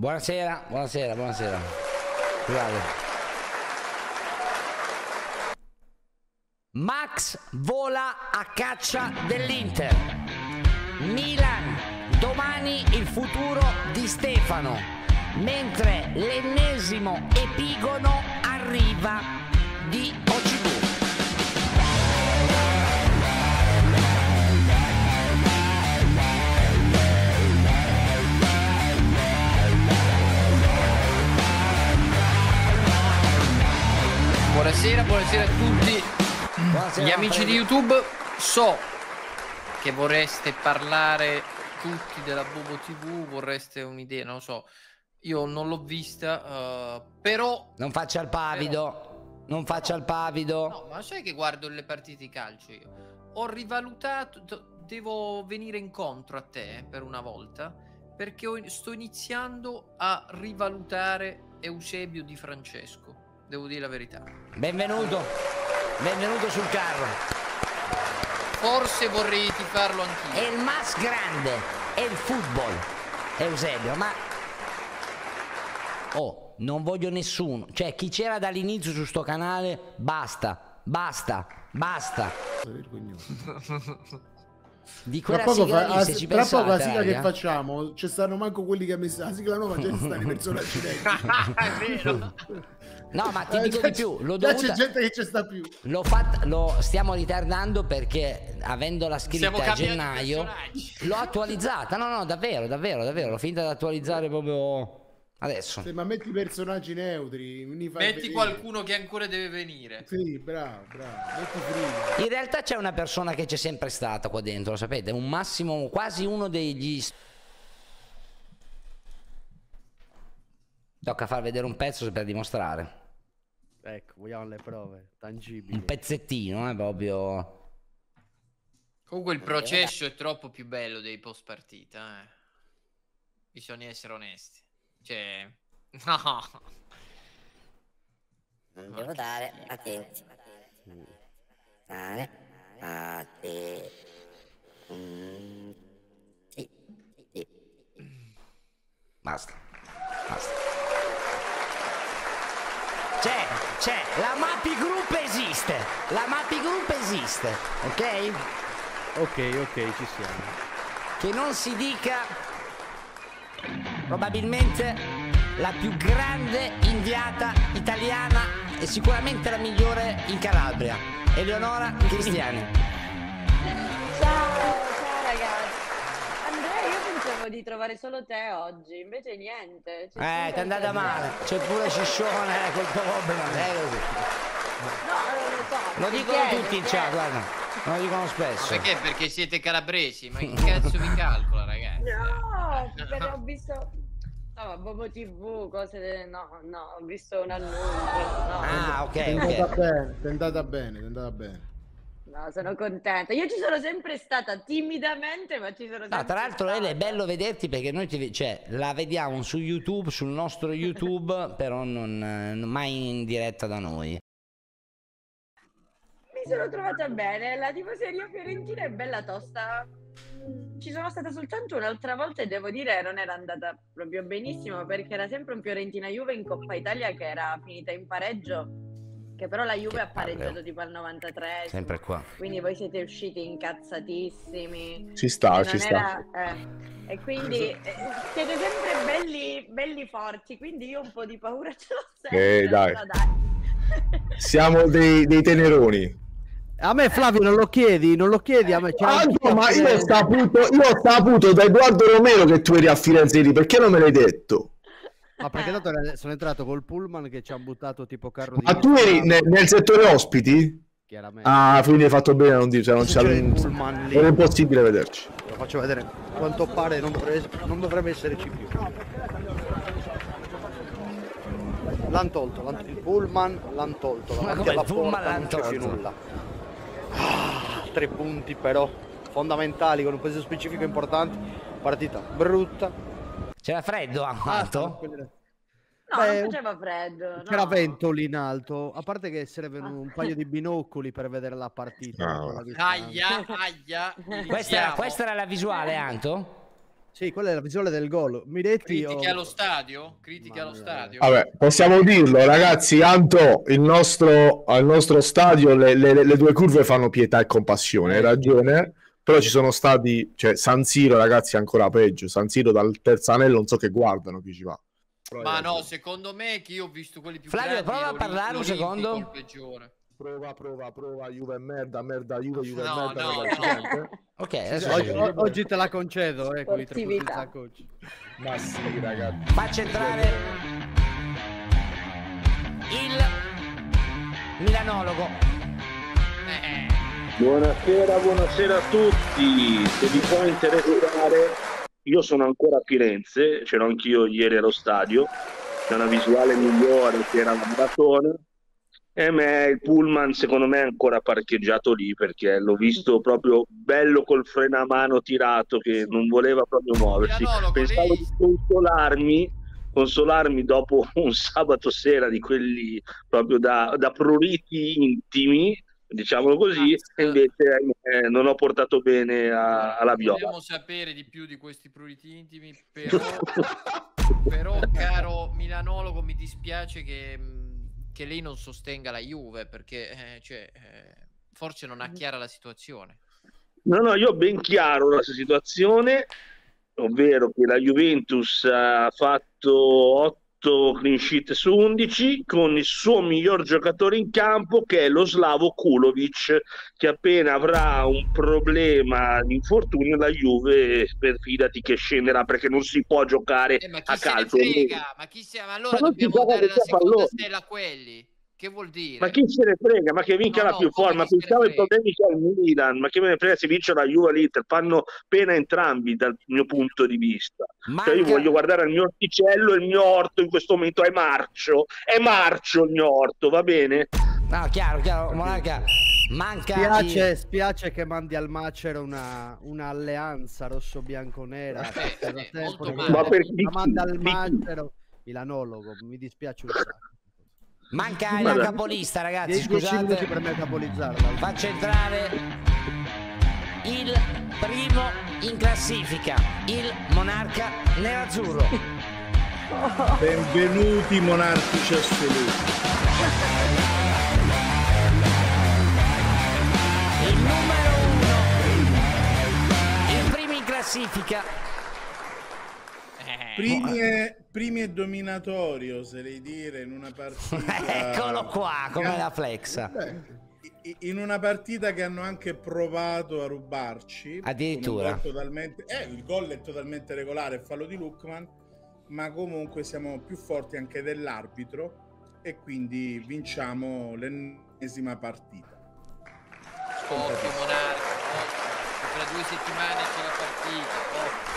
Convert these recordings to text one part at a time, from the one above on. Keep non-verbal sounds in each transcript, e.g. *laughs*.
Buonasera, buonasera, buonasera. Scusate. Max vola a caccia dell'Inter. Milan, domani il futuro di Stefano. Mentre l'ennesimo epigono arriva di Buonasera, buonasera a tutti. Buonasera, Gli amici di YouTube, so che vorreste parlare tutti della Bobo TV, vorreste un'idea, non lo so. Io non l'ho vista, eh, però... Non faccia il pavido. Non faccia il pavido. No, ma sai che guardo le partite di calcio io? Ho rivalutato, devo venire incontro a te per una volta, perché ho- sto iniziando a rivalutare Eusebio Di Francesco, devo dire la verità. Benvenuto. Benvenuto sul carro. Forse vorrei tifarlo anch'io. È il mas grande. È il football. Eusebio, ma... Oh, non voglio nessuno. Cioè, chi c'era dall'inizio su sto canale, basta. Basta. Basta. *laughs* Di Tra quella poco, sigla fa- lì, ah, se ci tra poco la sigla che raga. facciamo ci stanno manco quelli che ha messo la sigla nuova ci stanno i personaggi *laughs* dentro è vero. No, ma ti Eh, dico di più. L'ho dovuta... c'è gente che ci sta più L'ho fatta, lo stiamo ritardando perché avendola scritta a gennaio l'ho attualizzata. No, no, davvero, davvero, davvero. L'ho finita di attualizzare proprio adesso. Sì, ma metti i personaggi neutri mi fai Metti qualcuno che ancora deve venire. sì bravo bravo metti Frida In realtà c'è una persona che c'è sempre stata qua dentro, lo sapete? Un massimo, quasi uno degli. Tocca far vedere un pezzo per dimostrare. Ecco, vogliamo le prove tangibili. Un pezzettino, eh, proprio. Comunque il processo è troppo più bello dei post partita. Eh. Bisogna essere onesti. Cioè, *laughs* no. Non devo dare attenti. Dare attenti. Sì, sì. Basta. Basta. C'è, c'è, la Mappy Group esiste. La Mappy Group esiste, ok? Ok, ok, ci siamo. Che non si dica probabilmente la più grande inviata italiana e sicuramente la migliore in Calabria, Eleonora Cristiani. *laughs* Ciao, ciao ragazzi. Andrea, io pensavo di trovare solo te oggi, invece niente. c'è Eh, ti è andata male. C'è pure Ciccione eh, col problem, è così. No, non lo so. Lo dicono chiede, tutti in chat, guarda. Lo dicono spesso. perché? Perché siete calabresi. Ma che *laughs* cazzo vi calcola, ragazzi? No, perché ho visto... No, Bobo TV, cose... de- No, no, ho visto un annuncio. No, Ah, ok, è andata ok. bene è andata bene è andata bene no, sono contenta. Io ci sono sempre stata timidamente, ma ci sono sempre No, tra l'altro. Ele è bello vederti perché noi ti, cioè, la vediamo su YouTube, sul nostro YouTube, *laughs* però non, mai in diretta da noi. Mi sono trovata bene, la tifoseria fiorentina è bella tosta. Ci sono stata soltanto un'altra volta e devo dire non era andata proprio benissimo perché era sempre un Fiorentina Juve in Coppa Italia che era finita in pareggio, che però la Juve Che ha pareggiato palle. tipo al 93. Sempre qua. Quindi voi siete usciti incazzatissimi. Ci sta, E ci non sta. era- eh, E quindi eh, siete sempre belli, belli forti, quindi io un po' di paura ce l'ho sempre. Eh, dai. dai. Siamo dei, dei teneroni. A me Flavio non lo chiedi, non lo chiedi, a me c'è Ah, no, ma io ho saputo, io ho saputo da Edoardo Romero che tu eri a Firenze ieri, perché non me l'hai detto? Ma perché tanto sono entrato col pullman che ci ha buttato tipo carro di Ma tu eri ne- nel settore ospiti? chiaramente. Ah, quindi hai fatto bene a non dire, cioè non C'era c'era il pullman lì. era impossibile vederci. Lo faccio vedere. Quanto pare non dovrebbe, non dovrebbe esserci più. L'han tolto, l'han- il pullman l'han tolto. Ma davanti come alla il pullman porta l'han non c'è più tolto? nulla. Ah, tre punti però fondamentali con un peso specifico importante. Partita brutta. C'era freddo a Ah, quanto? No, Beh, non faceva freddo. C'era no. vento lì in alto, a parte che servono un paio di binocoli per vedere la partita. Ah, distanza. Aia, aia. Questa questa era la visuale, Anto? Sì, quella è la visuale del gol. Miretti Critiche o- allo stadio? Critiche allo stadio? Vabbè, possiamo dirlo, ragazzi. Anto, il nostro, al nostro stadio le, le- le due curve fanno pietà e compassione. Hai ragione. Però ci sono stati, cioè San Siro, ragazzi, ancora peggio. San Siro dal terzo anello, non so che guardano chi ci va. Però Ma ragione. no, secondo me che io ho visto quelli più Flavio, grandi. prova a parlare un secondo. il peggiore. Prova, prova, prova. Juve merda, merda, Juve, Juve No, merda. no, merda? Ok, adesso Oggi, oggi te la concedo, eh, di Sportività. Zaccoci. Ma sì, ragazzi. faccio entrare il milanologo. Eh, Buonasera, buonasera a tutti. Se vi può interessare, io sono ancora a Firenze, c'ero anch'io ieri allo stadio, c'è una visuale migliore che era la maratona. E me il pullman secondo me è ancora parcheggiato lì perché l'ho visto proprio bello col freno a mano tirato che non voleva proprio muoversi. Pensavo di consolarmi, consolarmi dopo *laughs* un sabato sera di quelli proprio da, da pruriti intimi, diciamolo così, e invece eh, non ho portato bene a- alla viola. Vogliamo sapere di più di questi pruriti intimi, però, *laughs* però caro Milanologo, mi dispiace che, mh, che lei non sostenga la Juve perché eh, cioè, eh, forse non ha chiara la situazione. No, no, io ho ben chiaro la situazione, ovvero che la Juventus ha fatto 8 clean sheet su 11 con il suo miglior giocatore in campo che è lo slavo Kulovic, che appena avrà un problema di infortunio la Juve, per fidati che scenderà perché non si può giocare Eh, a calcio. frega? Ma chi se... ma allora Ma dobbiamo dare la seconda pallone. stella a quelli. Che vuol dire? Ma chi se ne frega? Ma che vinca No, la no, più come forte? Ma chi se ne pensiamo ai problemi che ha il Milan, ma che me ne frega se vince la Juve l'Inter? Fanno pena entrambi dal mio punto di vista. Cioè io Manca- voglio guardare il mio orticello e il mio orto in questo momento è marcio, è marcio il mio orto, va bene? No, chiaro, chiaro, Monarca. Manca Spiace, il- spiace che mandi al macero una, un'alleanza rosso-bianco-nera. *laughs* Eh, eh. Ma per manda al di macero Milanologo, mi dispiace un sacco. Manca la Vabbè. capolista, ragazzi. 10 minuti Scusate. per metabolizzarla. Faccio entrare il primo in classifica, il monarca nerazzurro. Benvenuti monarchici assoluti. Il numero uno, il primo in classifica. Eh, Primi e, primi e dominatori, oserei dire, in una partita... *laughs* Eccolo qua, come la flexa. Beh, in una partita che hanno anche provato a rubarci. Addirittura. Totalmente, eh, il gol è totalmente regolare, è fallo di Lukman, ma comunque siamo più forti anche dell'arbitro e quindi vinciamo l'ennesima partita. occhio Monarca, occhio. Tra due settimane c'è la partita. occhio.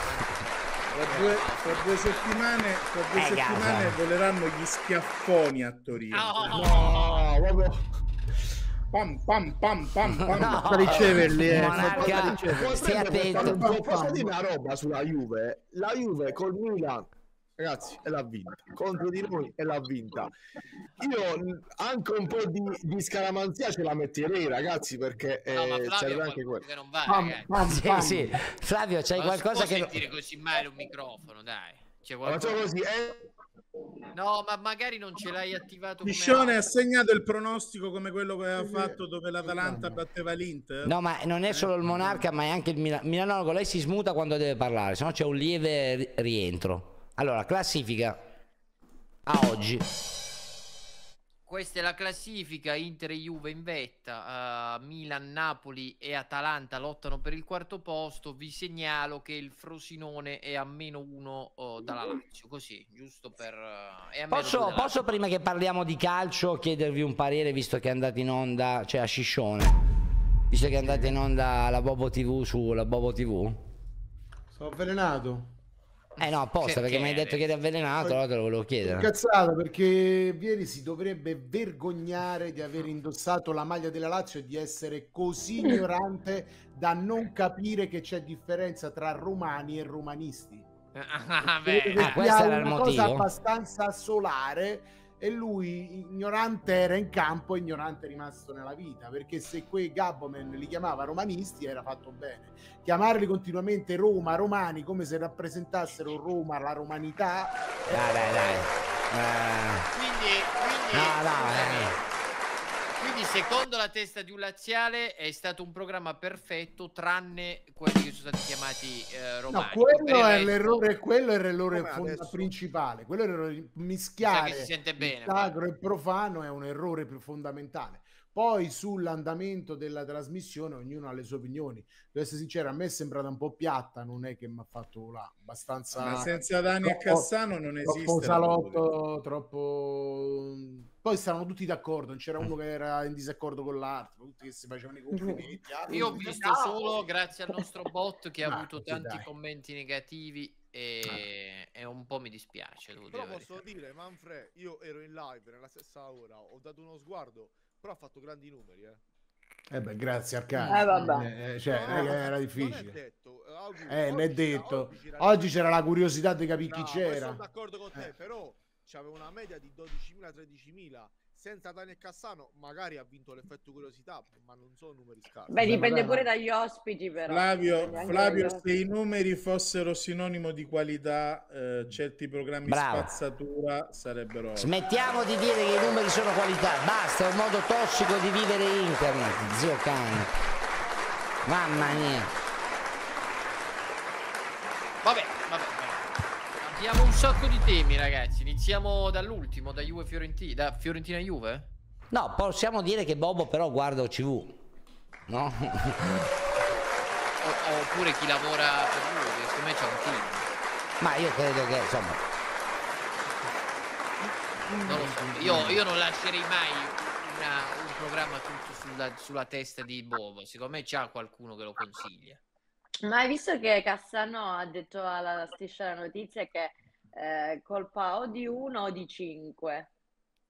Tra due, tra due settimane, tra due Eh, settimane voleranno gli schiaffoni a Torino. Oh. No, proprio. Pam pam pam pam pam. No. Forza riceverli, eh, Monarca, forza riceverli. stia attento. Posso posso dire una roba sulla Juve? La Juve col Milan, ragazzi, e l'ha vinta. Contro di noi e l'ha vinta. Io mh, anche un po' di, di scaramanzia ce la metterei, ragazzi, perché eh, No, ma ha anche qualcosa quello. che non va, Pam, ragazzi. pam, Sì, pam. sì. Flavio, c'hai Ma qualcosa non che... può sentire così male un microfono, dai. C'è Facciamo qualcosa... così, eh? No, ma magari non ce l'hai attivato Piscione ha segnato il pronostico come quello che aveva fatto dove l'Atalanta batteva l'Inter? No, ma non è solo il monarca, ma è anche il Milan. Milanologo. Lei si smuta quando deve parlare, se no c'è un lieve ri- rientro. Allora, classifica a oggi. Questa è la classifica, Inter e Juve in vetta, uh, Milan, Napoli e Atalanta lottano per il quarto posto, vi segnalo che il Frosinone è a meno uno oh, dalla Lazio, così, giusto per... uh, Posso, posso prima che parliamo di calcio chiedervi un parere visto che è andato in onda, cioè a Sciscione, visto che è andata in onda la Bobo TV sulla Bobo TV? Sono avvelenato. Eh no, apposta, perché mi hai detto che eri avvelenato, allora te lo volevo chiedere. Incazzato perché Vieri si dovrebbe vergognare di aver indossato la maglia della Lazio e di essere così ignorante da non capire che c'è differenza tra romani e romanisti. *laughs* Ah, beh, Ah, questo era il una cosa motivo? abbastanza solare e lui ignorante era in campo e ignorante è rimasto nella vita perché se quei Gabomen li chiamava romanisti era fatto bene chiamarli continuamente Roma, romani come se rappresentassero Roma, la romanità Dai, dai, dai. Eh, Quindi, quindi, no, no, eh. Quindi secondo la testa di un laziale è stato un programma perfetto tranne quelli che sono stati chiamati eh, No, romani. Per quello il è resto- l'errore, quello è l'errore principale. Quello è l'errore mischiare che si sente bene. il sacro e profano è un errore più fondamentale. Poi sull'andamento della trasmissione ognuno ha le sue opinioni. Devo essere sincero, a me è sembrata un po' piatta, non è che mi ha fatto là, abbastanza Ma senza Dani e troppo- Cassano non esiste. troppo salotto, troppo poi stavano tutti d'accordo, non c'era uno che era in disaccordo con l'altro, tutti che si facevano i complimenti. Ah, Io ho lui- visto Ah, solo grazie al nostro bot che ha Ma *laughs* avuto sì, tanti dai. commenti negativi e, e un po' mi dispiace. Devo dire Però verità. posso dire, Manfred, io ero in live nella stessa ora, ho dato uno sguardo, però ha fatto grandi numeri, eh. Eh beh, grazie Arcani. Eh, vabbè. Eh, cioè, che era difficile. detto, eh, auguri. Eh, è Oggi c'era- detto. oggi c'era- Oggi c'era la curiosità di capire chi No, poi c'era. Sono d'accordo con te, Eh. però c'aveva una media di 12.000-13.000. Senza Dani e Cassano, magari ha vinto l'effetto curiosità, ma non sono numeri scarsi. Beh, dipende vabbè, pure dagli ospiti, però. Flavio, Flavio, se i numeri fossero sinonimo di qualità, eh, certi programmi Bravo. spazzatura sarebbero. Smettiamo di dire che i numeri sono qualità, basta, è un modo tossico di vivere internet, zio cane. Mamma mia. Vabbè, vabbè, vabbè. Abbiamo un sacco di temi, ragazzi. Iniziamo dall'ultimo, da Juve Fiorentina. Da Fiorentina Juve? No, possiamo dire che Bobo però guarda OCV, no? O- oppure chi lavora per lui, che secondo me c'è un team. Ma io credo che, insomma, Non lo so. Io, io non lascerei mai una- un programma tutto sulla, sulla testa di Bobo. Secondo me c'ha qualcuno che lo consiglia. Ma hai visto che Cassano ha detto alla striscia la notizia che eh, colpa o di uno o di cinque?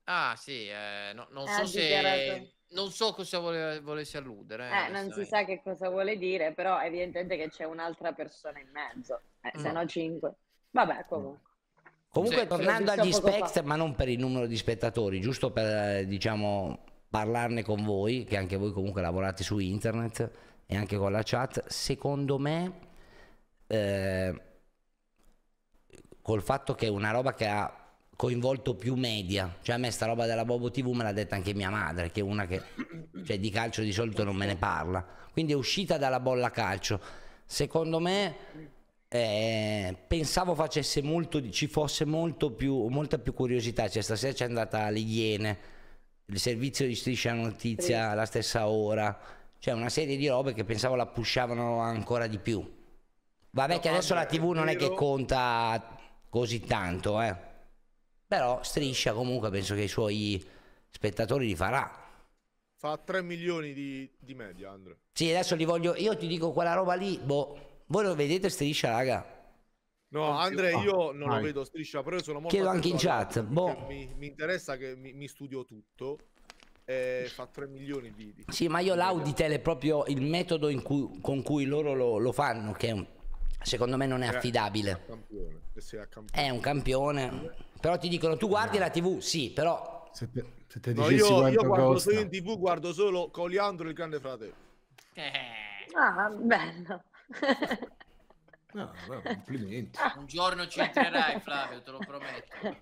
Ah, sì, eh, no- non so se. dichiarato. Non so cosa vole- volesse alludere. Eh, non si sa che cosa vuole dire, però evidentemente che c'è un'altra persona in mezzo, eh, se Mm. no cinque. Vabbè, comunque. Comunque, Sì. tornando agli specs, ma non per il numero di spettatori, giusto per, eh, diciamo, parlarne con voi, che anche voi comunque lavorate su internet e anche con la chat, secondo me, eh, col fatto che è una roba che ha coinvolto più media, cioè a me sta roba della Bobo TV me l'ha detta anche mia madre, che è una che cioè, di calcio di solito non me ne parla, quindi è uscita dalla bolla calcio. Secondo me eh, pensavo facesse molto, ci fosse molto più, molta più curiosità. Cioè, stasera c'è andata le Iene, il servizio di striscia notizia alla stessa ora. Cioè, una serie di robe che pensavo la pushavano ancora di più. Vabbè, che adesso la TV non è che conta così tanto, eh. Però striscia comunque penso che i suoi spettatori li farà. Fa 3 milioni di, di media, Andre. Sì, adesso li voglio. Io ti dico quella roba lì, boh. Voi lo vedete striscia, raga? No, Andre, Ah, io non vai. lo vedo striscia, però io sono molto Chiedo anche in chat, boh. Mi, mi interessa che mi, mi studio tutto. E fa 3 milioni di, di- Sì, ma io l'Auditel è proprio il metodo in cui- con cui loro lo, lo fanno, che è un- secondo me non è Eh, affidabile. È un campione. Però ti dicono, tu guardi la TV? Sì, però... Se te, se te No, io, io guardo costa. solo in tv, guardo solo Coliandro il grande fratello. Eh, Ah, bello. *laughs* No, vabbè, complimenti. un giorno ci entrerai, Flavio, te lo prometto.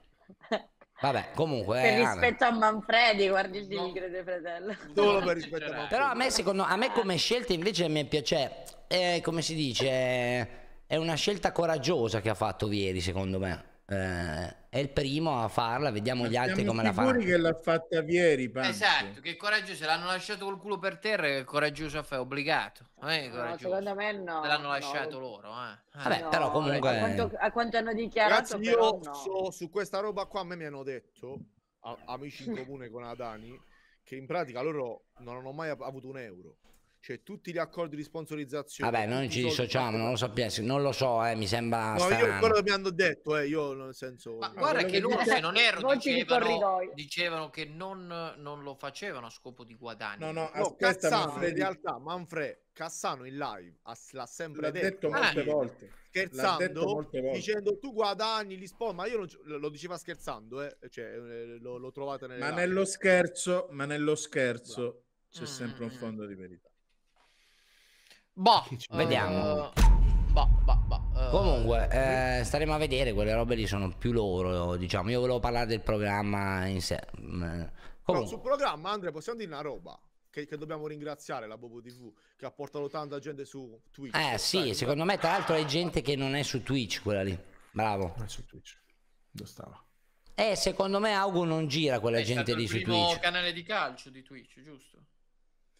Vabbè, comunque... per eh, rispetto a Manfredi, guardi il No. Grande Fratello. *laughs* Solo per rispetto a entrerai. Però a me, secondo a me come scelta invece mi piace... È, come si dice... È, una scelta coraggiosa che ha fatto Vieri, secondo me. Eh, è il primo a farla, vediamo gli altri come la sicuri fanno. che l'ha fatta ieri, Panzo? Esatto, che coraggio se l'hanno lasciato col culo per terra, è coraggioso a fare, obbligato. Non è No, coraggioso. secondo me no. Se l'hanno no. lasciato loro, eh. Eh. Vabbè, però comunque- A quanto, a quanto hanno dichiarato, Ragazzi, però io no. so- su questa roba qua a me mi hanno detto, a- amici in *laughs* comune con Adani, che in pratica loro non hanno mai av- avuto un euro. Cioè tutti gli accordi di sponsorizzazione. Vabbè, noi ci dissociamo, non lo sappiamo, non lo so, eh, mi sembra No, io strano. quello che mi hanno detto, eh, io nel senso... Ma guarda che loro dire- se non erano, Voci di dicevano, dicevano che non, non lo facevano a scopo di guadagno. No, no, No, aspetta, Cassano in realtà, Manfred, Cassano in live ha- l'ha sempre l'ha detto, detto molte Ah, volte. L'ha detto scherzando, molte volte. dicendo tu guadagni gli sponsor, ma io non, lo diceva scherzando, eh, cioè eh, lo, lo trovate nelle Ma live. nello scherzo, ma nello scherzo c'è Mm, sempre un mm, fondo di verità. Boh, Vediamo. eh, boh, boh, boh, eh, Comunque, eh, staremo a vedere, quelle robe lì sono più loro, diciamo. Io volevo parlare del programma in sé. Mm, Però Comunque, sul programma, Andrea, possiamo dire una roba che, che dobbiamo ringraziare la Bobo TV che ha portato tanta gente su Twitch. eh sì, Sai, secondo me tra l'altro è gente che non è su Twitch quella lì. Bravo. Ah, su Twitch. Dove stava? Eh, secondo me Augu non gira quella è gente stato lì il su primo Twitch. canale di calcio di Twitch, giusto?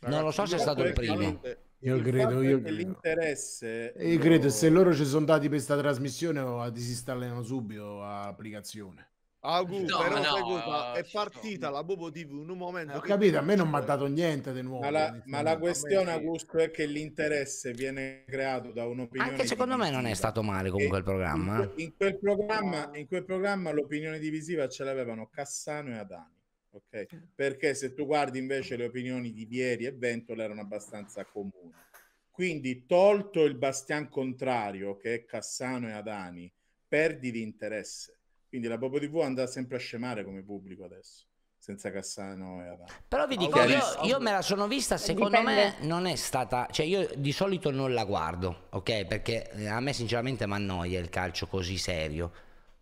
Non lo so se è stato il primo. Io il credo, io credo. l'interesse E io credo se loro ci sono dati per questa trasmissione o disinstalleranno subito l'applicazione. Agu, No, però no, eh, è partita la Bobo TV in un momento. Eh, Ho capito, a me non mi ha dato niente di nuovo. Ma la, ma la questione. Augusto, è che l'interesse viene creato da un'opinione. Anche secondo me non è divisiva. stato male comunque il E programma. In, eh. que- in quel programma, in quel programma l'opinione divisiva ce l'avevano Cassano e Adani. Ok? Perché se tu guardi invece le opinioni di Vieri e Ventola erano abbastanza comuni. Quindi, tolto il bastian contrario, che è Cassano e Adani, perdi di interesse. Quindi la Bobo TV andrà sempre a scemare come pubblico adesso, senza Cassano e Adani. Però vi dico, io, io me la sono vista, secondo me Dipende. non è stata, cioè io di solito non la guardo, ok? Perché eh, a me sinceramente mi annoia il calcio così serio.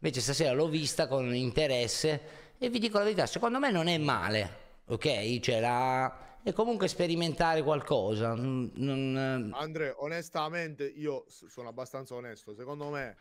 Invece stasera l'ho vista con interesse e vi dico la verità, secondo me non è male, ok? Cioè la... è comunque sperimentare qualcosa. non- non- Andre, onestamente io sono abbastanza onesto. Secondo me,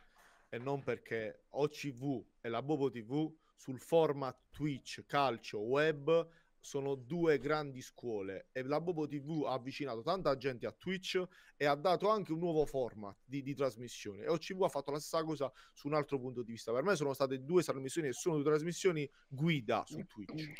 e non perché OCV e la Bobo TV sul format Twitch, calcio, web sono due grandi scuole e la Bobo TV ha avvicinato tanta gente a Twitch e ha dato anche un nuovo format di, di trasmissione e OCV ha fatto la stessa cosa su un altro punto di vista. Per me sono state due trasmissioni e sono due trasmissioni guida su Twitch.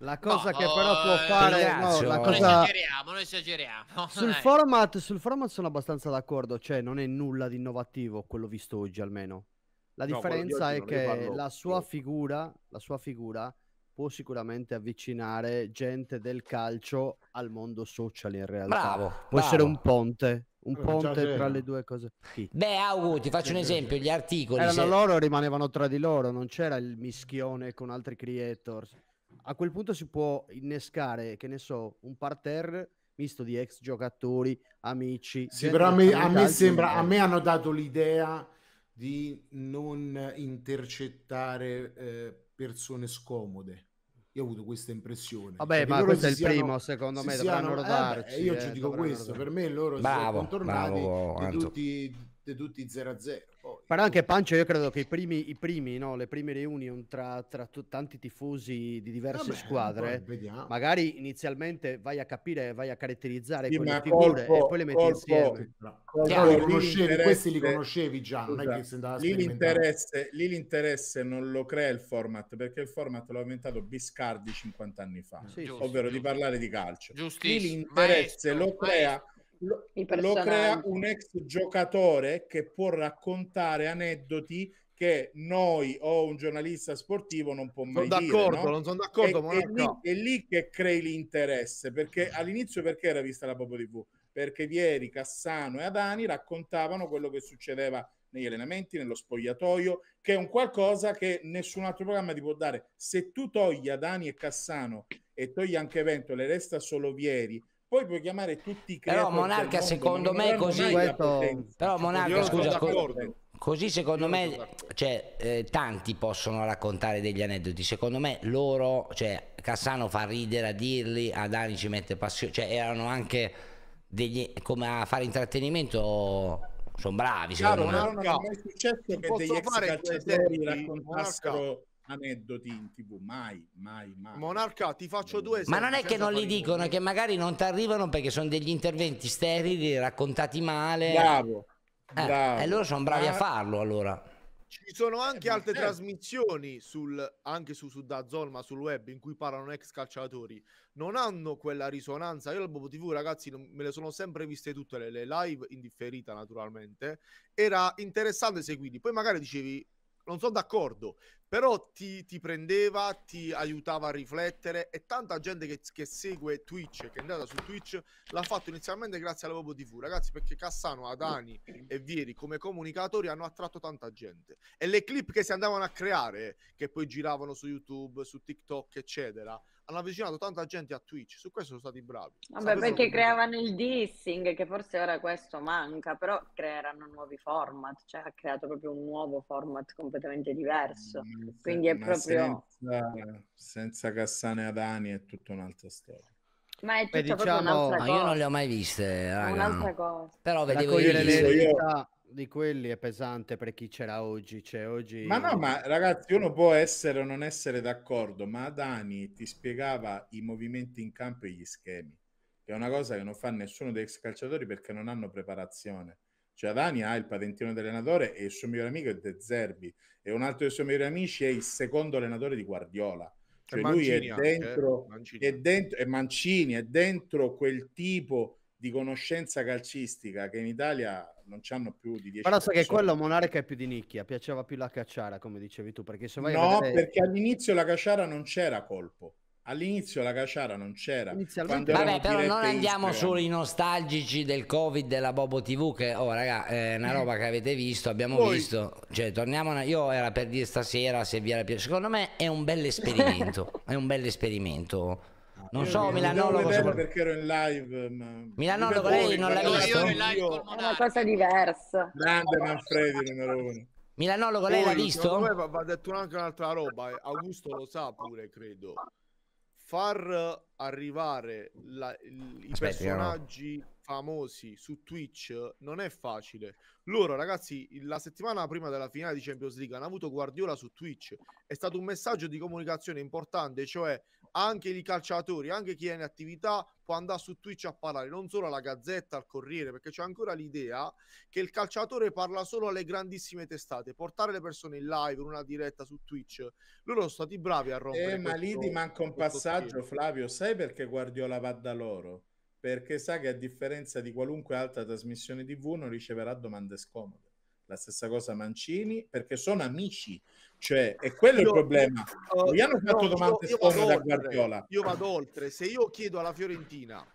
La cosa No, che però può eh, fare... No, la Non cosa... esageriamo, non esageriamo. Sul dai. format, sul format sono abbastanza d'accordo, cioè non è nulla di innovativo quello visto oggi almeno. La No, differenza oggi è che la sua figura, la sua figura può sicuramente avvicinare gente del calcio al mondo social in realtà. Bravo. Può essere bravo. un ponte, un Eh, ponte tra le due cose. Chi? Beh, Augu, ti faccio un esempio, gli articoli... Erano se- loro, rimanevano tra di loro, non c'era il mischione con altri creators. A quel punto si può innescare, che ne so, un parterre misto di ex giocatori, amici. Sì, però a me, a me sembra, a me hanno dato l'idea di non intercettare eh, persone scomode. Io ho avuto questa impressione. Vabbè, Cioè, che ma questo è si il siano- primo, secondo si me, siano- dovranno eh, beh, rodarci. io eh, ci dico dovranno questo, rodare. per me loro si Bravo, sono contornati bravo, di tutti, di tutti 0 a 0. Però anche Pancio, io credo che i primi, i primi no, le prime reunion tra, tra tu- tanti tifosi di diverse vabbè, squadre, magari inizialmente vai a capire, vai a caratterizzare Sì, quelle figure colpo- e poi le metti colpo- insieme. Però Chiaro, li conoscevi, questi li conoscevi già, non è Scusa, che si andava a lì l'interesse, lì l'interesse non lo crea il format perché il format l'ha inventato Biscardi 50 anni fa, Sì, ovvero sì. di parlare di calcio. Lì l'interesse Maestro, lo crea, lo, lo crea un ex giocatore che può raccontare aneddoti che noi o un giornalista sportivo non può mai Sono dire. d'accordo, no? non sono d'accordo, è, ma è lì, è lì che crei l'interesse perché all'inizio perché era vista la Bobo TV perché Vieri, Cassano e Adani raccontavano quello che succedeva negli allenamenti, nello spogliatoio, che è un qualcosa che nessun altro programma ti può dare. Se tu togli Adani e Cassano e togli anche Ventole, resta solo Vieri, poi puoi chiamare tutti i Però, creator del Monarca, secondo me così- Questo-. Però Monarca, scusa, co- così secondo me, cioè, eh, tanti possono raccontare degli aneddoti. Secondo me loro, cioè, Cassano fa ridere a dirli, Adani ci mette passione, cioè erano anche degli, come a fare intrattenimento, sono bravi Chiaro, secondo me. no, non è mai successo che degli ex calciatori raccontassero aneddoti in tv, mai, mai, mai. Monarca, ti faccio due Ma esempi. non è che senza non li dicono, è che magari non ti arrivano perché sono degli interventi sterili, raccontati male. Bravo, Eh, bravo. e loro sono bravi a Ma- farlo allora. Ci sono anche ma altre certo. trasmissioni sul, anche su, su Dazzol, ma sul web in cui parlano ex calciatori. Non hanno quella risonanza. Io al Bobo TV, ragazzi, non- me le sono sempre viste tutte le, le live in differita, naturalmente. Era interessante seguirli. Poi magari dicevi, non sono d'accordo, però ti, ti prendeva, ti aiutava a riflettere e tanta gente che, che segue Twitch, che è andata su Twitch, l'ha fatto inizialmente grazie alla Bobo TV, ragazzi, perché Cassano, Adani e Vieri come comunicatori hanno attratto tanta gente. E le clip che si andavano a creare, che poi giravano su YouTube, su TikTok, eccetera, hanno avvicinato tanta gente a Twitch. Su questo sono stati bravi. Vabbè, Sapevano perché creavano il dissing, che forse ora questo manca, però creeranno nuovi format, cioè ha creato proprio un nuovo format completamente diverso. Se- Quindi è proprio... senza, senza Cassano e Adani è tutta un'altra storia. Ma è Beh, tutta diciamo- proprio un'altra Ma cosa. io non le ho mai viste, raga. Un'altra cosa. Però vedevo i Raccogliere visto, le io- eredità di quelli è pesante per chi c'era oggi. Cioè, oggi... Ma no, ma ragazzi, uno può essere o non essere d'accordo, ma Adani ti spiegava i movimenti in campo e gli schemi, che è una cosa che non fa nessuno dei ex calciatori perché non hanno preparazione. Cioè Adani ha il patentino di allenatore e il suo migliore amico è De Zerbi e un altro dei suoi migliori amici è il secondo allenatore di Guardiola. Cioè lui è eh, dentro, è dentro, è Mancini, è dentro quel tipo di conoscenza calcistica che in Italia non c'hanno più di 10 Però sai che quello Monarca è più di nicchia, piaceva più la cacciara, come dicevi tu, perché se vai No, vedere- perché all'inizio la Caciara non c'era colpo. All'inizio la Caciara non c'era. Inizialmente- Vabbè, però non andiamo Instagram. solo i nostalgici del Covid della Bobo TV, che oh, raga, è una roba che avete visto, abbiamo Poi- visto. Cioè, torniamo. a- Io era per dire stasera se vi era piaciuto. Secondo me è un bel esperimento. *laughs* è un bel esperimento. Non Io so, non Milanolo devo cosa. vederlo perché ero in live. Ma... Milanolo, Ripeto, lei non l'ha visto? Io in live È una cosa diversa. Grande Manfredi numero uno. Milanologo, lei l'ha me visto? va, detto anche un'altra roba, e Augusto lo sa pure, credo. Far arrivare la- i Aspetti, no. personaggi famosi su Twitch non è facile. Loro, ragazzi, la settimana prima della finale di Champions League hanno avuto Guardiola su Twitch. È stato un messaggio di comunicazione importante, cioè anche i calciatori, anche chi è in attività può andare su Twitch a parlare, non solo alla Gazzetta, al Corriere, perché c'è ancora l'idea che il calciatore parla solo alle grandissime testate, portare le persone in live, in una diretta su Twitch. Loro sono stati bravi a rompere. Eh, ma lì ti manca un passaggio, schema. Flavio. Sai perché Guardiola va da loro? Perché sa che a differenza di qualunque altra trasmissione TV non riceverà domande scomode. La stessa cosa Mancini, perché sono amici. Cioè, e quello è il Io- problema. Uh, gli hanno fatto io- domande io a oltre, Guardiola. Io vado oltre. Se io chiedo alla Fiorentina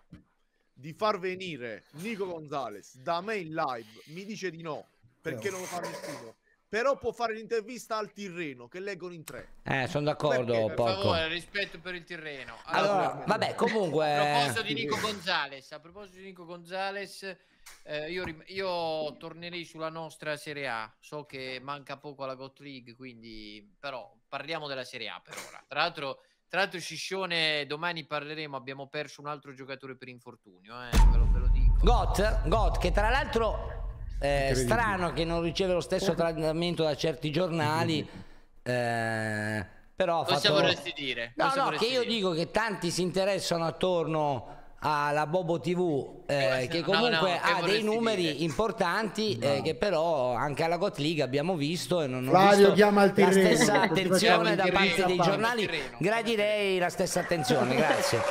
di far venire Nico Gonzalez da me in live, mi dice di no, perché non lo fa nessuno. Però può fare l'intervista al Tirreno, che leggono in tre. Eh, sono d'accordo, Perché? Per porco. favore, rispetto per il terreno. Allora, vabbè, A comunque. proposito di Nico Gonzalez, a proposito di Nico Gonzalez, eh, io, rim- io tornerei sulla nostra Serie A. So che manca poco alla GOT League, quindi però parliamo della Serie A per ora. Tra l'altro, tra l'altro Sciscione, domani parleremo, abbiamo perso un altro giocatore per infortunio, eh, ve, lo, ve lo dico. Got, Got, che tra l'altro è Incredibile. strano che non riceve lo stesso trattamento da certi giornali, *laughs* eh, però Cosa fatto... vorresti dire? No, Cosa no, che io dire? dico che tanti si interessano attorno alla Bobo TV, eh, che no, comunque no, che ha dei numeri dire? importanti, eh, che però anche alla GOT League abbiamo visto e non ho Flavio, visto chiama il la Tirreno, stessa che ti attenzione da parte Tirreno dei giornali. Gradirei la stessa attenzione, grazie.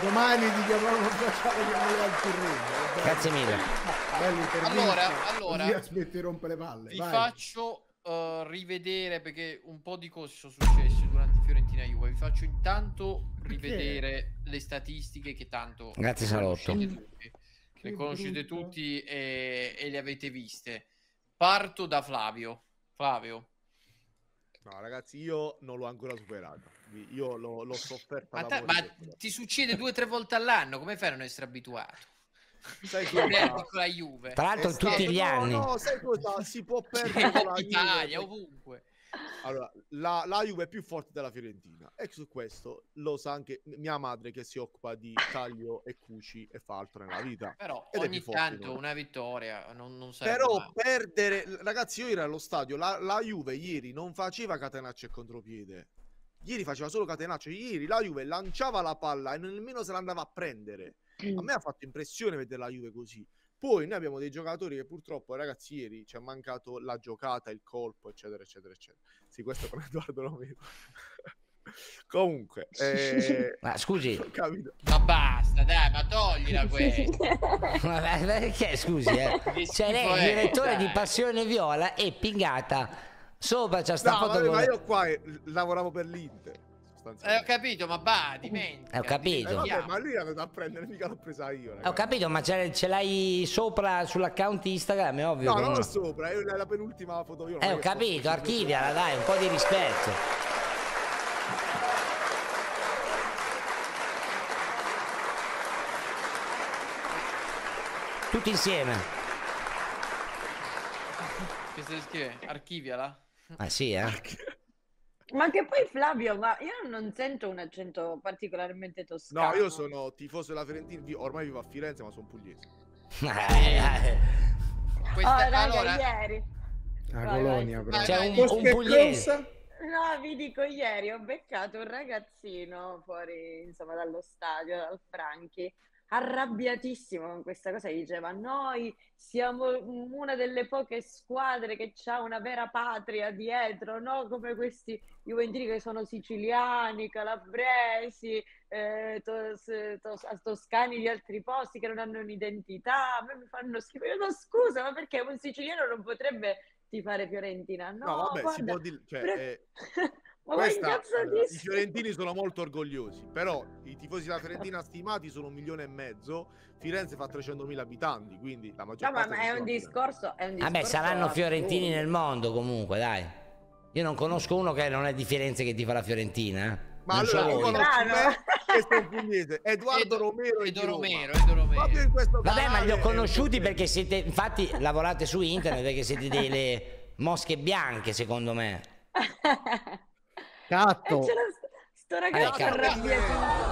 Domani ti chiamare al Tirreno. Grazie mille. Allora, allora, così aspetti di rompere le palle. Vi vai. faccio eh, rivedere perché un po' di cose sono successe Juve. Vi faccio intanto rivedere le statistiche che tanto Grazie, le Salotto. conoscete tutti, Che le conoscete brutto. tutti e, e le avete viste. Parto da Flavio. Flavio, No, ragazzi, io non l'ho ancora superata. Vi- Io l'ho, l'ho sofferta ma, ta- ma ti succede due o tre volte all'anno? Come fai a non essere abituato? Sai cosa? con la Juve. Tra l'altro È tutti stato- gli no, anni. No, sai cosa? Si può *laughs* Cioè, perdere con la in Italia, Juve. ovunque. Allora, la, la Juve è più forte della Fiorentina e su questo lo sa anche mia madre che si occupa di *laughs* taglio e cuci e fa altro nella vita. Però Ed ogni forte tanto noi. una vittoria non, non sarebbe Però male. perdere, ragazzi, io ero allo stadio. La, la Juve ieri non faceva catenaccio e contropiede. Ieri faceva solo catenaccio. Ieri la Juve lanciava la palla e nemmeno se la andava a prendere. A me ha fatto impressione vedere la Juve così. Poi noi abbiamo dei giocatori che purtroppo, ragazzi, ieri ci è mancato la giocata, il colpo, eccetera, eccetera, eccetera. Sì, questo è con Edoardo Romero. *laughs* Comunque, *laughs* eh, Ma scusi, *laughs* capito. Ma basta, dai, ma toglila questa. ma perché scusi, eh? Cioè lei è è, il direttore dai. di Passione Viola e pingata sopra c'ha sta No, foto vabbè, con- ma io qua eh, lavoravo per l'Inter. Eh, ho sostanzialmente. capito, ma va, dimentica. Eh, ho capito. Eh, vabbè, ma lui è andato a prendere, mica l'ho presa io. Eh, Ho ragazzi. capito, ma ce, l'hai sopra sull'account Instagram, è ovvio. No, non no. l'ho sopra, è la penultima foto. Io Eh, ho capito, archiviala, dai, un po' di rispetto. Tutti insieme. Che stai scrivendo? Archiviala. Ah sì, eh? Ma che poi Flavio, ma io non sento un accento particolarmente toscano. No, io sono tifoso della Fiorentina, ormai vivo a Firenze, ma sono pugliese. *laughs* Questa, Oh, raga, allora, ieri. La Vai, colonia, però. C'è un, un pugliese. *laughs* No, vi dico, ieri ho beccato un ragazzino fuori, insomma, dallo stadio, dal Franchi, arrabbiatissimo con questa cosa. Diceva: Noi siamo una delle poche squadre che ha una vera patria dietro, no? Come questi Juventini che sono siciliani, calabresi, eh, tos- tos- toscani di altri posti che non hanno un'identità. A me mi fanno schifo. Io no, scusa, ma perché un siciliano non potrebbe tifare Fiorentina? No, No, vabbè, si guarda, può dire... Cioè, pre- eh, *laughs* questa, I fiorentini sono molto orgogliosi, però i tifosi della Fiorentina stimati sono un milione e mezzo. Firenze fa 300.000 abitanti, quindi la maggior No, parte ma è un discorso, è un discorso Vabbè, saranno fiorentini nel mondo comunque, dai. Io non conosco uno che non è di Firenze che tifa la Fiorentina. eh. Ma Non allora, conosci Strano. me, questo è un pugliese, Edoardo Edo- Romero e Edo. Romero, Edo Romero. Vabbè, ma li ho è conosciuti perché siete, infatti, lavorate su internet perché siete delle mosche bianche, secondo me. *laughs* Catto. E c'era sto, sto ragazzo cazzo. arrabbiato.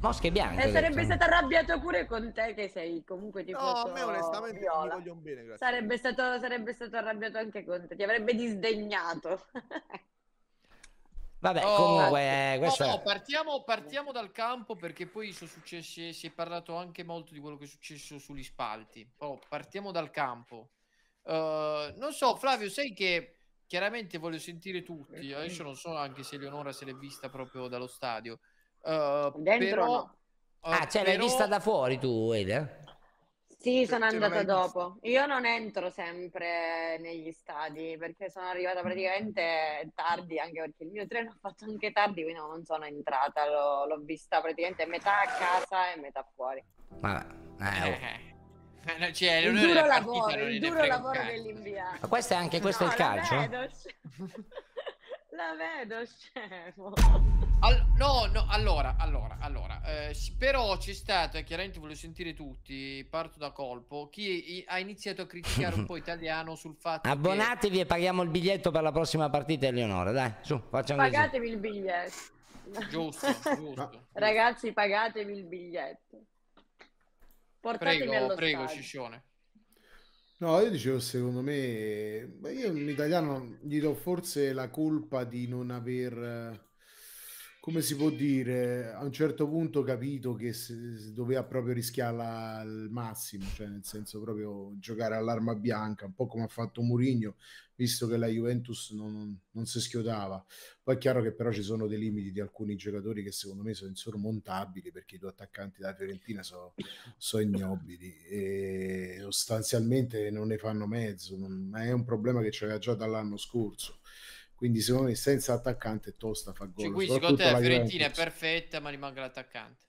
Mosche bianche. E sarebbe detto. stato arrabbiato pure con te che sei comunque No, tifoso a me onestamente mi viola. vogliono bene, grazie. Sarebbe stato, sarebbe stato arrabbiato anche con te, ti avrebbe disdegnato. *laughs* Vabbè, Oh, comunque, eh, questo No, no, partiamo, partiamo dal campo perché poi sono successi, si è parlato anche molto di quello che è successo sugli spalti. Oh, partiamo dal campo. Eh, non so, Flavio, sai che chiaramente voglio sentire tutti. Adesso non so anche se Eleonora se l'è vista proprio dallo stadio. Eh, Dentro però, no. eh, Ah, cioè l'hai però- vista da fuori tu, Ede? Sì, sono andata dopo. Io non entro sempre negli stadi perché sono arrivata praticamente tardi, anche perché il mio treno ha fatto anche tardi, quindi non sono entrata, l'ho, l'ho vista praticamente metà a casa e metà fuori. Vabbè, eh, oh. No, *laughs* cioè, Il duro è partita, lavoro, il duro lavoro dell'inviato. Ma questo è anche questo No, il la calcio? vedo, *laughs* la vedo scemo. Al- no, no, allora, allora, allora, eh, però c'è stato, e chiaramente voglio sentire tutti, parto da colpo, chi i- ha iniziato a criticare un po' *laughs* italiano sul fatto Abbonatevi e paghiamo il biglietto per la prossima partita, Eleonora. Dai, su, facciamo così. Pagatevi il biglietto. che... Giusto, giusto. Ragazzi, pagatevi il biglietto. Portatemi Prego, allo prego. Ciccione. No, io dicevo, secondo me, io in italiano gli do forse la colpa di non aver, come si può dire, a un certo punto capito che se- se doveva proprio rischiarla al massimo, cioè nel senso proprio giocare all'arma bianca, un po' come ha fatto Mourinho, visto che la Juventus non, non si schiodava. Poi è chiaro che però ci sono dei limiti di alcuni giocatori che secondo me sono insormontabili perché i due attaccanti della Fiorentina sono sono ignobili e sostanzialmente non ne fanno mezzo, non- ma è un problema che c'era già dall'anno scorso. Quindi secondo me senza attaccante è tosta fa gol. Cioè, qui soprattutto secondo te la la Fiorentina è Juventus. perfetta, ma gli manca l'attaccante.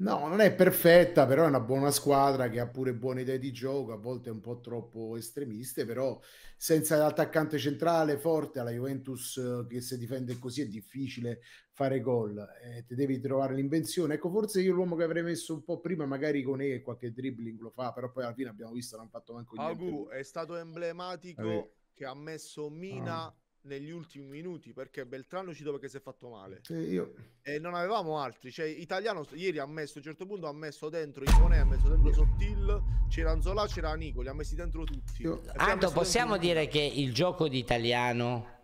No, non è perfetta, però è una buona squadra che ha pure buone idee di gioco, a volte un po' troppo estremiste, però senza l'attaccante centrale forte alla Juventus eh, che si difende così è difficile fare gol, eh, ti devi trovare l'invenzione. Ecco, forse io l'uomo che avrei messo un po' prima, magari con E qualche dribbling lo fa, però poi alla fine abbiamo visto non ha fatto manco niente. Agu è stato emblematico Vabbè. che ha messo Mina Ah. Negli ultimi minuti perché Beltrano uscito perché si è fatto male Sì, io... e non avevamo altri. Cioè, Italiano ieri ha messo a un certo punto ha messo dentro Iconè, ha messo dentro Sottil, c'era Anzola, c'era Nico, li ha messi dentro tutti. E Anto, possiamo dire che il gioco di italiano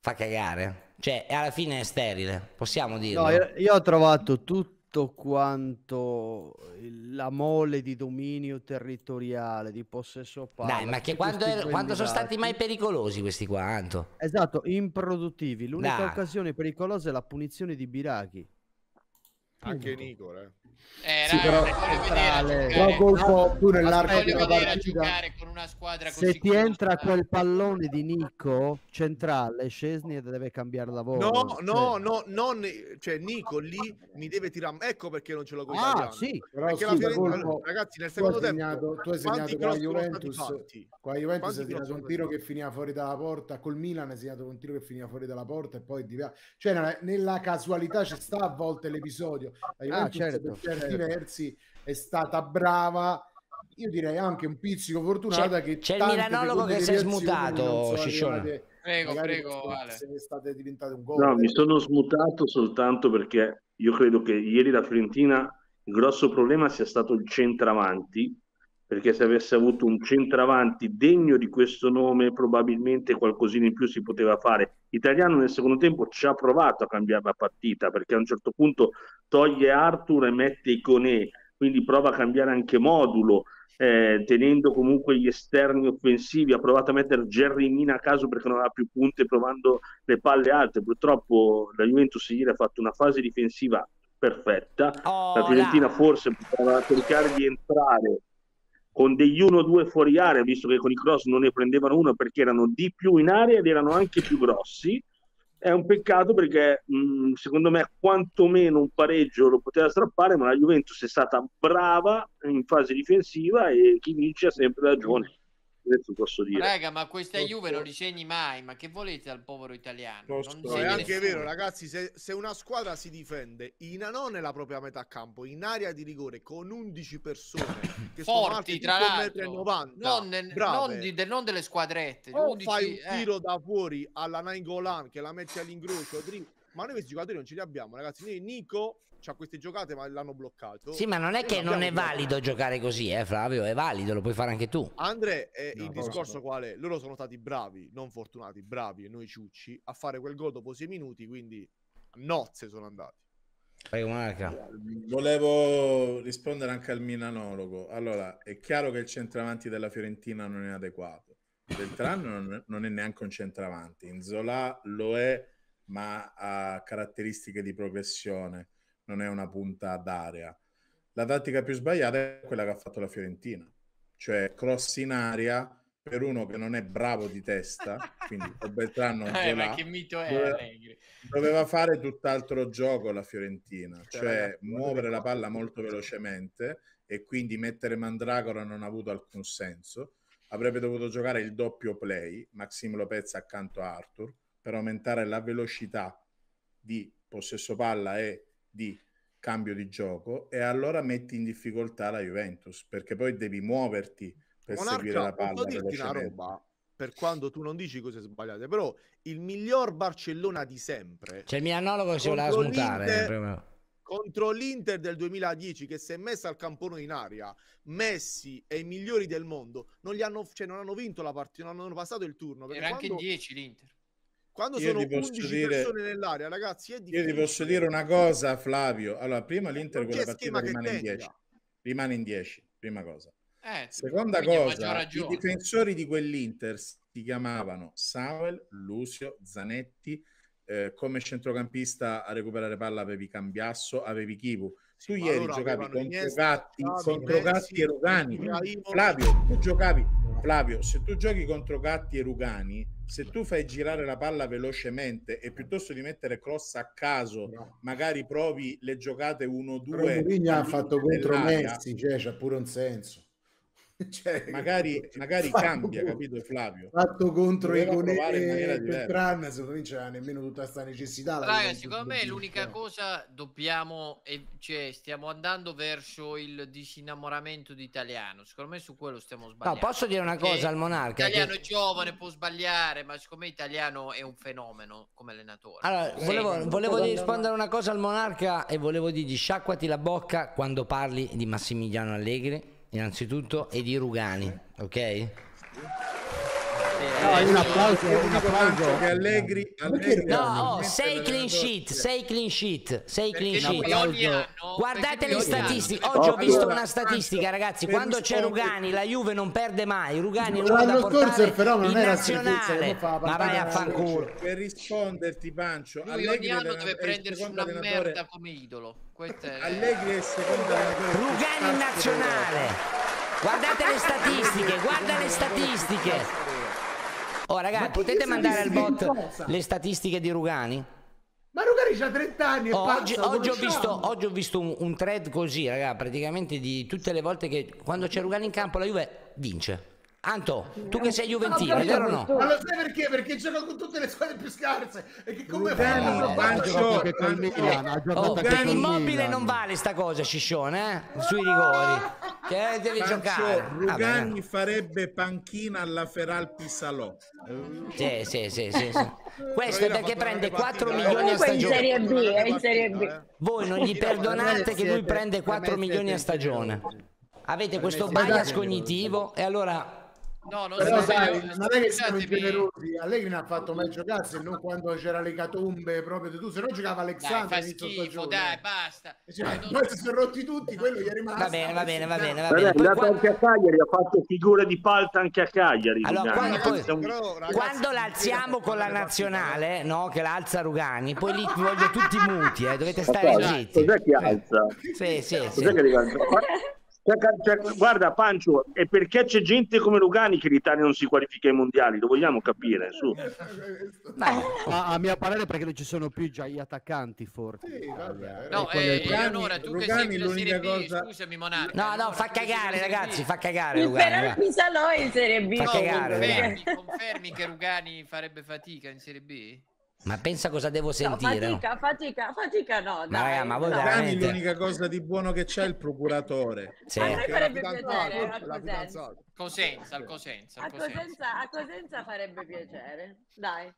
fa cagare? Cioè, alla fine è sterile, possiamo dirlo? No, io, io ho trovato tutto quanto la mole di dominio territoriale, di possesso palla. Dai, ma che quando, er- quando sono stati mai pericolosi questi qua, Anto? Esatto, improduttivi. L'unica Dai. occasione pericolosa è la punizione di Biraghi. Anche Nico, eh. Eh, Sì, però- Lo colpo tu nell'arco voglio di una vedere a partita. giocare con una squadra Se ti entra quel pallone di Nico centrale, Scesni deve cambiare lavoro. No, Cioè- no, no, non, cioè Nico lì mi deve tirare. Ecco perché non ce l'ho con Ah, sì. Però Perché la scusa, Fiorentina, Colpo, ragazzi, nel tu secondo tempo segnato, tu hai segnato con la Juventus, con la Juventus hai tirato cross un tiro che finiva fuori dalla porta, col Milan hai segnato un tiro che finiva fuori dalla porta e poi di cioè nella- casualità c'è sta a volte l'episodio. La Juventus certo, certi certo. versi è stata brava, io direi anche un pizzico fortunata C'è- che c'è il milanologo che si è smutato, Ciccione. Prego, prego, possono Ale. essere state diventate un gol. No, mi sono smutato soltanto perché io credo che ieri la Fiorentina il grosso problema sia stato il centravanti, perché se avesse avuto un centravanti degno di questo nome probabilmente qualcosina in più si poteva fare. Italiano nel secondo tempo ci ha provato a cambiare la partita perché a un certo punto toglie Arthur e mette Iconè, quindi prova a cambiare anche modulo. eh, tenendo comunque gli esterni offensivi, ha provato a mettere Jerry Mina a caso perché non aveva più punte, provando le palle alte. Purtroppo la Juventus ieri ha fatto una fase difensiva perfetta. Oh, la Fiorentina forse poteva cercare di entrare con degli 1-2 fuori area, visto che con i cross non ne prendevano uno perché erano di più in area ed erano anche più grossi. È un peccato perché mh, secondo me quantomeno un pareggio lo poteva strappare, ma la Juventus è stata brava in fase difensiva e chi vince ha sempre ragione. Questo posso dire. Raga, ma questa Posso- Juve non li segni mai. Ma che volete dal povero italiano? Non No, è anche nessuno. vero, ragazzi. Se, se una squadra si difende in, non nella propria metà campo, in area di rigore con 11 persone *coughs* che sono Forti, tipo tra 1,90 m, l'altro. Non, non di- de- non delle squadrette. o 11, fai un eh. tiro da fuori alla Nainggolan che la metti all'incrocio, tri- ma noi questi giocatori non ce li abbiamo, ragazzi. Noi Nico c'ha queste giocate, ma l'hanno bloccato. Sì, ma non è che non è valido giocare così, eh, Flavio, è valido, lo puoi fare anche tu. Andre, eh, No, il discorso qual è? Loro sono stati bravi, non fortunati, bravi e noi ciucci a fare quel gol dopo sei minuti, quindi a nozze sono andati. Prego, Marca. Volevo rispondere anche al Milanologo. Allora, è chiaro che il centravanti della Fiorentina non è adeguato. Beltrano non, non è neanche un centravanti. Inzola lo è, ma ha caratteristiche di progressione, non è una punta d'area. La tattica più sbagliata è quella che ha fatto la Fiorentina, cioè cross in aria per uno che non è bravo di testa, *laughs* quindi o Beltrano o Eh, ma che mito è dove- Allegri? doveva fare tutt'altro gioco la Fiorentina, Cioè, cioè muovere la palla molto velocemente e quindi mettere Mandragora non ha avuto alcun senso. Avrebbe dovuto giocare il doppio play, Maxim Lopez accanto a Arthur, per aumentare la velocità di possesso palla e di cambio di gioco e allora metti in difficoltà la Juventus, perché poi devi muoverti per seguire Monarca, la palla posso dirti una roba? Per quando tu non dici cose sbagliate, però il miglior Barcellona di sempre C'è il milanologo che si voleva Contro smutare. contro l'Inter del 2010 che si è messa al campone in aria, Messi e i migliori del mondo non, gli hanno, cioè, non hanno vinto la partita, non hanno passato il turno. Era anche quando, 10 l'Inter. Quando Io sono ti posso 11 dire- persone nell'area, ragazzi, è Io ti difficile. posso dire una cosa, Flavio. Allora, prima l'Inter quella c'è partita rimane in tenga. 10. Rimane in 10, prima cosa. Eh, Seconda cosa, i difensori di quell'Inter si chiamavano Samuel, Lucio, Zanetti, eh, come centrocampista a recuperare palla avevi Cambiasso, avevi Kivu. Tu ma ieri giocavi contro Gatti, contro Messi, Gatti e Rugani. Flavio, tu giocavi, Flavio, se tu giochi contro Gatti e Rugani, se tu fai girare la palla velocemente e piuttosto di mettere cross a caso, magari provi le giocate 1-2 Però Mourinho ha fatto contro Messi, cioè c'ha pure un senso. *laughs* Cioè, magari, *laughs* magari fatto cambia, capito Flavio? Fatto contro in maniera e. Beltran, secondo me non c'era nemmeno tutta questa necessità. la Raga, secondo me l'unica cosa dobbiamo, e- cioè stiamo andando verso il disinnamoramento di italiano. Secondo me su quello stiamo No, sbagliando. posso dire una cosa al monarca? Italiano che- è giovane, può sbagliare, ma secondo me italiano è un fenomeno come allenatore. Allora, Sì. volevo, volevo rispondere una cosa al monarca e volevo dirgli sciacquati la bocca quando parli di Massimiliano Allegri, innanzitutto, e di Rugani, ok? No, un applauso, un applauso. Che Allegri, Allegri è No, oh, 6 clean sheet, 6 clean sheet, 6 clean sheet. Guardate le statistiche. Oggi ho visto una statistica, ragazzi. Quando c'è Rugani, la Juve non perde mai. Rugani è L'anno da scorso portare il fenomeno non era nazionale. Ma vai a fanculo. Per risponderti, Pancio, Allegri deve prendersi secondo una merda come idolo. Allegri è il secondo allenatore Rugani nazionale. Guardate le statistiche, guarda le statistiche. Oh ragazzi, potete mandare al bot le statistiche di Rugani? Ma Rugani c'ha 30 anni, Oh, oggi, pazzo, oggi ho visto, oggi ho visto un, un thread così, raga, praticamente di tutte le volte che quando c'è Rugani in campo la Juve vince. Anto, tu che sei Juventino, è vero o no? Ma lo sai perché? Perché gioca con tutte le squadre più scarse e che come fai anche per l'immobile non vale sta cosa, Ciccione, eh? Sui rigori. Che devi Pancio, giocare. Rugani Vabbè. farebbe panchina alla Feralpi Salò. Sì, sì, sì, sì, sì. Questo è perché prende una 4 partita- milioni a Comunque in stagione. Serie B, è in Serie B. Voi non gli perdonate che lui prende 4 per me milioni a stagione. Avete questo bias cognitivo e allora No, non Però sai, non è che siamo ingenerosi. Allegri ne ha fatto meglio cazzo e non quando c'era le catombe proprio di tu, se no giocava Dai, Alexandro fa schifo, dai, basta. E cioè, Eh, non- poi si sono rotti tutti, quello gli è rimasto. va bene, va bene, va bene, va Vabbè, bene. è Poi andato qua- anche a Cagliari, ha fatto figure di palta anche a Cagliari. Allora, quando poi- Però, ragazzi, Quando l'alziamo con la nazionale, no, che la alza Rugani, poi lì voglio tutti muti, eh, dovete stare Cos'è? zitti. Cos'è che alza? Sì, sì, sì. Cos'è che arriva? Cioè, cioè, guarda Pancio, è perché c'è gente come Rugani che l'Italia non si qualifica ai mondiali, lo vogliamo capire, su. Vai. A, a mio parere perché non ci sono più già gli attaccanti forti. Sì, vabbè. No, eh, Eleonora, tu che Rugani segui la Serie B, cosa- scusami Monarca. No, no, fa che cagare ragazzi, fa cagare Il va. Feralpi Salò è in Serie B. Fa cagare, ragazzi. perché- Confermi, confermi che Rugani farebbe fatica in Serie B? Ma pensa cosa devo sentire. no? fatica, fatica, fatica no, Ma dai. ma voi no. veramente- l'unica cosa di buono che c'è è il procuratore. Sì. A la farebbe piacere, a Cosenza. fidanzata. Cosenza, al Cosenza, al A Cosenza. Cosenza, a Cosenza farebbe piacere. Dai.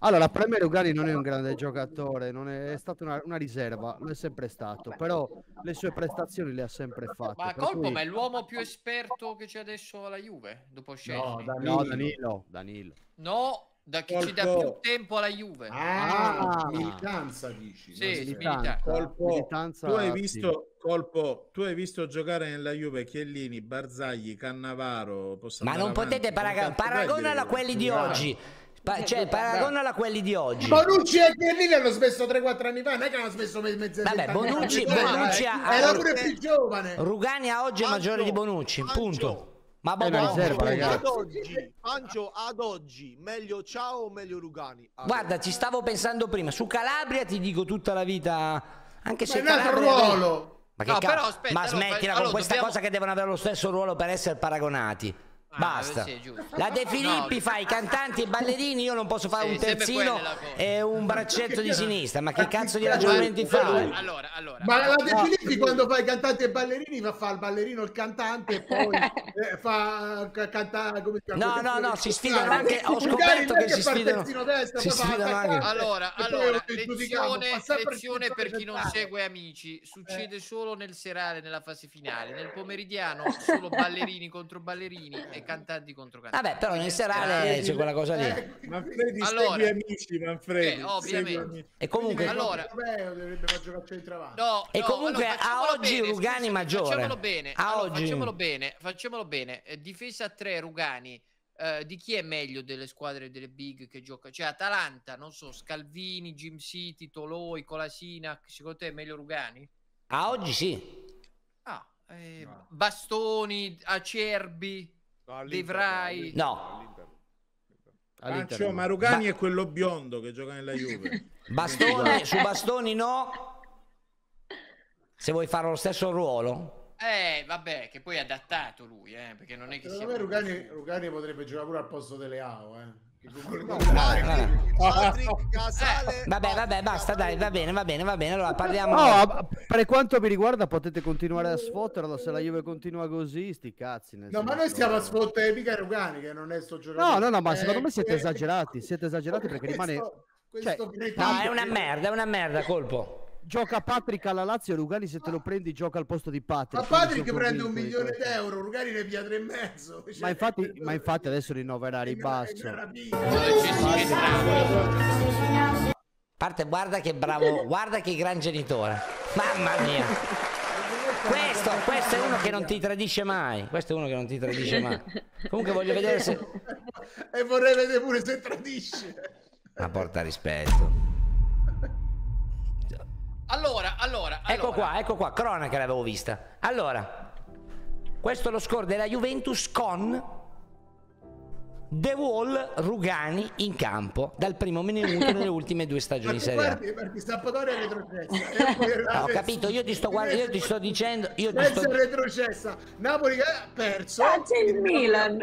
Allora, per me Rugani non è un grande giocatore, non è, è stata una, una riserva, lo è sempre stato, però le sue prestazioni le ha sempre fatte. Ma Colpo, cui- ma è l'uomo più esperto che c'è adesso alla Juve, dopo Scesni? No, No, Danilo, Danilo. No, da chi ci dà Colpo. più tempo alla Juve. Ah, Ah. militanza dici. Sì, sì, militare. Colpo, militanza, tu hai sì. visto, Colpo, tu hai visto giocare nella Juve Chiellini, Barzagli, Cannavaro. Ma non potete avanti, paragonare, a quelli di Rugani. oggi. Pa- cioè, paragonala a quelli di oggi. Bonucci e Chiellini hanno smesso 3-4 anni fa, non è che hanno smesso me- mezzo Vabbè. Bonucci- Eh, Bonucci ha- era ha- pure più giovane. Rugani a oggi è maggiore di Bonucci, punto. Ma È una Bobo- riserva, ragazzi. Ad oggi, Pancio, ad oggi, meglio Ciao o meglio Rugani? Ad Guarda, ci stavo pensando prima. Su Calabria ti dico tutta la vita. Anche Ma se è un altro Calabria- ruolo. Ma, che No, ca- però aspetta, ma allora, smettila allora, con questa dobbiamo- cosa che devono avere lo stesso ruolo per essere paragonati. Ah, Basta. sì. La De Filippi No. fa i cantanti e i ballerini, io non posso fare Sì, un terzino e un braccetto di sinistra. Ma che cazzo di ragionamenti fai? Allora, allora. Ma la De No. Filippi quando fa i cantanti e ballerini va a fare il ballerino il cantante e poi *laughs* eh, fa ca- cantare come si chiama? No, no, no, si sfidano anche- ho scoperto che si fa sfidano- destro, si fa sfidano anche- Allora, allora lezione, fa lezione per chi non segue amici, succede solo nel serale, nella fase finale, nel pomeridiano solo ballerini contro ballerini e cantanti contro cantanti. Vabbè, però nel Nel serale c'è quella cosa lì. Eh, Manfredi, Allora. segui amici, Manfredi. Eh, ovviamente. E comunque, Allora- Vabbè, dovrebbe far giocare a centravanti. No, E no, comunque, allora, a oggi bene, Rugani scusami, maggiore. Facciamolo bene, A allora, oggi. facciamolo bene, facciamolo bene. Eh, difesa a 3 Rugani. eh, di chi è meglio delle squadre delle big che gioca? Cioè Atalanta, non so, Scalvini, Jim City, Toloi, Colasina, secondo te è meglio Rugani? a oggi sì. Ah, eh, No. Bastoni, Acerbi, No, Devrai. No. all'Inter. All'Inter Pancio, no. ma Rugani Ba- è quello biondo che gioca nella Juve. *laughs* Bastoni, su Bastoni no. Se vuoi fare lo stesso ruolo. Eh, vabbè, che poi è adattato lui, eh, perché non è che sia... Secondo me Rugani, Rugani potrebbe giocare pure al posto delle AO, eh. Vabbè, vabbè. Basta, dai, va bene, va bene, va bene. Allora parliamo. No, per quanto mi riguarda potete continuare a sfotterlo, se la Juve continua così, sti cazzi. nel No, ma noi stiamo a sfottere mica Rugani che non è sto giocatore. No, no, no, ma Eh, secondo me siete esagerati, siete esagerati perché rimane... questo- questo cioè, No, è una merda, è una merda, colpo. Gioca Patrick alla Lazio, Rugani se te lo prendi gioca al posto di Patrick. Ma Patrick prende un milione d'euro, Rugani ne pia tre e mezzo. Ma Cioè, infatti, *laughs* ma infatti adesso rinnoverà ribasso. parte, guarda che bravo, guarda che gran genitore. Mamma mia. Questo, questo è uno che non ti tradisce mai. Questo è uno che non ti tradisce mai. Comunque voglio vedere se. e vorrei vedere pure se tradisce. Ma porta rispetto. Allora, allora, Ecco allora. qua, ecco qua, cronaca l'avevo vista. Allora, questo è lo score della Juventus con The Wall Rugani in campo dal primo minuto nelle ultime due stagioni tu Serie A. guardi, guardi, Sappatoria è retrocessa. E poi Ah, ho capito, io ti sto guarda- io ti sto dicendo, io ti sto è retrocessa. Napoli ha perso. Ah, c'è il Milan.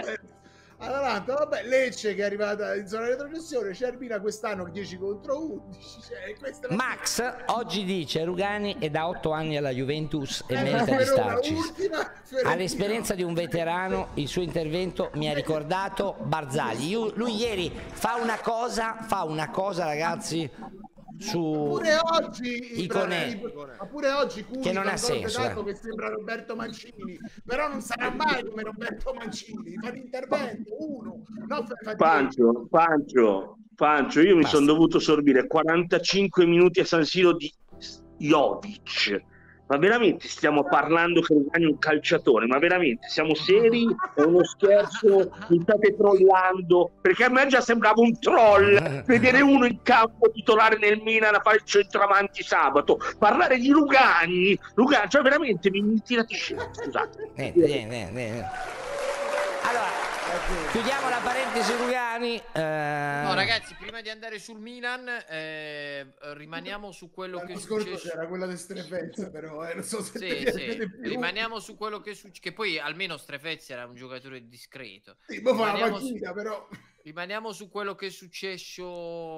Atalanta, vabbè, Lecce che è arrivata in zona retrocessione, Cervina quest'anno 10 contro 11. Cioè, è la Max oggi dice Rugani è da 8 anni alla Juventus e Eh, merita di starci. ultima, Ha Fiorentina. l'esperienza di un veterano, il suo intervento mi ha ricordato Barzagli. Io- lui ieri fa una cosa, fa una cosa ragazzi su Pure oggi Icone. Ibrahim- ma pure oggi Cuni Che non ha senso, eh. che sembra Roberto Mancini però non sarà mai come Roberto Mancini fa l'intervento uno no, Pancio, Pancio, Pancio, io mi sono dovuto sorbire 45 minuti a San Siro di Jovic. Ma veramente stiamo parlando che è un calciatore? Ma veramente siamo seri? È uno scherzo? Mi state trollando? Perché a me già sembrava un troll *laughs* vedere uno in campo titolare nel Milan a fare il centravanti sabato. Parlare di Rugani, Rugani, cioè veramente mi, mi tirate scemo, scusate. Niente, niente. Allora, chiudiamo la parentesi Rugani. eh, No, ragazzi, prima di andare sul Milan, eh, rimaniamo su quello che è l'anno scorso successo. c'era quella di Strefezza però eh, non so se Sì, sì. Rimaniamo su quello che succede. Che poi almeno Strefezzi era un giocatore discreto. sì, poi fa la rimaniamo su- panchina però Rimaniamo su quello che è successo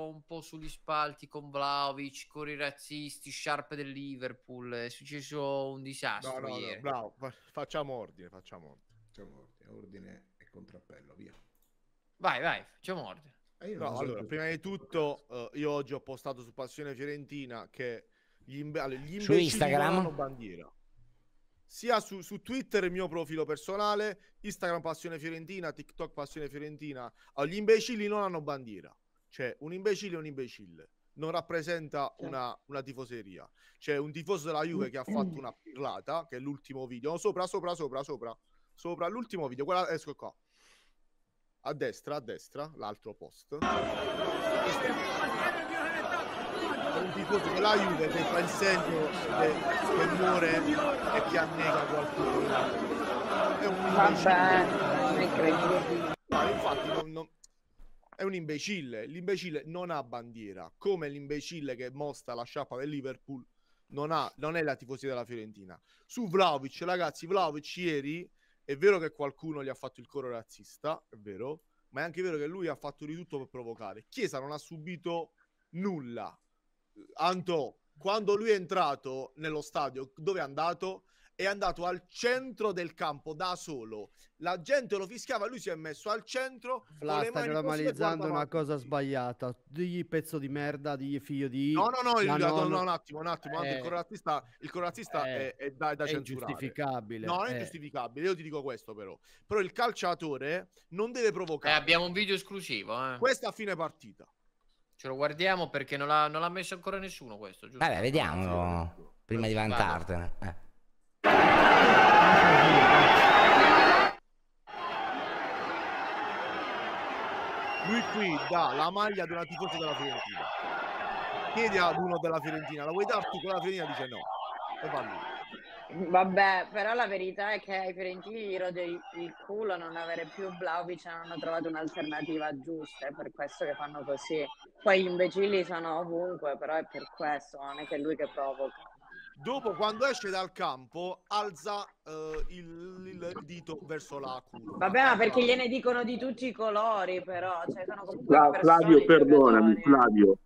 un po' sugli spalti con Vlaovic, con i razzisti, Sharp del Liverpool. È successo un disastro No, no, no, bravo, fa- facciamo ordine, facciamo ordine. Facciamo ordine, ordine contrappello via Vai, vai, facciamo ordine. Eh, No, so allora, prima di tutto, eh, io oggi ho postato su Passione Fiorentina che gli, imbe- allora, gli Su imbecilli Instagram? non hanno bandiera. Sia su, su Twitter il mio profilo personale, Instagram Passione Fiorentina, TikTok Passione Fiorentina. Allora, gli imbecilli non hanno bandiera. Cioè, un imbecille è un imbecille. Non rappresenta una, una tifoseria. C'è un tifoso della Juve che ha fatto una *clears throat* pirlata, che è l'ultimo video. Sopra, sopra, sopra, sopra. Sopra l'ultimo video. Guarda, esco qua. A destra, a destra, l'altro post. Un tifoso della Juve che fa il segno che, che muore e che annega qualcuno. È un imbecille. No, infatti non- non- è un imbecille. L'imbecille non ha bandiera, come l'imbecille che mostra la sciarpa del Liverpool non, ha, non è la tifoseria della Fiorentina. Su Vlaovic, ragazzi, Vlaovic ieri è vero che qualcuno gli ha fatto il coro razzista, è vero, ma è anche vero che lui ha fatto di tutto per provocare. Chiesa non ha subito nulla. Anto, quando lui è entrato nello stadio, dove è andato? È andato al centro del campo da solo. La gente lo fischiava, lui si è messo al centro. Fla, con le stai normalizzando una cosa sbagliata. Digli pezzo di merda, digli figlio di... No, no, no, il, la no, un attimo, un attimo. Anto, il Eh, corazzista, il corazzista eh, è, è da, da è censurare. ingiustificabile. No, non è eh. ingiustificabile. Io ti dico questo, però. Però il calciatore non deve Eh, provocare. abbiamo un video esclusivo. Eh. Questa a fine partita. Ce lo guardiamo perché non l'ha, non l'ha messo ancora nessuno questo, giusto? Vabbè, vediamolo prima di vantartene. Eh. Lui qui dà la maglia di una tifosa della Fiorentina. Chiedi ad uno della Fiorentina, la vuoi darti quella Fiorentina? Dice no. E va lì. Vabbè, però la verità è che ai Fiorentini gli rode il, culo non avere più Vlaovic non hanno trovato un'alternativa giusta, è per questo che fanno così. Poi gli imbecilli sono ovunque, però è per questo, non è che è lui che provoca. Dopo, quando esce dal campo, alza eh, il, il dito verso la curva. Vabbè, ma perché gliene dicono di tutti i colori, però, cioè sono comunque Flavio, perdonami. Flavio.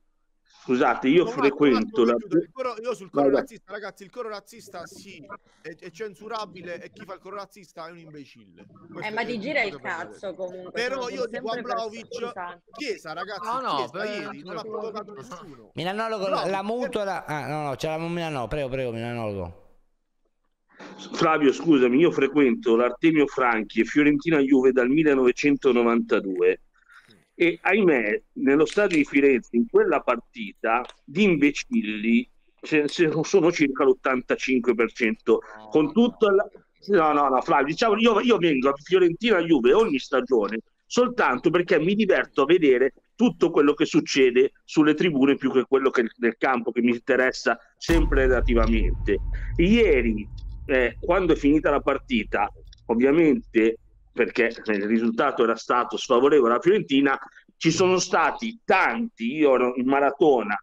Scusate, io attimo, frequento la... coro- io sul coro vai. razzista, ragazzi, il coro razzista sì, è, è censurabile e chi fa il coro razzista è un imbecille. Questo Eh, ma ti gira il cazzo comunque. Però io dico a persone- Chiesa, ragazzi, No, no, Chiesa per- ieri non ha provocato nessuno. Milanologo, No, la eh, mutua... La... Ah, no, no, c'era un Milanologo, prego, prego, Milanologo. Flavio, scusami, io frequento l'Artemio Franchi e Fiorentina Juve dal 1992 e ahimè nello stadio di Firenze in quella partita di imbecilli ce- ce- sono circa l'85% con tutto il... No, no, no, Flavio, diciamo, io, io vengo a Fiorentina Juve ogni stagione soltanto perché mi diverto a vedere tutto quello che succede sulle tribune più che quello che nel campo che mi interessa sempre relativamente. Ieri, eh, quando è finita la partita, ovviamente perché il risultato era stato sfavorevole alla Fiorentina, ci sono stati tanti, io ero in maratona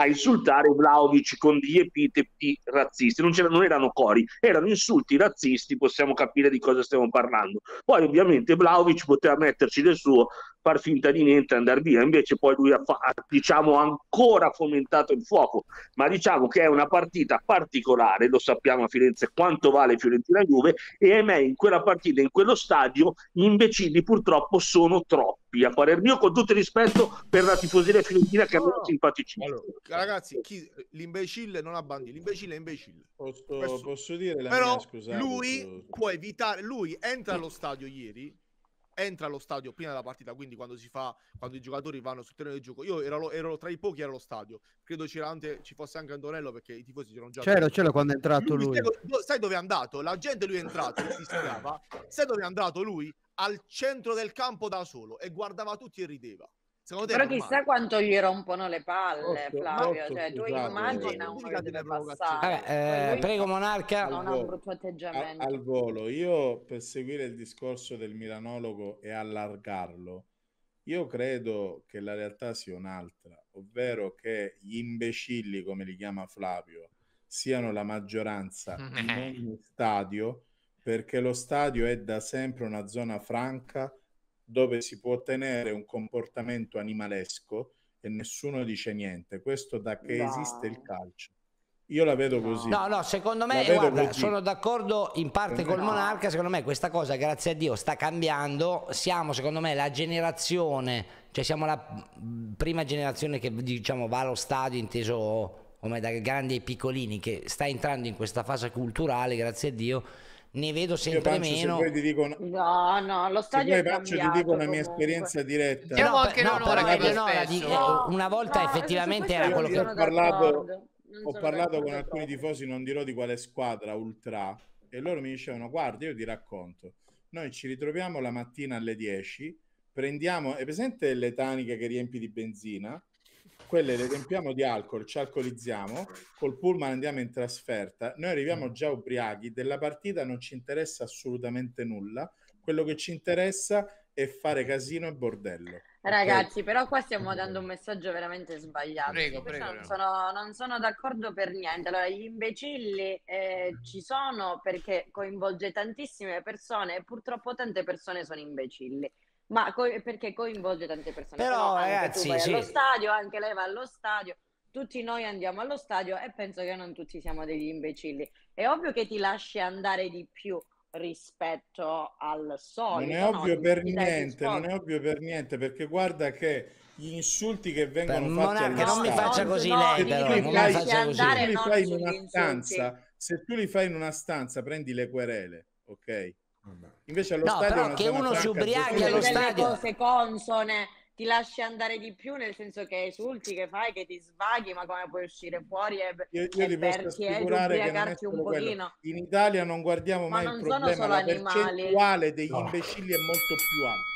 a insultare Vlaovic con degli epiteti razzisti, non, non erano cori, erano insulti razzisti, possiamo capire di cosa stiamo parlando. Poi ovviamente Vlaovic poteva metterci del suo, far finta di niente e andare via, invece poi lui ha, fa- ha, diciamo ancora fomentato il fuoco, ma diciamo che è una partita particolare, lo sappiamo a Firenze quanto vale Fiorentina Juve e ahimè in quella partita, in quello stadio, gli imbecilli purtroppo sono troppi, a parer mio con tutto il rispetto per la tifoseria fiorentina che No, è simpaticissima. Allora, ragazzi, chi- l'imbecille non ha bandi, l'imbecille è imbecille. Posso, Questo- posso dire la Però mia, scusate, lui può evitare, lui entra allo stadio ieri, entra allo stadio prima della partita, quindi quando si fa, quando i giocatori vanno sul terreno di gioco. Io ero, ero tra i pochi allo stadio, credo anche, ci fosse anche Antonello perché i tifosi c'erano già. C'era, c'era quando è entrato Lui, lui. sai, sai dove è andato? La gente lui è entrato, si spiegava. Sai dove è andato lui? Al centro del campo da solo e guardava tutti e rideva. Secondo te è Però chissà quanto gli rompono le palle, Posso- Flavio. posso, Cioè, tu immagina mica che deve delle provocazioni. passare. Eh, prego Monarca. Non ha un brutto atteggiamento. A- al volo, io per seguire il discorso del milanologo e allargarlo, io credo che la realtà sia un'altra, ovvero che gli imbecilli, come li chiama Flavio, siano la maggioranza *laughs* in ogni stadio, perché lo stadio è da sempre una zona franca dove si può tenere un comportamento animalesco e nessuno dice niente. Questo da che No. esiste il calcio. Io la vedo così. No, no, secondo me, guarda, sono d'accordo in parte col No. Monarca, secondo me questa cosa, grazie a Dio, sta cambiando, siamo secondo me la generazione, cioè siamo la prima generazione che diciamo va allo stadio inteso come da grandi ai piccolini, che sta entrando in questa fase culturale, grazie a Dio, ne vedo sempre Pancio, se meno. vuoi ti dico una- No, no, lo se stadio vuoi è Pancio, ti cambiato dico una mia esperienza diretta. Andiamo No, anche no, noi, però ora, meglio no, di- No, una volta no, effettivamente era quello che... Ho parlato- Ho parlato con alcuni tifosi, non dirò di quale squadra, ultra, e loro mi dicevano, guarda, io ti racconto, noi ci ritroviamo la mattina alle 10, prendiamo, è presente le taniche che riempi di benzina? Quelle le riempiamo di alcol, ci alcolizziamo, col pullman andiamo in trasferta, noi arriviamo già ubriachi, della partita non ci interessa assolutamente nulla, quello che ci interessa è fare casino e bordello. Ragazzi, però qua stiamo dando un messaggio veramente sbagliato. Prego, prego, Non prego. sono, non sono d'accordo per niente. Allora, gli imbecilli eh, ci sono perché coinvolge tantissime persone e purtroppo tante persone sono imbecilli. Ma co- perché coinvolge tante persone. Però, anche ragazzi, tu vai sì. allo stadio, anche lei va allo stadio, tutti noi andiamo allo stadio e penso che non tutti siamo degli imbecilli. È ovvio che ti lasci andare di più rispetto al solito. Non è no? ovvio Ti- per niente, non è ovvio per niente, perché guarda che gli insulti che vengono fatti Monarca, allo non mi faccia no, così no, lei, però, non fai- mi faccia così. se tu li non fai in una stanza, se tu li fai in una stanza, prendi le querele, ok? Invece allo No, stadio che uno si ubriachi allo delle stadio. cose consone ti lasci andare di più nel senso che esulti che fai che ti svaghi ma come puoi uscire fuori e, Io, io e non è ubriacarti un pochino In Italia non guardiamo Ma mai non il sono problema, solo la animali. percentuale degli No. imbecilli è molto più alta.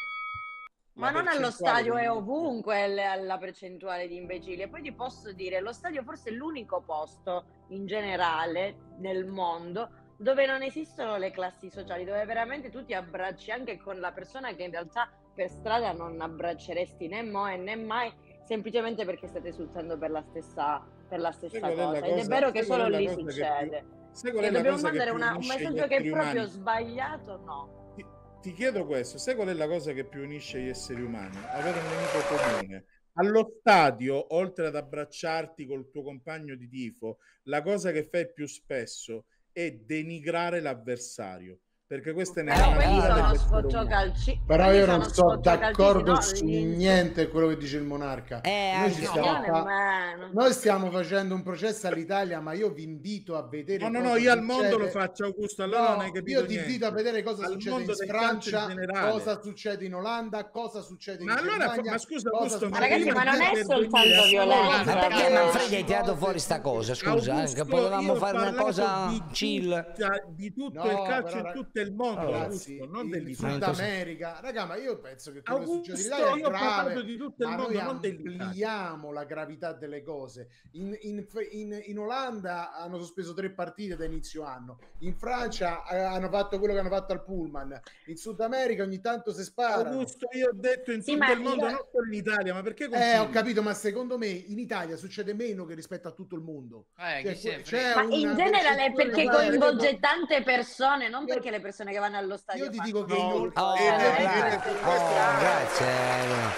ma La non allo stadio è ovunque la, la percentuale di imbecilli e poi ti posso dire lo stadio forse è l'unico posto in generale nel mondo dove non esistono le classi sociali dove veramente tu ti abbracci anche con la persona che in realtà per strada non abbracceresti né e né mai semplicemente perché state esultando per la stessa, per la stessa cosa. Ed è vero che solo lì che succede. Sai qual E è la dobbiamo che mandare una- un messaggio che è proprio umani? sbagliato, no. Ti, ti chiedo questo, sai qual è la cosa che più unisce gli esseri umani? Avere un nemico comune. allo stadio, oltre ad abbracciarti col tuo compagno di tifo, la cosa che fai più spesso è denigrare l'avversario. Perché questa è Però nella quelli natura sono calci. Però quelli io sono non sto sfoggio d'accordo su niente quello che dice il monarca. Eh, Noi, stiamo fa- noi stiamo facendo un processo all'Italia, ma io vi invito a vedere. No, no, no, io al succede- mondo lo faccio, Augusto. Allora No, non hai capito io ti niente. invito a vedere cosa Al succede in in Francia, generale. cosa succede in Olanda, cosa succede in Ma allora, Germania. ma scusa, Augusto, Ma ragazzi, in ma non è soltanto violenza. Ma perché Eh, Manfredi hai tirato fuori sta cosa? Scusa, eh, potevamo fare una cosa di chill. di tutto il calcio in rag- il mondo, Ragazzi, Augusto, non in dell'Italia. Sud America, raga, ma io penso che quello che succede Augusto, Italia è grave, di tutto il ma mondo, noi non ampliamo la gravità delle cose. In, in- in- in Olanda hanno sospeso tre partite da inizio anno, in Francia eh, hanno fatto quello che hanno fatto al Pullman, in Sud America ogni tanto si sparano. Augusto, io ho detto in Sì, tutto il mondo, io- non solo in Italia, ma perché Eh, continui? ho capito, ma secondo me in Italia succede meno che rispetto a tutto il mondo. Eh, Cioè, c'è. Ma in generale perché coinvolge tante persone, non Io- perché le persone che vanno allo stadio Io ti dico che No, Oh, eh, Eh, eh, eh, Oh, grazie. Elena.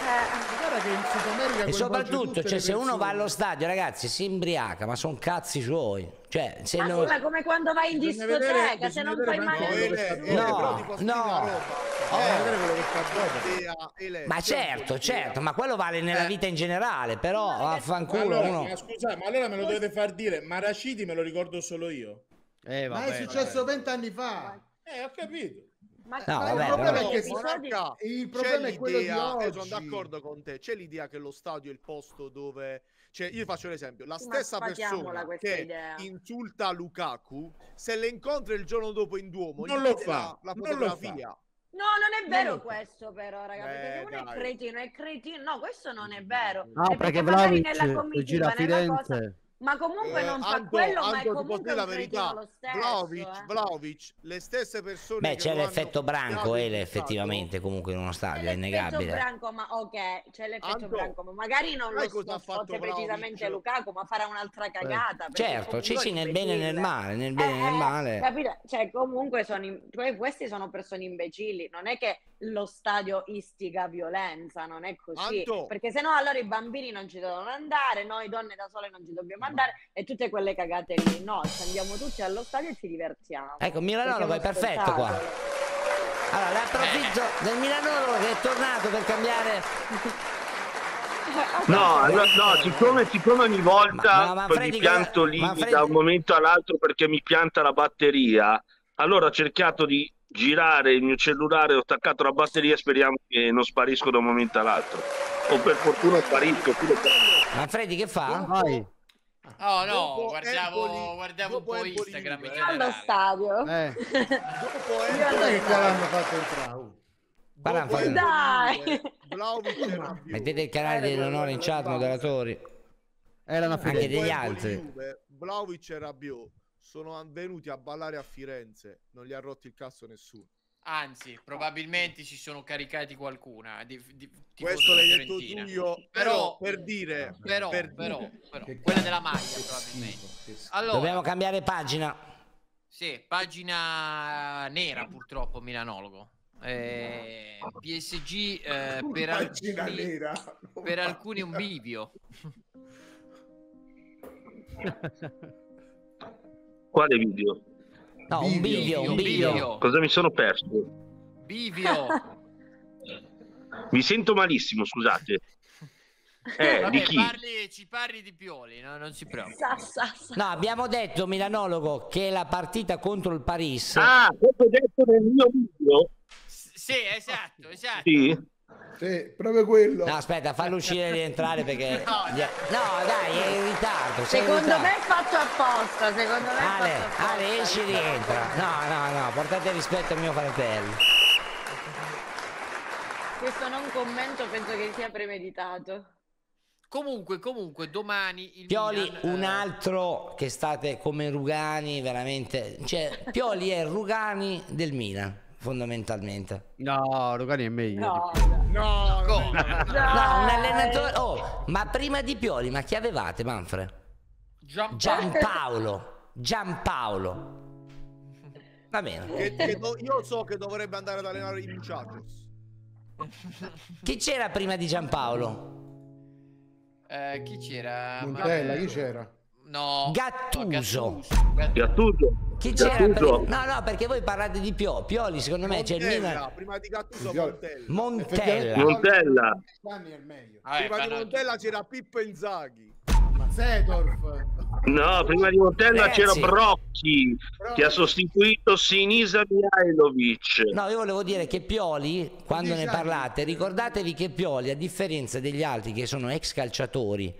Eh, E soprattutto, cioè, se uno va allo stadio, ragazzi, si imbriaca, ma sono cazzi suoi. Cioè, se ma non... sì, ma come quando vai in discoteca, vedere- se non fai male No, no. una roba. Eh, Ele, Ma certo, certo, ma quello vale nella Eh. vita in generale, però Ma vaffanculo allora, uno... ma scusa, ma allora me lo dovete far dire, Maraciti me lo ricordo solo io. Eh, Ma vabbè, è successo vent'anni fa. Eh, ho capito. Ma, No, ma vabbè, il però- problema è No, che Monarca, il c'è problema è quello di l'idea, e oggi. sono d'accordo con te, c'è l'idea che lo stadio è il posto dove... Cioè, io faccio l'esempio, la stessa persona che idea. insulta Lukaku, se le incontra il giorno dopo in Duomo, Non lo fa, la, la non lo fa. fotografia. No, non è vero fa. questo però, raga, Eh, perché uno dai. è cretino, è cretino. No, questo non è vero. No, È perché magari Vlaovic comitiva, gira cosa- Firenze. Ma comunque Eh, non fa Anto, quello, ma Anto, è ti posso comunque la verità. lo stesso. Vlaovic, eh. Vlaovic, le stesse persone Beh, c'è l'effetto branco, in Ele, passato- effettivamente, comunque in uno stadio, è l'effetto innegabile. branco, ma ok, c'è l'effetto Anto, branco, ma magari non lo sfotte Vlahovic? precisamente Lukaku, ma farà un'altra cagata. perché Certo, sì, sì, è nel bene e nel male, nel bene e nel Eh, male. capito? Cioè, comunque sono que- questi sono persone imbecilli, non è che lo stadio istiga violenza, non è così. Anto. Perché sennò allora i bambini non ci devono andare, noi donne da sole non ci dobbiamo andare e tutte quelle cagate lì. No, ci andiamo tutti allo stadio e ci divertiamo. Ecco, Milanologo è perfetto qua. Allora, ne approfitto del Milanologo che è tornato per cambiare... *laughs* No, no, no, siccome, siccome ogni volta Ma- ma poi Manfredi, mi pianto lì Manfredi- da un momento all'altro perché mi pianta la batteria, allora ho cercato di girare il mio cellulare, ho attaccato la batteria e speriamo che non sparisco da un momento all'altro. O per fortuna sparisco. Manfredi che fa? Vai. Oh no, Dopo guardavo, Empoli- guardavo un po' Empoli Instagram in Juve. Allo generale. stadio. Eh. *laughs* Dopo Empoli- stadio. l'hanno fatto entrare? oh. Parla, dopo parla. Empoli Dai. Più. Mettete il canale dell'onore in chat, moderatori. Era una Anche degli altri. Vlahovic e Rabiot sono venuti a ballare a Firenze, non gli ha rotto il cazzo nessuno. Anzi, probabilmente ci sono caricati qualcuna. Di, di, Questo l'hai detto io, Però- però per dire, Però, per però, dire. però, Che quella della maglia che probabilmente. schifo, che schifo. Allora, Dobbiamo cambiare pagina. sì, pagina nera purtroppo, Milanologo. Eh, PSG eh, per, Pagina alcuni, nera. per alcuni un bivio. *laughs* *laughs* Quale video? No, un bivio, un bivio. Cosa mi sono perso? Bivio. *laughs* Mi sento malissimo, scusate. *laughs* Eh, Vabbè, di chi? parli, ci parli di Pioli, no? non si preoccupi. No, abbiamo detto, Milanologo, che la partita contro il Paris... Ah, questo detto nel mio video? S- sì, esatto, esatto. Sì. Sì, proprio quello. No, aspetta, fallo uscire e rientrare perché... *laughs* No, No, dai, è in ritardo. Secondo ritardo. me è fatto apposta, secondo me è Ale, fatto apposta. Ale, esci e rientra. No, no, no, portate rispetto al mio fratello. Questo non commento penso che sia premeditato. Comunque, comunque, domani il Pioli, Milan, un eh, altro che state come Rugani, veramente... Cioè, Pioli è Rugani del Milan, fondamentalmente. No, Rugani è meglio. No, No, no, Come? no, un allenatore... Oh, ma prima di Pioli, ma chi avevate, Manfred? Giampaolo. Giampaolo. Giampaolo. Va bene. Che- che do- io so che dovrebbe andare ad allenare i muchachos. Chi c'era prima di Giampaolo? Eh, chi c'era? Montella, chi c'era? No. Gattuso. Gattuso. Chi c'era? Per... Gattuso. No, no, perché voi parlate di Pio. Pioli, secondo me c'è il Milan. prima di Gattuso. Montella. Montella. Montella. Prima di Montella c'era Pippo Inzaghi. Ma Sedorf. No, prima di Montella Ragazzi. c'era Brocchi che ha sostituito Sinisa Mihailovic. No, io volevo dire che Pioli, quando ne parlate, ricordatevi che Pioli, a differenza degli altri che sono ex calciatori,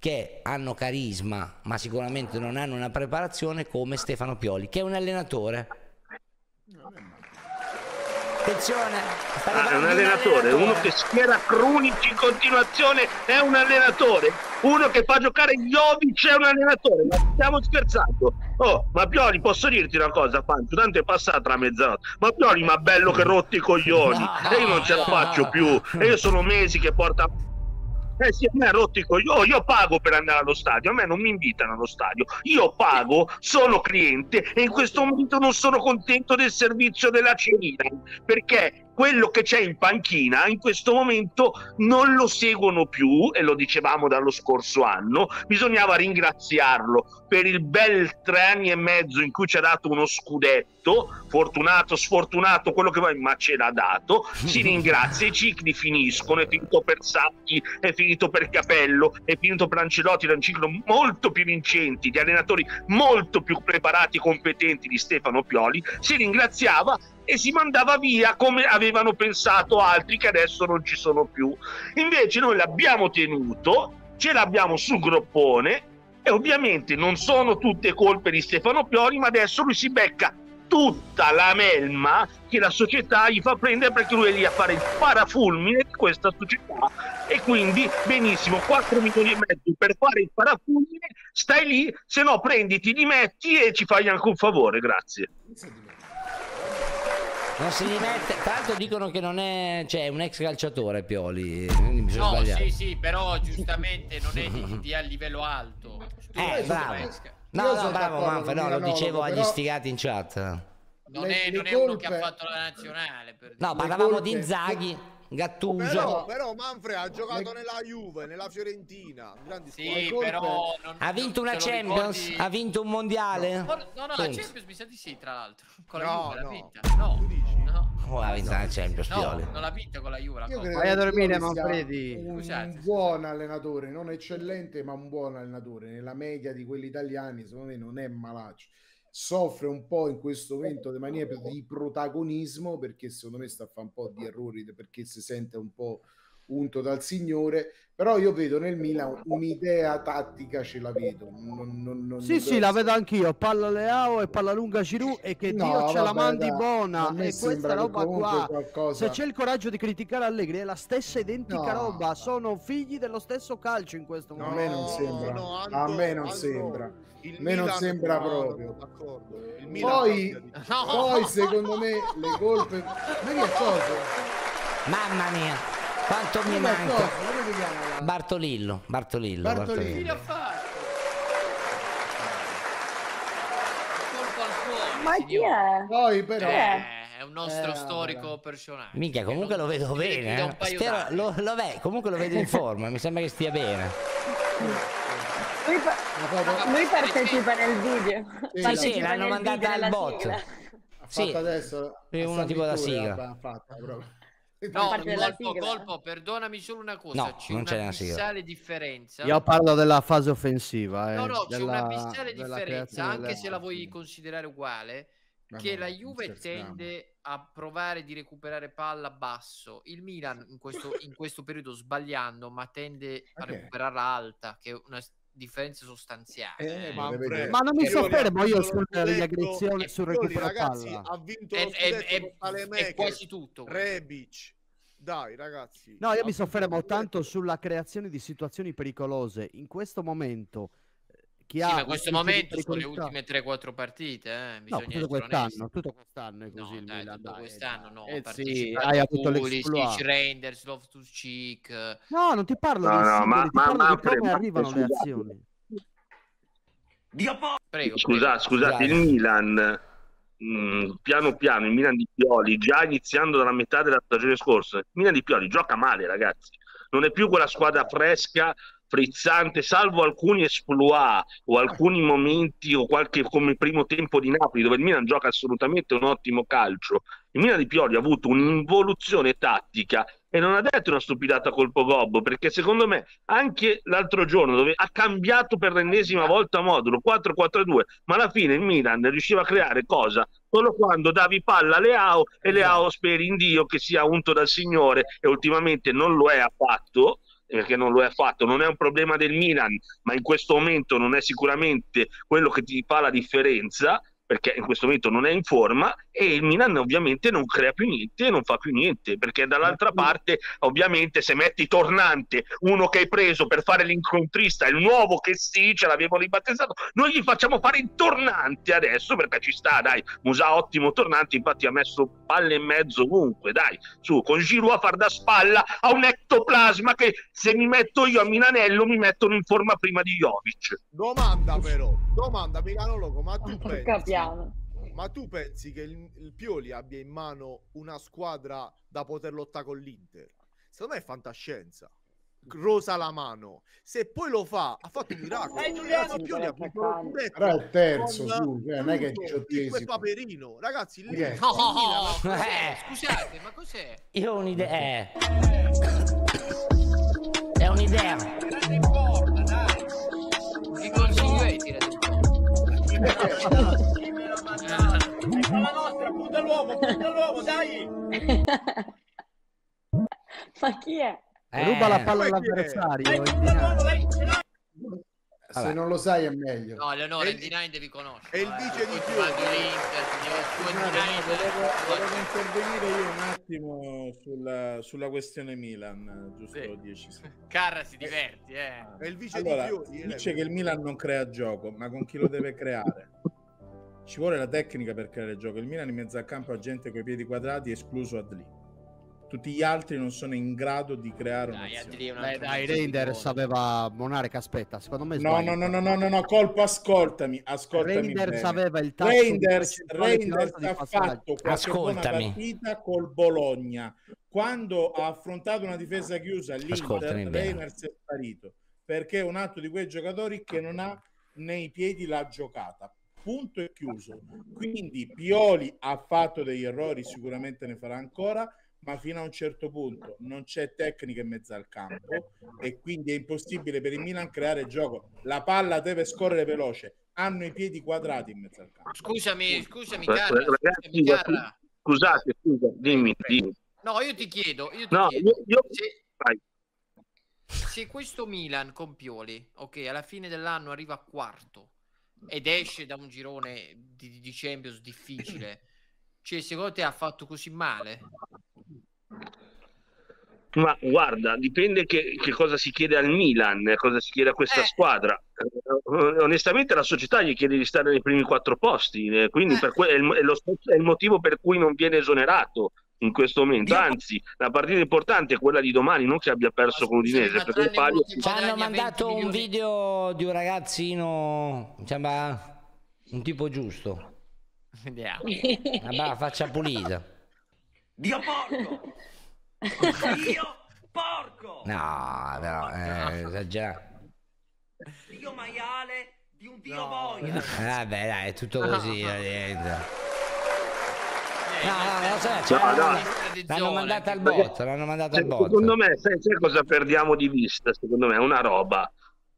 che hanno carisma, ma sicuramente non hanno una preparazione come Stefano Pioli, che è un allenatore. Attenzione, Ah, è un di allenatore, uno che schiera Krunic in continuazione è un allenatore, uno che fa giocare Jovic è un allenatore, ma stiamo scherzando. Oh, ma Pioli, posso dirti una cosa, Pancio, tanto è passata la mezzanotte, ma Pioli, ma bello che rotti i coglioni, No, e io non ce la faccio più, e io sono mesi che porta... Eh sì, a me ha rotto i coglioni, Oh, io pago per andare allo stadio, a me non mi invitano allo stadio, io pago, sono cliente e in questo momento non sono contento del servizio della Cina, perché quello che c'è in panchina in questo momento non lo seguono più e lo dicevamo dallo scorso anno bisognava ringraziarlo per il bel tre anni e mezzo in cui ci ha dato uno scudetto fortunato sfortunato quello che vuoi ma ce l'ha dato si *laughs* ringrazia i cicli finiscono è finito per Sacchi è finito per Capello è finito per Ancelotti da un ciclo molto più vincenti di allenatori molto più preparati e competenti di Stefano Pioli si ringraziava e si mandava via come avevano pensato altri che adesso non ci sono più. Invece noi l'abbiamo tenuto, ce l'abbiamo sul groppone e ovviamente non sono tutte colpe di Stefano Pioli, ma adesso lui si becca tutta la melma che la società gli fa prendere perché lui è lì a fare il parafulmine di questa società e quindi benissimo 4 milioni e mezzo per fare il parafulmine stai lì se no prendi ti dimetti e ci fai anche un favore grazie Non si dimette, tra l'altro dicono che non è, cioè, è un ex calciatore Pioli, mi sono No, sbagliato. sì, sì, però giustamente non è di, di a livello alto. Tu Eh, bravo. No, Io no, sono bravo Manfred, no, lo dicevo agli sfigati in chat. Non Le- è, non è uno che ha fatto la nazionale. Per No, parlavamo di colpe- Inzaghi, Gattuso. Però, però Manfred ha giocato nella Juve, nella Fiorentina. Sì, però... Non, Ha vinto una Champions? ricordi- Ha vinto un mondiale? No, no, la Punto. Champions mi sa di sì, tra l'altro. Con la No, Juve l'ha no. vinta. No, Tu dici? no. Oh, ha vinto la Champions, No, Pioli. non l'ha vinta con la Juve la Io Coppa. credo Vai a dormire, Manfredi. Un Scusate. buon allenatore, non eccellente, ma un buon allenatore. Nella media di quelli italiani, secondo me, non è malaccio. Soffre un po' in questo momento di maniera di protagonismo perché secondo me sta a fare un po' di errori perché si sente un po' unto dal signore. Però io vedo nel Milan un'idea tattica, ce la vedo. Non, non- non- Sì, non sì, la vedo anch'io. Palla Leao e palla lunga Giroud e che No, Dio ce la vabbè, mandi dai, buona. E questa sembra roba qua. qualcosa- Se c'è il coraggio di criticare Allegri, è la stessa identica No. roba. Sono figli dello stesso calcio in questo No, momento. a me non sembra. no, a Aldo, me non Aldo, sembra. il A me non Milan- sembra no, proprio. d'accordo. Il Milan Poi, *laughs* poi secondo me le colpe. Ma che cosa? Mamma mia, quanto mi Ma manca. cosa? Bartolillo, Bartolillo. Bartolillo. Fatto? Cuore, Ma chi è? Poi però. Eh, è un nostro Eh, storico vabbè. personaggio. Minchia, comunque lo vedo bene. eh. Spero- lo, lo ve- comunque lo vedo in forma, mi sembra che stia bene. Lui, pa- lui partecipa nel video. Sì, Partecipa sì, l'hanno mandata al bot. Sì. fatto adesso. Sì, uno tipo da sigla. proprio. No, della colpo, colpo, perdonami solo una cosa, No, c'è non c'è una una sigla. abissale differenza. Io parlo della fase offensiva. Eh, No, no, c'è della- un'abissale della differenza, creazione anche delle- se la vuoi considerare uguale, Ma che no, la Juve tende a provare di recuperare palla basso. Il Milan in questo, in questo periodo sbagliando, ma tende a che è? recuperarla alta, che è una s- differenza sostanziale. Eh, eh. ma Ma non mi soffermo io sulle aggressioni sul recupero ragazzi, palla. ha vinto È, è- è- è quasi tutto. Rebic. Dai, ragazzi. No, io mi soffermo tanto sulla creazione di situazioni pericolose. In questo momento, chi Sì, ha ma questo di momento sono le ultime 3-4 partite, eh, No, bisogna tutto essere quest'anno, onesti. tutto quest'anno è così No, il dai, Milan. tutto dai, quest'anno dai. no, Eh sì, hai avuto Pulisic, l'exploit. Reinders, Loftus-Cheek. No, non ti parlo No, dei no, singoli, ma- ti ma- parlo ma- di come ma- arrivano le azioni. Prego, Scusa, prego. scusate, il Milan, mh, piano piano, il Milan di Pioli, già iniziando dalla metà della stagione scorsa, il Milan di Pioli gioca male, ragazzi. Non è più quella squadra fresca frizzante, salvo alcuni esploit o alcuni momenti o qualche come primo tempo di Napoli dove il Milan gioca assolutamente un ottimo calcio. Il Milan di Pioli ha avuto un'involuzione tattica e non ha detto una stupidata col Pogobbo perché secondo me anche l'altro giorno dove ha cambiato per l'ennesima volta modulo 4-4-2 ma alla fine il Milan riusciva a creare cosa? solo quando davi palla a Leao e Leao speri in Dio che sia unto dal Signore e ultimamente non lo è affatto perché non lo è affatto, non è un problema del Milan, ma in questo momento non è sicuramente quello che ti fa la differenza perché in questo momento non è in forma e il Milan ovviamente non crea più niente e non fa più niente perché dall'altra parte ovviamente se metti tornante uno che hai preso per fare l'incontrista il nuovo che sì ce l'avevo ribattezzato noi gli facciamo fare il tornante adesso perché ci sta dai. Musa ottimo tornante infatti ha messo palle e mezzo ovunque dai. Su con Giroud a far da spalla a un ectoplasma che se mi metto io a Milanello mi mettono in forma prima di Jovic. Domanda però, domanda Milano Loco, ma tu pensi, Capiamo. ma tu pensi che il, il Pioli abbia in mano una squadra da poter lottare con l'Inter? Secondo me è fantascienza. Rosa la mano. Se poi lo fa, ha fatto un miracolo. Ragazzi, il Pioli ha vinto lo Però è il terzo, con su, cioè, non è che è e Paperino. Ragazzi, lì il Oh, oh, cos'è? Eh. Scusate, ma cos'è? Io ho un'idea. eh. È un'idea. Che consiglio è tirare *laughs* po'? la nostra, punta l'uomo, punta *laughs* l'uomo, dai! Ma chi è? Ruba la Eh, palla all'avversario. L'hai! Se Vabbè. non lo sai è meglio. No, Leonore, il il- D9 devi conoscere. è il vice di tu il Scusate, no, volevo, volevo D9. intervenire io un attimo sulla, sulla questione Milan, giusto Sì. 10 *laughs* secondi. Carra si diverti, eh. È il vice Allora, di eh. dice che il Milan non crea gioco, ma con chi lo deve creare? Ci vuole la tecnica per creare gioco. Il Milan in mezzo al campo ha gente con i piedi quadrati, escluso Adli. Tutti gli altri non sono in grado di creare Dai, un Beh, dai, Reinders aveva Monarek, aspetta, secondo me No, no, no, no, no, no, no, colpo, ascoltami, ascoltami Reinders bene. aveva il tasso Reinders, Reinders ha fatto qualche buona partita col Bologna. Quando ha affrontato una difesa chiusa, l'Inter. Reinders è sparito perché è un altro di quei giocatori che non ha nei piedi la giocata. Punto e chiuso. Quindi Pioli ha fatto degli errori, sicuramente ne farà ancora, ma fino a un certo punto non c'è tecnica in mezzo al campo e quindi è impossibile per il Milan creare gioco. La palla deve scorrere veloce, hanno i piedi quadrati in mezzo al campo. Scusami, scusami, ragazzi, scusami, Carra. Scusate, scusa, dimmi, dimmi. No, io ti chiedo, io ti No, chiedo, io, io- se, se questo Milan con Pioli, ok, alla fine dell'anno arriva quarto ed esce da un girone di, di Champions difficile, *clears throat* cioè secondo te ha fatto così male? Ma guarda, dipende che, che cosa si chiede al Milan, eh, cosa si chiede a questa Eh. squadra. Eh, onestamente la società gli chiede di stare nei primi quattro posti, eh, quindi Eh. per que- è, il, è lo è il motivo per cui non viene esonerato in questo momento. Dio- Anzi, la partita importante è quella di domani, non che abbia perso con l'Udinese, perché il Palio Ci hanno guadagna 20 mandato un video di un ragazzino, sembra un tipo giusto, Vediamo. una faccia pulita. Dio porco! Dio porco! No, però, è esagerato. Dio maiale di un dio No. boia! Vabbè, dai, è tutto così. No, no, l'hanno- mandata al anche bot, l'hanno mandata al bot. Secondo me, sai, sai cosa perdiamo di vista? Secondo me, una roba.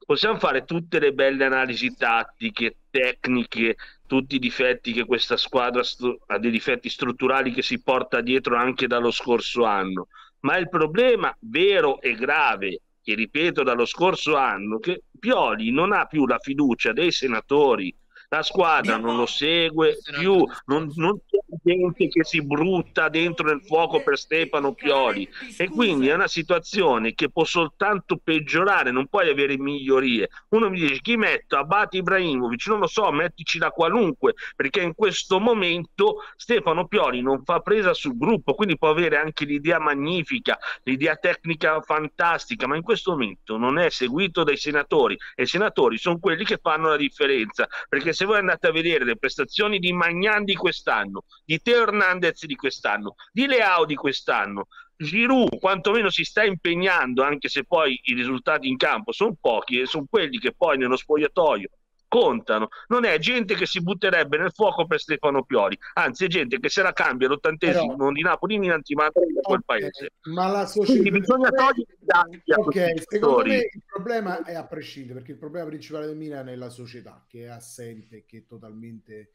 Possiamo fare tutte le belle analisi tattiche, tecniche, tutti i difetti che questa squadra stru- ha dei difetti strutturali che si porta dietro anche dallo scorso anno. Ma il problema vero e grave, che ripeto dallo scorso anno, che Pioli non ha più la fiducia dei senatori. La squadra non lo segue più, non, non c'è gente che si brutta dentro nel fuoco per Stefano Pioli. e quindi è una situazione che può soltanto peggiorare, non puoi avere migliorie. Uno mi dice chi metto? Abate Ibrahimovic, non lo so, mettici da qualunque, perché in questo momento Stefano Pioli non fa presa sul gruppo, quindi può avere anche l'idea magnifica, l'idea tecnica fantastica, ma in questo momento non è seguito dai senatori. E i senatori sono quelli che fanno la differenza, perché se se voi andate a vedere le prestazioni di Magnan di quest'anno, di Teo Hernandez di quest'anno, di Leao di quest'anno, Giroud quantomeno si sta impegnando, anche se poi i risultati in campo sono pochi e sono quelli che poi nello spogliatoio contano. Non è gente che si butterebbe nel fuoco per Stefano Pioli, anzi è gente che se la cambia all'ottantesimo Però- di Napoli Milan ti manda da quel paese. Ma la società... Quindi bisogna togliere i dati a questi Ok, secondo me il problema è a prescindere, perché il problema principale del Milan è la società, che è assente, che è totalmente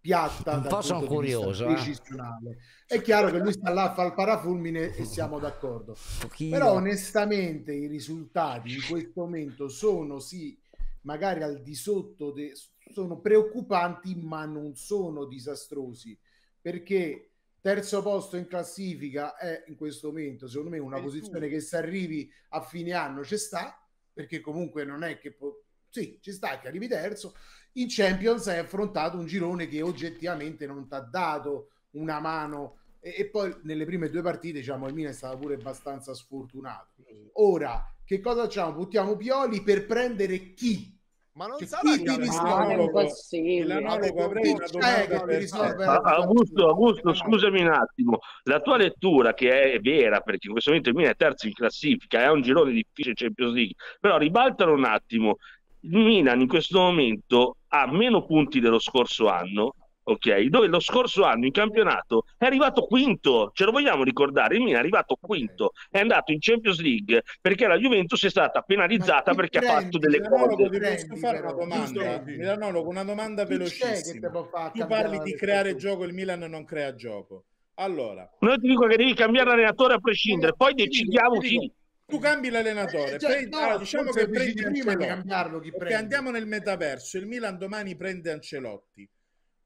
piatta Un po' sono curioso, eh. decisionale. È chiaro che lui sta là a fare il parafulmine e siamo d'accordo. Pochino. Però onestamente i risultati in questo momento sono sì, magari al di sotto, de- sono preoccupanti, ma non sono disastrosi, perché terzo posto in classifica è in questo momento, secondo me, una posizione che se arrivi a fine anno ci sta, perché comunque non è che... po- sì, ci sta che arrivi terzo. In Champions hai affrontato un girone che oggettivamente non ti ha dato una mano e, e poi nelle prime due partite diciamo il Milan è stato pure abbastanza sfortunato ora che cosa facciamo? buttiamo Pioli per prendere chi? Ma non Cioè, sarà chi che impossibile. Milanologo, avrei una domanda che per risolve te. la Ah, Augusto, Augusto, scusami un attimo, la tua lettura che è vera, perché in questo momento il Milan è terzo in classifica, è un girone difficile Champions League, però ribaltalo un attimo, il Milan in questo momento ha meno punti dello scorso anno, ok? Dove lo scorso anno in campionato è arrivato quinto, ce lo vogliamo ricordare, il Milan è arrivato quinto, è andato in Champions League perché la Juventus è stata penalizzata perché ha prendi? fatto delle Milanologo, cose. posso fare una domanda? giusto? Milanologo, una domanda velocissima. Tu parli di creare gioco, il Milan non crea gioco. Allora, Noi ti dico che devi cambiare allenatore a prescindere, poi decidiamo chi. tu cambi l'allenatore, Eh, cioè, prendi- no, allora, diciamo che prendi prima di cambiarlo chi Ok, prendi. andiamo nel metaverso. Il Milan domani prende Ancelotti.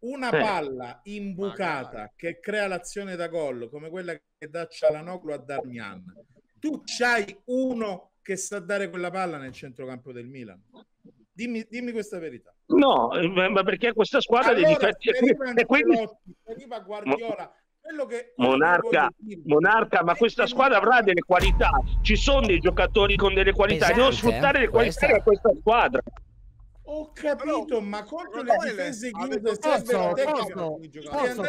Una Eh. palla imbucata Magari. che crea l'azione da gol, come quella che dà Cialanoglu a Darmian. Tu c'hai uno che sa dare quella palla nel centrocampo del Milan. Dimmi, dimmi questa verità. No, eh, ma perché questa squadra ha dei Allora, difetti e quindi arriva Guardiola, quello che quello che Monarca, dirvi Monarca, ma è questa che squadra avrà delle qualità. Ci sono dei giocatori con delle qualità, Pesante, devono sfruttare eh, le qualità questa. di questa squadra. Ho capito, Però, ma contro le difese chiuse Posso- posso- posso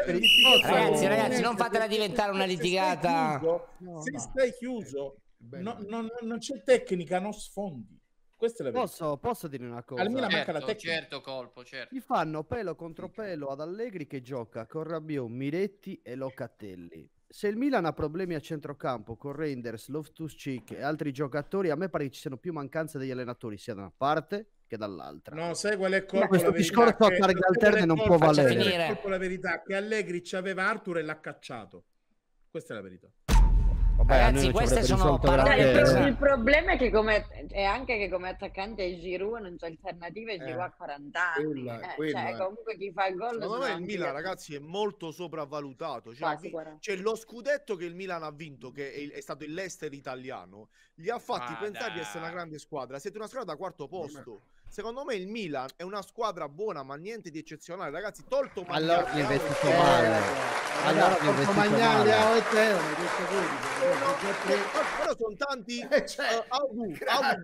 Ragazzi, ragazzi, non fatela diventare una se stai litigata. chiuso- No, Se stai chiuso, no- no- non c'è tecnica, non sfondi. Questa è la verità. Posso, posso dire una cosa? Al Milan manca la Certo, tecnica. certo, colpo, certo. Gli fanno pelo contro pelo ad Allegri che gioca con Rabiot, Miretti e Locatelli. Se il Milan ha problemi a centrocampo con Reinders, Loftus-Cheek e altri giocatori, a me pare che ci siano più mancanze degli allenatori sia da una parte che dall'altra. No, sai qual è colpo? questo la verità? discorso a targhe è alterne non può valere. È colpo? la verità che Allegri c'aveva Arthur e l'ha cacciato. Questa è la verità. Vabbè, Ragazzi, ci queste sono parole il, pro- Eh. il problema è che come è anche che come attaccante Giroud non c'è alternative, Giroud Eh, ha 40 anni. quella- eh, quella cioè, è. comunque chi fa il gol Secondo me il Milan, ragazzi, è molto sopravvalutato. Cioè, Quasi vi- 40. cioè, lo scudetto che il Milan ha vinto, che è, è stato il Leicester italiano, gli ha fatti Ma pensare di essere una grande squadra. Siete una squadra da quarto posto. Secondo me il Milan è una squadra buona, ma niente di eccezionale. Ragazzi, tolto Allora Magnani, mi hai investito Eh, male. Allora, Allora mi e no, già tre. però sono tanti. *laughs* Eh, cioè, Eh, Agu,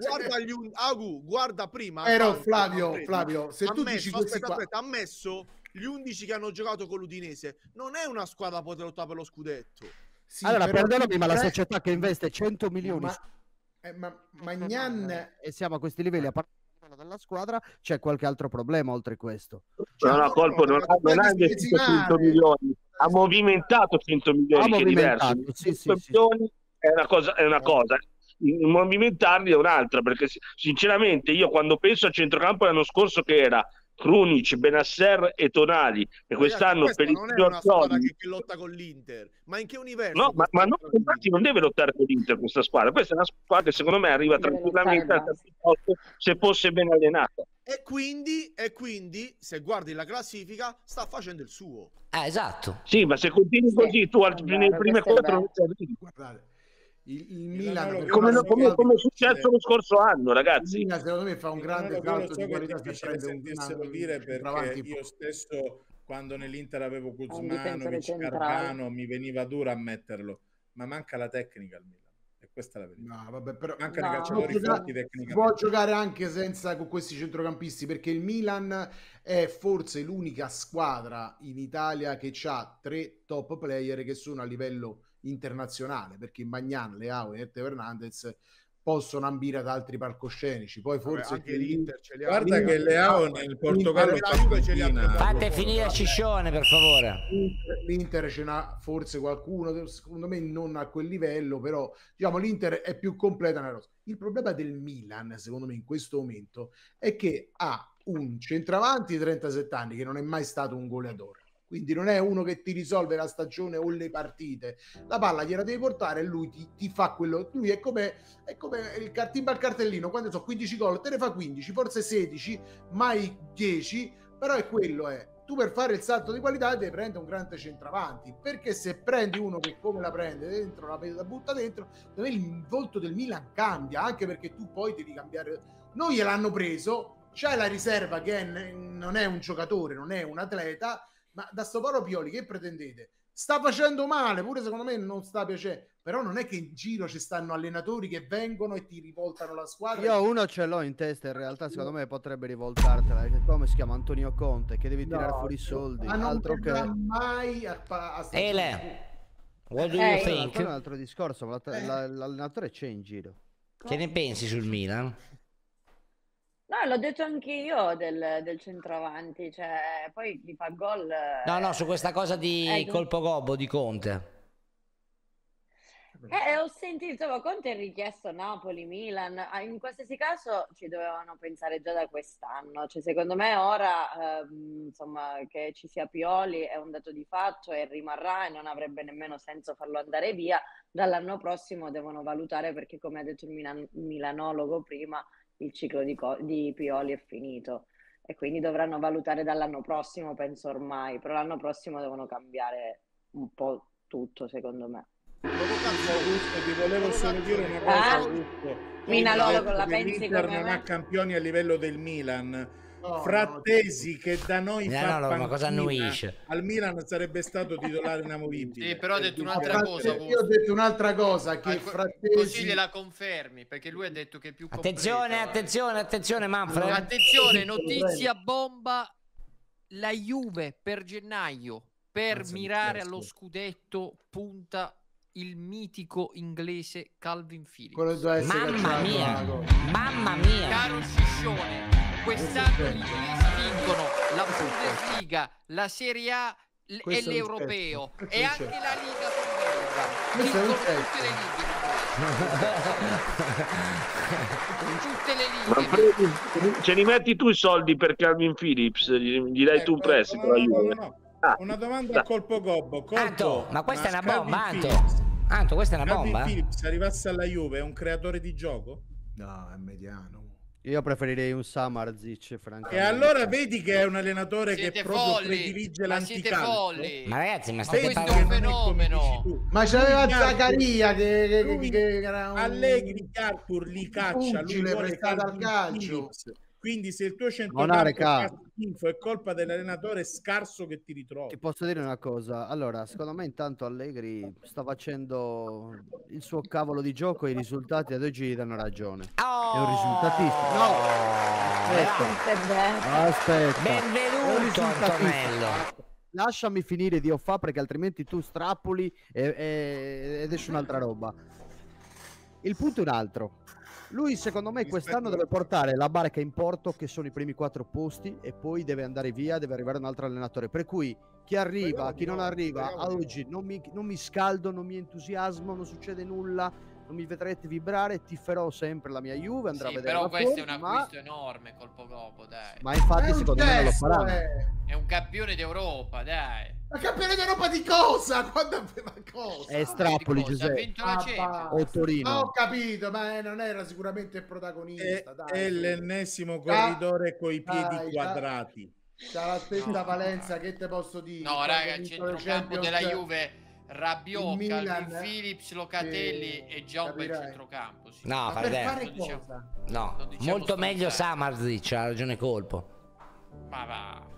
guarda, gli un- Agu, guarda prima. Però tanti Flavio. Flavio, se Ha tu messo- dici questi aspetta, qua... aspetta, ha messo gli 11 che hanno giocato con l'Udinese. Non è una squadra da poter lottare per lo scudetto. Sì, allora, perdonami, ma la società che investe 100 milioni Ma, eh, ma Magnan... e siamo a questi livelli a parte della squadra, c'è qualche altro problema oltre questo. No, no, colpo non ha, non ha investito 100 mesimale. milioni, ha movimentato 100 milioni, Ha che è diverso. sì, sì, 100 sì. milioni è una cosa, è una cosa. Movimentarli è un'altra, perché si- sinceramente io quando penso al centrocampo l'anno scorso che era Krunic, Benasser e Tonali e quest'anno per il non è una signor squadra Pioli- che, che lotta con l'Inter. Ma in che universo? No, ma, ma no, squadra infatti non deve lottare con l'Inter questa squadra. Questa è una squadra che secondo me arriva tranquillamente al se fosse ben allenata. E quindi, e quindi, se guardi la classifica, sta facendo il suo. Ah, esatto. Sì, ma se continui Sì, così tu al- nelle prime quattro non ci arrivi. Guardate, il, il Milan- come, una come, come è successo lo scorso anno, il ragazzi. Milan, secondo me fa un grande salto so di qualità se prende un grande dire perché io stesso quando nell'Inter avevo Kuzmanovic, centrale. Cardano mi veniva duro ammetterlo ma manca la tecnica al Milan Questa è la verità. No, vabbè, però Mancano No. i calciatori Si può forti giocare- può giocare anche senza con questi centrocampisti perché il Milan è forse l'unica squadra in Italia che ha tre top player che sono a livello internazionale perché Magnan, Leao e Erte Fernandez possono ambire ad altri palcoscenici poi Vabbè, forse anche più lì- l'Inter ce li ha. Guarda che Leao nel Portogallo ce li ha Fate Vabbè, finire Ciccione, per favore. L'Inter- L'Inter ce n'ha forse qualcuno, secondo me non a quel livello, però diciamo l'Inter è più completa nella rosa. Il problema del Milan, secondo me, in questo momento è che ha un centravanti di 37 anni che non è mai stato un goleador. Quindi non è uno che ti risolve la stagione o le partite. La palla gliela devi portare e lui ti, ti fa quello. Lui è come, è come il cartimba al cartellino. Quando so 15 gol, te ne fa 15, forse 16, mai 10. Però è quello, è tu per fare il salto di qualità devi prendere un grande centravanti perché se prendi uno che come la prende dentro la, la butta dentro il volto del Milan cambia anche perché tu poi devi cambiare non gliel'hanno preso c'è la riserva che è- non è un giocatore non è un atleta ma da sto Paolo Pioli che pretendete sta facendo male pure secondo me non sta piacendo però non è che in giro ci stanno allenatori che vengono e ti rivoltano la squadra Io uno ce l'ho in testa, in realtà secondo me potrebbe rivoltartela, che come si chiama Antonio Conte, che devi tirare No, fuori i soldi, ma non altro che... mai a, a. Ele, what do Eh, you è think? un altro discorso, Eh. la- l'allenatore c'è in giro. Che ne pensi sul Milan? No, l'ho detto anche io del, del centravanti, cioè poi chi fa gol... No, no, su questa cosa di Eh, colpo gobbo di Conte. Eh, ho sentito, insomma, Conte ha richiesto Napoli, Milan, ah, in qualsiasi caso ci dovevano pensare già da quest'anno, cioè secondo me ora, ehm, insomma, che ci sia Pioli è un dato di fatto e rimarrà e non avrebbe nemmeno senso farlo andare via, dall'anno prossimo devono valutare perché come ha detto il Milan- milanologo prima, il ciclo di, Co- di Pioli è finito e quindi dovranno valutare dall'anno prossimo, penso ormai, però l'anno prossimo devono cambiare un po' tutto secondo me. Augusto, ti volevo solo dire una cosa, Ah? Augusto. Minalolo, detto la pensi come non me? ha campioni a livello del Milan. No, Frattesi che da noi Eh, fa no, no, ma cosa panchina, annuisce? al Milan sarebbe stato titolare inamovibile. Sì, però ha detto E un'altra cosa, Io ho detto un'altra cosa che Ah, Frattesi Così gliela confermi, perché lui ha detto che è più Attenzione, completo, eh. attenzione, attenzione Manfred. Attenzione, notizia bomba. La Juve per gennaio, per di mirare allo scudetto, punta il mitico inglese Calvin Phillips. Mamma mia, mamma mia. Caro Sciscione, quest'anno gli vincono la Bundesliga, la Serie A l- e l'Europeo. Questo e anche scherzo. la Liga un Vincono tutte le lighe. *laughs* tutte le Ma lighe. Ce li metti tu i soldi per Calvin Phillips? Gli, gli dai tu un Ecco, prestito alla no, no. Ah, Una domanda a colpo gobbo. Colpo, Anto, ma questa è una Calvin bomba, Anto. Anto, questa è una Calvin bomba? Phillips arrivasse alla Juve è un creatore di gioco? no è mediano Io preferirei un Samarzic, E francamente. allora vedi che è un allenatore Siete che proprio folli, predilige ma folli. Ma ragazzi, ma Ma state è parlando... un è come fenomeno. ma c'aveva Zaccaria che, che, che era un... Allegri che Arthur li caccia, lui vuole prestato al calcio. Phillips. Quindi se il tuo centrocampo schifo è colpa dell'allenatore scarso che ti ritrovi. Ti posso dire una cosa? Allora, secondo me intanto Allegri sta facendo il suo cavolo di gioco e i risultati ad oggi gli danno ragione. È un risultatista. No! Aspetta, aspetta. Benvenuto. Antonello. Lasciami finire Dio fa perché altrimenti tu strappoli e- e- ed esce un'altra roba. Il punto è un altro. Lui secondo me quest'anno deve portare la barca in porto che sono i primi quattro posti e poi deve andare via, deve arrivare un altro allenatore. Per cui chi arriva, Speriamo chi non no, arriva, no. oggi non mi, non mi scaldo, non mi entusiasmo, non succede nulla, non mi vedrete vibrare, tiferò sempre la mia Juve, andrà Sì, a vedere però questo è un Forza, ma, acquisto enorme col Pogopo, dai. ma infatti secondo me non lo faranno. eh. È un campione d'Europa, dai. Ma campione d'Europa di cosa? *laughs* quando aveva cosa? È strappoli Giuseppe. Ah. O Torino. Ho capito, ma eh, non era sicuramente il È, protagonista. è dai. l'ennesimo Dai, corridore coi piedi dai, quadrati. C'ha la stessa No. valenza, che te posso dire? No, raga, il centrocampo della Juve, Rabiot, il Milan, Calvin Phillips, Locatelli e già un bel centrocampo. Sì. No, Ma per fare diciamo- cosa? No, diciamo molto meglio. Samarzic, ha ragione colpo. Ma va.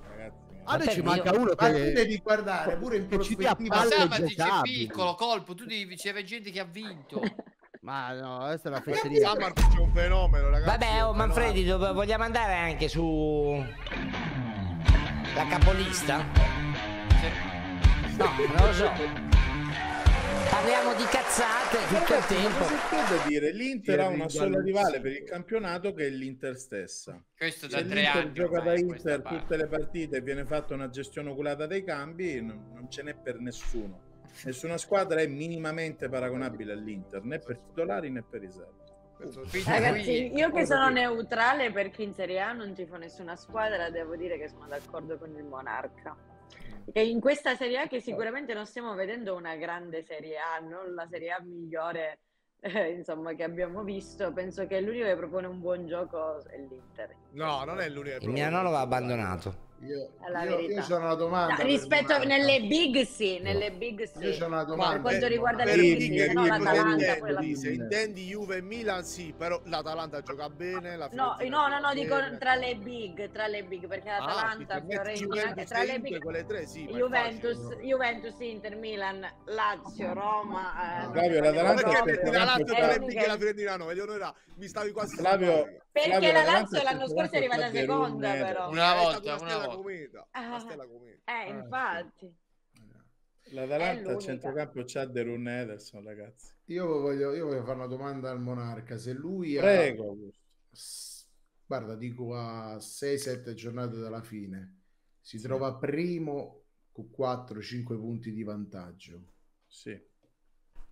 Ragazzi, A noi ci Io- manca uno Ma tu che... devi guardare pure in prospettiva. Ma giocabili. piccolo, colpo, tu devi ricevere gente che ha vinto. *laughs* Ma no, questa è una fesseria. Samar c'è un fenomeno, ragazzi. Vabbè, oh, Manfredi, dove- vogliamo andare anche su la capolista? No, non lo so. Parliamo di cazzate tutto il tempo. C'è da dire, l'Inter ha una sola rivale per il campionato che è l'Inter stessa. Questo da Se tre anni gioca da Inter parte. tutte le partite e viene fatta una gestione oculata dei cambi, non, non ce n'è per nessuno. Nessuna squadra è minimamente paragonabile all'Inter, né per titolari né per riserve. Ragazzi, io che Cosa sono neutrale perché in Serie A non tifo nessuna squadra, devo dire che sono d'accordo con il Monarca. E in questa Serie A che sicuramente non stiamo vedendo una grande Serie A, non la Serie A migliore eh, insomma, che abbiamo visto, penso che l'unico che propone un buon gioco è l'Inter. No, non è l'unico. Il Milanolo va abbandonato. Io, io, verità. io c'ho una domanda. No, rispetto Monarca. nelle big sì, nelle big sì. Io c'ho una Ma domanda. per quanto per riguarda le big sì, se no l'Atalanta dice, intendi Juve e Milan sì, però l'Atalanta gioca bene, la No, no, no, no, dico tra le big, tra le big, perché Ah, l'Atalanta, se metti Fiorentina, Juventus tra le Inter, big, quelle tre sì, Juventus, facile. Juventus, Inter, Milan, Lazio, Roma. eh, Flavio, ne l'Atalanta è la Lazio big e la Fiorentina no? Mi stavi quasi Flavio. Perché la Lazio l'anno scorso è arrivata seconda, però. Una volta, una volta. cometa, Ah. Eh, infatti. È L'Atalanta a centrocampo c'ha De Run Ederson, ragazzi. Io voglio, io voglio fare una domanda al Monarca. Se lui ha- Prego. Guarda, dico a 6-7 giornate dalla fine, si trova primo con 4-5 punti di vantaggio Sì.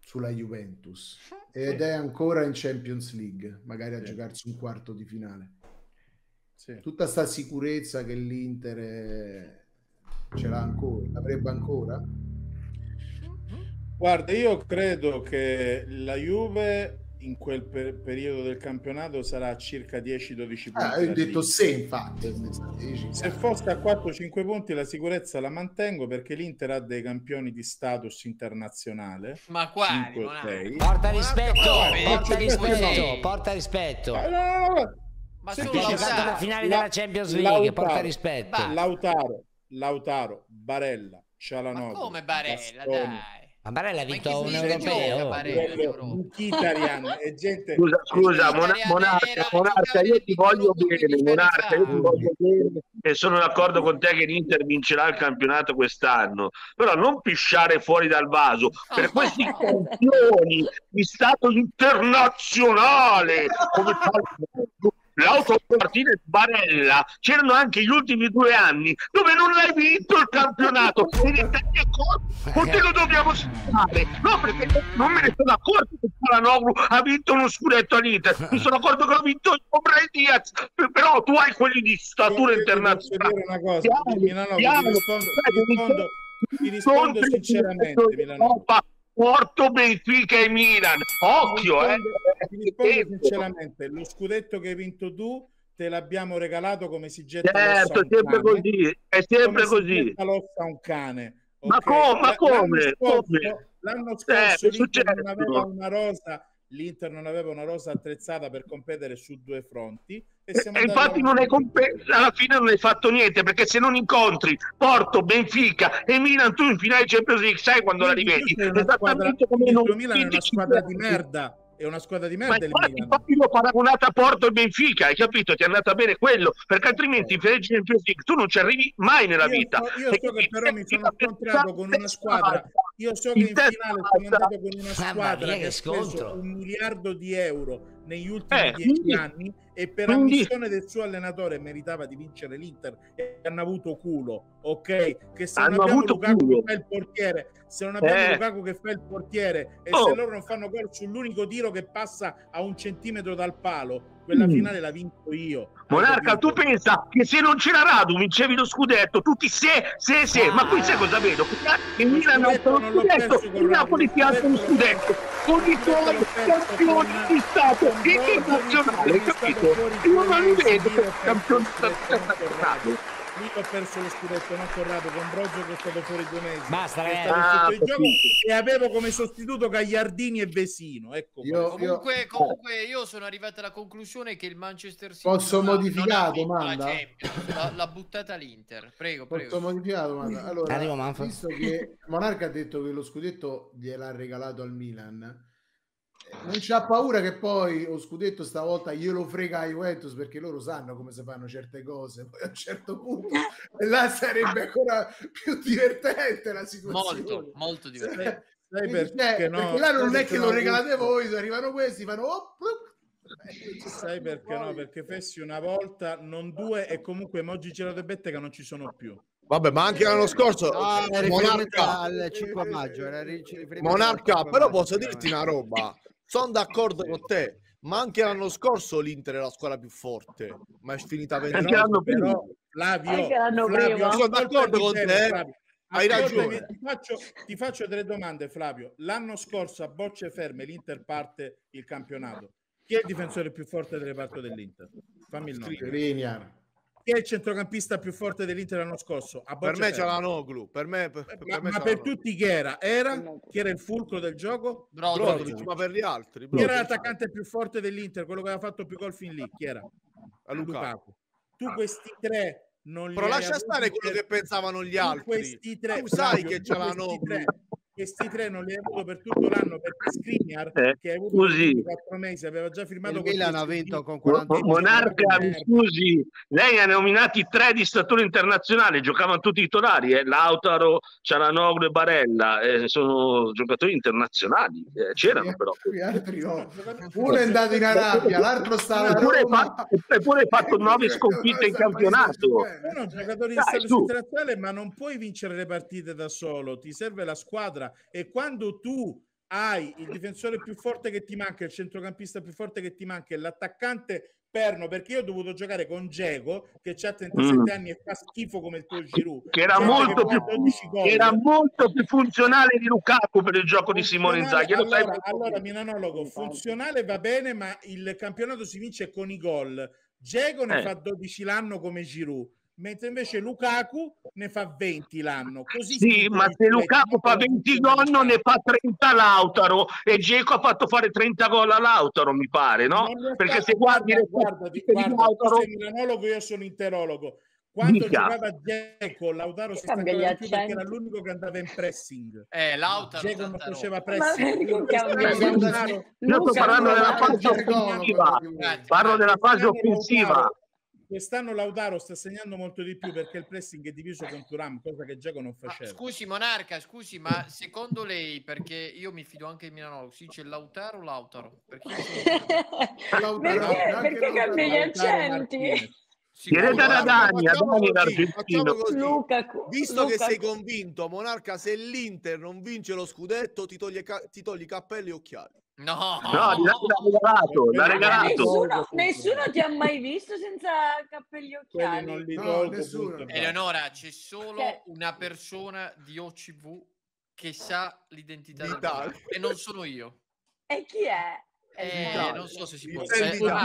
Sulla Juventus ed è ancora in Champions League, magari a Sì. giocarsi un quarto di finale. Sì. Tutta sta sicurezza che l'Inter è- ce l'ha ancora, l'avrebbe ancora? Guarda, io credo che la Juve in quel per- periodo del campionato sarà a circa 10-12 punti. Ah, io ho detto se infatti. Se fosse a 4-5 punti la sicurezza la mantengo perché l'Inter ha dei campioni di status internazionale. Ma quali? 5 non ha? sei. Porta rispetto, porta rispetto, porta rispetto. Ah, no, no, no, Ma Se solo la Lautaro. finale La- della Champions League, Lautaro. porta rispetto. Lautaro, Lautaro, Barella, Cialanoglu. Ma come Barella, Bastoni, dai. Ma Barella ha vinto un europeo. Barella? Mkhitaryan e gente Scusa, scusa, Mona- Monarca, Monarca, io ti voglio bene, 15 Monarca, io ti voglio bene e sono d'accordo con te che l'Inter vincerà il campionato quest'anno, però non pisciare fuori dal vaso per questi *laughs* campioni di stato internazionale come *laughs* L'auto Martinez Barella c'erano anche gli ultimi due anni dove non hai vinto il campionato. *laughs* Stai accorto? o te lo dobbiamo spiegare no perché non me ne sono accorto che Paranoglu ha vinto uno scudetto all'Inter. Mi sono accorto che l'ha vinto Obrey Diaz. Però tu hai quelli di statura internazionale dire una cosa, Diavolo, Milanova, ti rispondo, ti rispondo, ti rispondo Incontri sinceramente, Porto, Benfica e Milan occhio eh sinceramente, lo scudetto che hai vinto tu te l'abbiamo regalato come si getta certo è sempre così è sempre così l'ossa a un cane. Ma ok? co- ma come? L'anno scorso, Come? l'anno scorso successo. aveva una rosa l'Inter non aveva una rosa attrezzata per competere su due fronti e E infatti non hai avanti. compe- alla fine non hai fatto niente perché se non incontri Porto, Benfica e Milan tu in finale Champions League sai quando la Quindi rivedi. tu sei una squadra, esattamente come il non Milan è una 15 squadra di merda è una squadra di Ma merda il infatti, l'ho paragonata a Porto e Benfica, hai capito? Ti è andata bene quello, perché altrimenti in finale Champions League tu non ci arrivi mai nella Io vita. so- io so che però mi sono scontrato con una squadra. Io so che In finale sono andato con una squadra che ha speso un miliardo di euro negli ultimi Eh, dieci anni e per quindi- ammissione del suo allenatore meritava di vincere l'Inter e hanno avuto culo ok che se Hanno non abbiamo avuto Lukaku culo. che fa il portiere se non abbiamo Eh. Lukaku che fa il portiere e Oh. se loro non fanno gol sull'unico tiro che passa a un centimetro dal palo quella Mm. finale la vinco io Monarca, capito? tu pensa che se non c'era Radu vincevi lo scudetto, tutti se, se, se, ma qui sai cosa vedo? Che Milan ha lo l'ho scudetto, il Napoli alza lo scudetto con i suoi campioni di Stato internazionale, capito? Fuori Io non vedo io ho per perso campioni lo scudetto, non internazionali. Lì ho perso lo scudetto, non Corrado, con Brozzo che è stato fuori due mesi. Basta, stato Ah, e avevo come sostituto Gagliardini e Vesino. Ecco, Io-. Comunque, comunque io sono arrivato alla conclusione che il Manchester City Posso modificare domanda? la l'ha, buttata l'Inter. Prego, Posso prego. modificare la domanda? Allora, Arrivo, Manfred. visto che Monarca ha detto che lo scudetto gliel'ha regalato al Milan, non c'ha paura che poi lo scudetto stavolta glielo frega a Juventus perché loro sanno come si fanno certe cose. Poi a un certo punto e *laughs* là sarebbe ancora più divertente la situazione. Molto, molto divertente. Sai perché cioè, no? perché là non è che lo regalate voi, se arrivano questi, fanno oh, Sai perché no? Perché fessi una volta, non due, e comunque emoji gelato e bette che non ci sono più. Vabbè, ma anche l'anno scorso No, Monarca, al 5 maggio. Era Monarca, al 5 però posso dirti una roba. Sono d'accordo con te, ma anche l'anno scorso l'Inter è la squadra più forte, ma è finita Anche 29. l'anno prima. Però Flavio, Anche l'anno Flavio, prima. Sono d'accordo con te, bene, Flavio. hai ragione. Ti faccio, ti faccio tre domande, Flavio. L'anno scorso a bocce ferme l'Inter parte il campionato. Chi è il difensore più forte del reparto dell'Inter? Fammi il nome. Skriniar. Chi è il centrocampista più forte dell'Inter l'anno scorso? A Per me la Noglu, per me, per, per Ma, me ma per tutti chi era? Era? Chi era il fulcro del gioco? Brozovic. Brozovic, ma per gli altri, Chi era l'attaccante più forte dell'Inter? Quello che aveva fatto più gol fin lì? Chi era? A Lukaku. Tu questi tre non li Però lascia stare quello per- che pensavano gli altri. Questi tre, Tu sai che tu c'è la questi Noglu. tre- Questi tre non li hai avuto per tutto l'anno perché Skriniar, Eh, che hai avuto scusi. per 4 mesi, aveva già firmato Il con Milan ha vinto di- con Mo- 40 Monarca, mi scusi, lei ha nominati tre distatori internazionali, giocavano tutti i titolari, eh? Lautaro, Cialanoglu e Barella, eh, sono giocatori internazionali, eh, c'erano però. Gli altri no. Uno è andato in Arabia, l'altro sta a Eppure hai Roma. fatto, eppure hai fatto nove sconfitte in campionato. Sono giocatori di Dai, internazionale, ma non puoi vincere le partite da solo, ti serve la squadra e quando tu hai il difensore più forte che ti manca, il centrocampista più forte che ti manca e l'attaccante perno, perché io ho dovuto giocare con Geco che ha 37 Mm. anni e fa schifo come il tuo Giroud. Che era molto, fa più, 12 gol. che era molto più funzionale di Lukaku per il gioco di Simone Inzaghi. Lo sai allora, allora. Minanologo, funzionale va bene, ma il campionato si vince con i gol. Geco ne Eh. fa 12 l'anno come Giroud, mentre invece Lukaku ne fa 20 l'anno. Così Sì, si ma se Lukaku fa 20 gol non ne fa 30 Lautaro e Geco ha fatto fare 30 gol a Lautaro, mi pare, no? Perché se guardi le guarda, di guarda, Lautaro, sei milanologo, io sono interologo. Quando Mica. giocava Geco, Lautaro si di più perché era l'unico che andava in pressing. Eh, Lautaro, Geco non faceva pressing. io sto parlando della fase offensiva. Parlo della fase offensiva. Quest'anno Lautaro sta segnando molto di più perché il pressing è diviso con Turam, cosa che Geco non Ma faceva. scusi Monarca, scusi, ma secondo lei, perché io mi fido anche di Milano, si dice Lautaro o Lautaro? Perché *laughs* Lautaro, Perché, perché cambia gli accenti? Chiedete a Facciamo Dani così, l'argentino. facciamo così. Lukaku, Visto che sei convinto, Monarca, se l'Inter non vince lo scudetto, ti toglie, ca- ti togli e occhiali. No, No, l'ha l'ha regalato, l'ha regalato. nessuno, nessuno ti ha mai visto senza cappelli e occhiali? li No, nessuno. e. Eleonora, c'è solo Cioè- una persona di OCV che sa l'identità del e non sono io. E chi è? Eh, non so se si può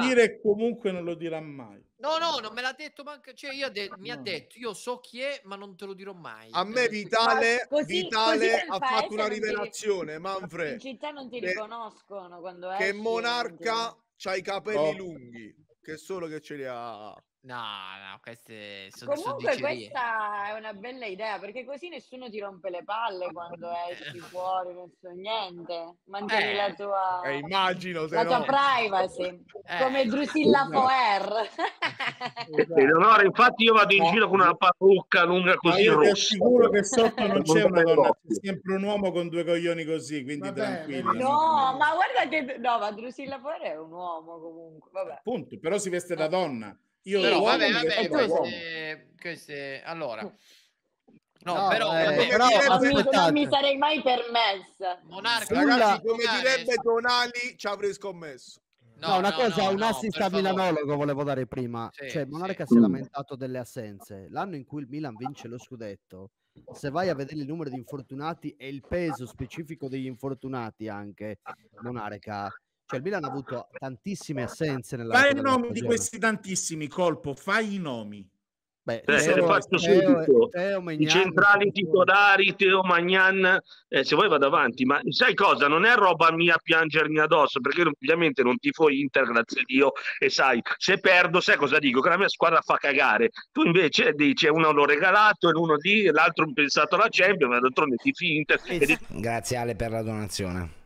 dire comunque non lo dirà mai. No, no, non me l'ha detto manca, cioè io de- mi ha detto, io so chi è, ma non te lo dirò mai. A me Eh, Vitale, Ma così- Vitale così nel ha paese fatto una non ti- rivelazione, In Manfred, città non ti che- riconoscono quando che esci, Monarca non c'ha i capelli Oh. lunghi, che solo che ce li ha. No, no, queste sono Comunque questa è una bella idea perché così nessuno ti rompe le palle quando esci fuori, non so niente. Mantieni Eh. la tua, Eh, immagino se la tua no. privacy, Eh. come Drusilla. Foer. *laughs* Eleonora, infatti io vado in giro con una parrucca lunga Ma così io ti rossa. assicuro che sotto non c'è una donna, c'è sempre un uomo con due coglioni così, quindi Vabbè, tranquillo. No, ma guarda che no, ma Drusilla Foer è un uomo comunque, vabbè. Appunto, però si veste da donna. Io Però vabbè, vabbè, queste, queste- allora. No, No, però eh, vabbè, però- però- Non mi, non aspettate. mi sarei mai permessa. Monarca, Sulla- Ragazzi, come Monarca- direbbe Tonali, ci avrei scommesso. No, una cosa, no, un no, assist a. Milanologo volevo dare prima. Sì, cioè, sì. Monarca si è lamentato delle assenze. L'anno in cui il Milan vince lo scudetto, se vai a vedere il numero di infortunati e il peso specifico degli infortunati anche, Monarca, cioè il Milan ha avuto tantissime assenze nella Fai i nomi di questi tantissimi, colpo, fai i nomi. Beh, Eh, Teo- faccio Teo- subito. Teo I Maignan- centrali titolari, Teo Magnan, eh, se vuoi vado avanti, ma sai cosa? Non è roba mia piangermi addosso, perché ovviamente non tifo Inter, grazie a Dio, e sai, se perdo, sai cosa dico? Che la mia squadra fa cagare. Tu invece dici, uno l'ho regalato, e uno di, l'altro ho pensato alla Champions, ma d'altronde tifi Inter. Eh e sì. dici, Grazie Ale per la donazione.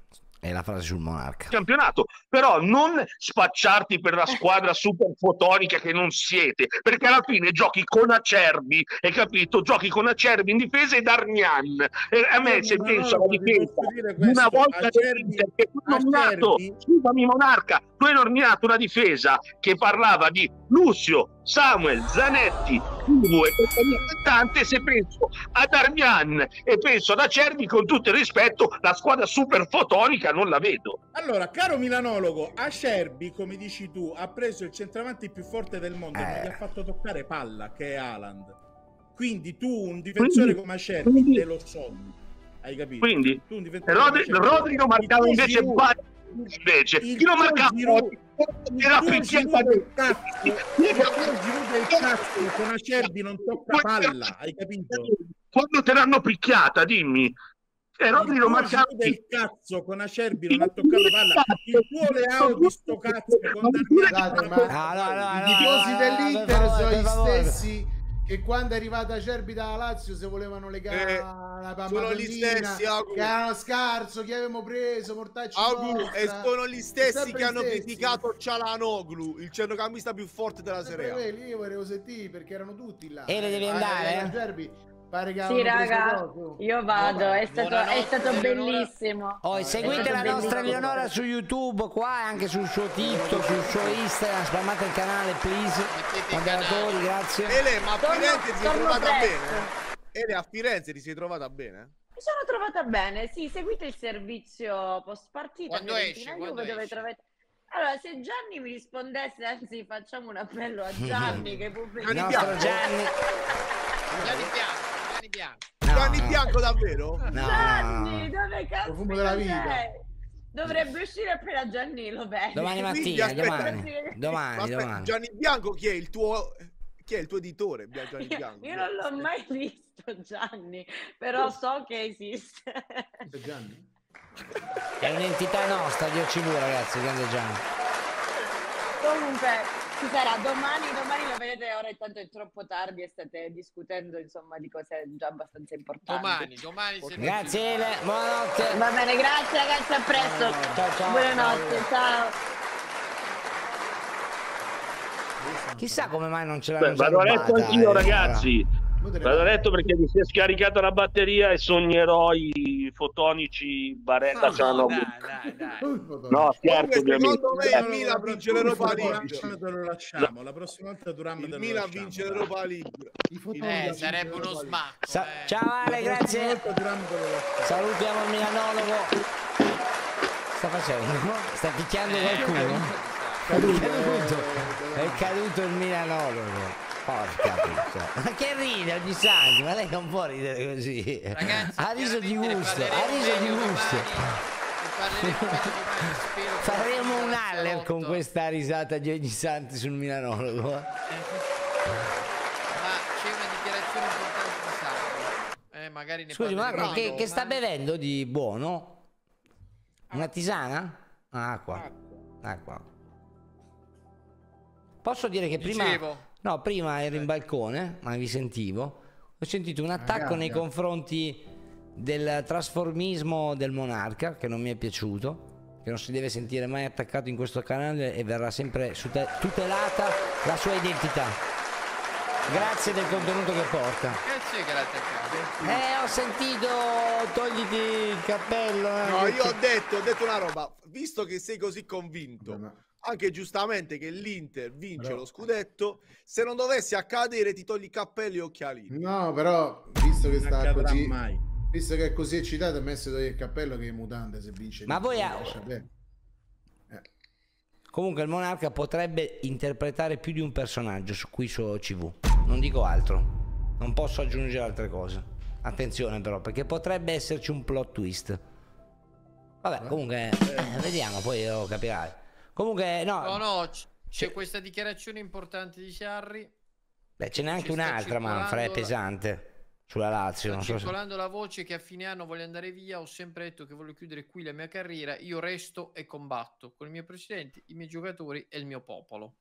È la frase sul monarca. campionato, però non spacciarti per la squadra super fotonica che non siete, perché alla fine giochi con Acerbi, hai capito? Giochi con Acerbi in difesa e Darmian. E a me se Ma penso no, alla ti difesa una volta Acerbi- che tu hai nominato, scusami monarca, tu hai nominato una difesa che parlava di Lucio, Samuel, Zanetti, Ugo e compagnia cantante, se penso a Darmian e penso ad Acerbi con tutto il rispetto, la squadra super fotonica non la vedo. Allora, caro milanologo, Acerbi, come dici tu, ha preso il centravanti più forte del mondo e non gli ha fatto toccare palla, che è Haaland. Quindi tu, un difensore Quindi- come Acerbi, quindi- te lo sogni. Hai capito? Quindi tu un difensore Rodri, come Acerbi- Rodri lo marcava invece Giroud- Bari, invece il chi lo marcava Giroud- era Giroud del cazzo, il tuo Giroud del cazzo con Acerbi non tocca palla, hai capito? quando te l'hanno picchiata dimmi e Rodri lo marcava del cazzo con Acerbi non ha toccato palla, il tuo Leao di sto cazzo con Scusate, ma Ah, no, no, i tifosi no, dell'Inter sono gli stessi che quando è arrivata Cerbi dalla Lazio se volevano legare Eh, la sono gli stessi, Agu. che erano scarso chi avevamo preso mortacci nostra. e sono gli stessi che hanno stessi. criticato Cialanoglu, il centrocampista più forte della Serie A. io volevo sentire perché erano tutti là E le devi Eh, andare, eh, Sì, raga, io vado, è stato, è stato Eleonora. bellissimo. Oh, È seguite stato la nostra bellissimo. Leonora su YouTube qua e anche sul suo TikTok, sul suo Instagram, spammate il canale please. Moderatori, grazie. Ele, ma a Firenze ti sei trovata bene? Ele, a Firenze ti sei trovata bene? Mi sono trovata bene, sì, seguite il servizio post partita. Quando esce? Quando Juve, dove esce? trovate... Allora, se Gianni mi rispondesse, anzi facciamo un appello a Gianni *laughs* che pubblica... Il nostro Gianni. Gianni Bianco. No, Gianni no. Bianco davvero? No, Gianni, dove cazzo Profumo della vita. Dovrebbe uscire appena Gianni lo vede. Domani Quindi, mattina, aspetta. domani. Ma Domani, aspetta, domani. Gianni Bianco chi è il tuo chi è il tuo editore? Gianni Io, Bianco. io non l'ho mai visto Gianni, però so che esiste. Gianni? È un'entità nostra di OCV, ragazzi, grande Gianni. Comunque, ci sarà domani, domani lo vedete, ora intanto è troppo tardi e state discutendo insomma di cose già abbastanza importanti. Domani, domani se Grazie Ele, buonanotte. Va bene, grazie ragazzi, a presto. Ciao, ciao. Buonanotte, ciao. Chissà come mai non ce l'hanno Beh, vado a letto anch'io Eleonora. ragazzi vado a letto perché mi si è scaricata la batteria e sognerò i fotonici Barella No, Cialanoglu. dai, dai, dai. no scherzo secondo me il Milan la vince prossima l'Europa volta League. Lo lasciamo, la prossima volta Turam te Il Milan vince l'Europa League. Eh, sarebbe uno smacco. Sa- eh. Ciao Ale, grazie. Salutiamo il milanologo. Sta facendo? Sta picchiando qualcuno? È caduto, è caduto il milanologo. Porca puttana. Ma che ride ogni sangue, ma lei non può ridere così. Ragazzi, ha riso di gusto, ha riso di gusto. Faremo un il Haller con questa risata di ogni santi sul milanologo. Ma c'è una dichiarazione importante di Sarri. Eh, magari ne Scusi, ma parleremo che, che sta bevendo di buono? Una tisana? Ah, acqua. Acqua. Posso dire che prima... Dicevo. No, prima ero in balcone, ma vi sentivo. Ho sentito un attacco nei confronti del trasformismo del monarca, che non mi è piaciuto, che non si deve sentire mai attaccato in questo canale e verrà sempre tutelata la sua identità. Grazie del contenuto che porta. Cazzo è che l'ha attaccato? Eh, ho sentito, togliti il cappello. eh. No, io ho detto, ho detto una roba, visto che sei così convinto, Vabbè, ma- anche giustamente che l'Inter vince Però- lo scudetto, se non dovesse accadere ti togli cappelli e occhiali. No, però visto che Non sta così, mai. visto che è così eccitato, a me si toglie il cappello che è mutante se vince. Ma voi ha- bene. Comunque il monarca potrebbe interpretare più di un personaggio su qui su CV. Non dico altro. Non posso aggiungere altre cose. Attenzione però, perché potrebbe esserci un plot twist. Vabbè, comunque eh, vediamo, poi lo capirai. Comunque no, No, no, c'è questa dichiarazione importante di Sarri. beh, ce n'è anche un'altra, Manfred, è circolando pesante. Sulla Lazio, Sta non so se... circolando la voce che a fine anno voglio andare via. Ho sempre detto che voglio chiudere qui la mia carriera. Io resto e combatto con il mio presidente, i miei giocatori e il mio popolo.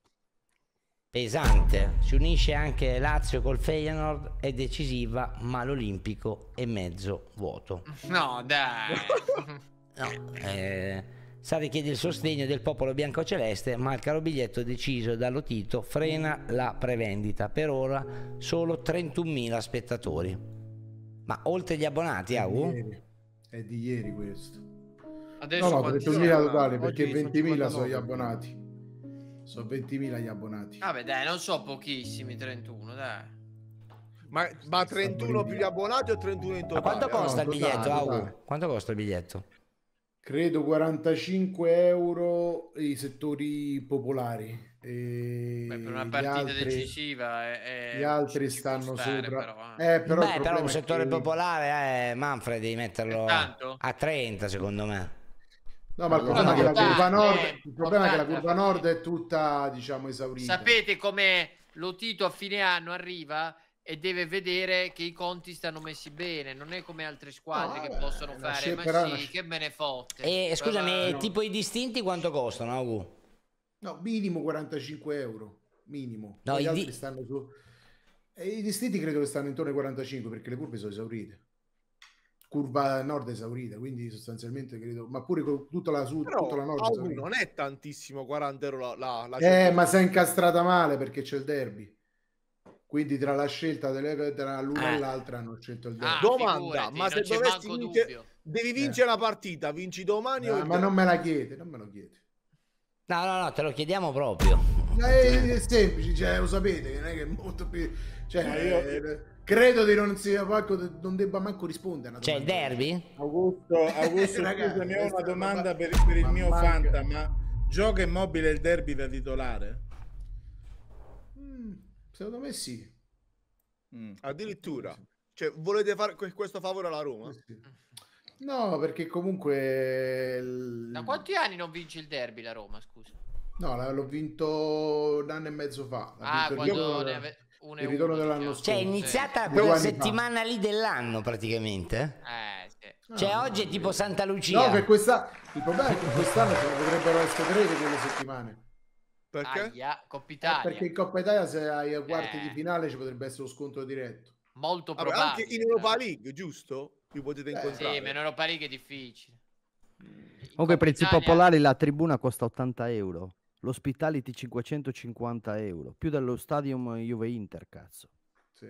pesante. Si unisce anche Lazio col Feyenoord, è decisiva, ma l'Olimpico è mezzo vuoto. No, dai. *laughs* No, eh, Sa richiede il sostegno del popolo biancoceleste, ma il caro biglietto deciso dallo Tito frena la prevendita. Per ora solo 31.000 spettatori. Ma oltre gli abbonati, ieri. È di ieri questo. Adesso no, no, quanti 31.000 sono? totali perché Oggi sono 20.000 sono 59. gli abbonati. Sono 20.000 gli abbonati. Vabbè, dai, non so pochissimi 31, dai. Ma, ma 31 più gli abbonati o 31 in Ma totale? quanto costa il totale, biglietto, Agu? totale. Quanto costa il biglietto? Credo 45 euro i settori popolari. E Beh, per una partita altri- decisiva è, è- Gli altri stanno stare, sopra. però, eh. Eh, però Beh, però un settore che- popolare, eh, Manfred, devi metterlo a 30 secondo me. No, ma il Allora, problema è che la curva nord, eh, il problema è che la 80 curva nord è tutta, diciamo, esaurita. Sapete come lo Tito a fine anno arriva e deve vedere che i conti stanno messi bene, non è come altre squadre No, che possono fare, ma sì, che me ne fotte. E scusami, Però- no. tipo i distinti quanto costano, Agu? No, minimo 45 euro, minimo. No, Poi i gli di- su... E I distinti credo che stanno intorno ai 45 perché le curve sono esaurite. Curva nord esaurita, quindi sostanzialmente credo... Ma pure con tutta la sud, Però tutta la nord non è tantissimo 40 euro la, la, la Eh, certezza. ma si è incastrata male perché c'è il derby. Quindi tra la scelta delle, tra l'una Eh. e l'altra hanno scelto il Ah, derby. Domanda, figurati, ma se dovessi vincere-. Devi vincere la partita, vinci domani o Eh, il ma non me la chiede, non me lo chiede. No, no, no, te lo chiediamo proprio. Eh, È, semplice, cioè, lo sapete, non è che è molto più... Cioè, Eh, eh, credo di non, sia, manco- non debba manco rispondere. a una C'è il domanda. derby? Augusto, *laughs* Augusto Ragazzi, scusami, ho una domanda per, per il mio manca- Fanta, ma gioca immobile il derby da titolare? Secondo me sì. Mm. Addirittura. Cioè, volete fare que- questo favore alla Roma? Sì, sì. No, perché comunque... il- Da quanti anni non vince il derby la Roma, scusa? No, l'ho vinto un anno e mezzo fa. Ah, quando ritorno- ne ave... uno il ritorno dell'anno diciamo. scorso. Cioè, è Sì. iniziata Due quella fa. settimana lì dell'anno praticamente. Eh, sì. Cioè, Ah, oggi è tipo Santa No, Lucia. che questa... il problema è che quest'anno potrebbero essere tre di quelle settimane. Perché? Aia, Coppa Eh, Italia. perché in Coppa Italia se hai ai quarti Eh. di finale ci potrebbe essere lo scontro diretto. Molto Vabbè, probabile. anche in Europa League, giusto? Vi potete Eh, incontrare. Sì, ma in Europa League è difficile. In Comunque, prezzi Italia- popolari, la tribuna costa 80 euro. L'hospitality 550 euro. Più dello stadium Juve Inter, cazzo. Sì.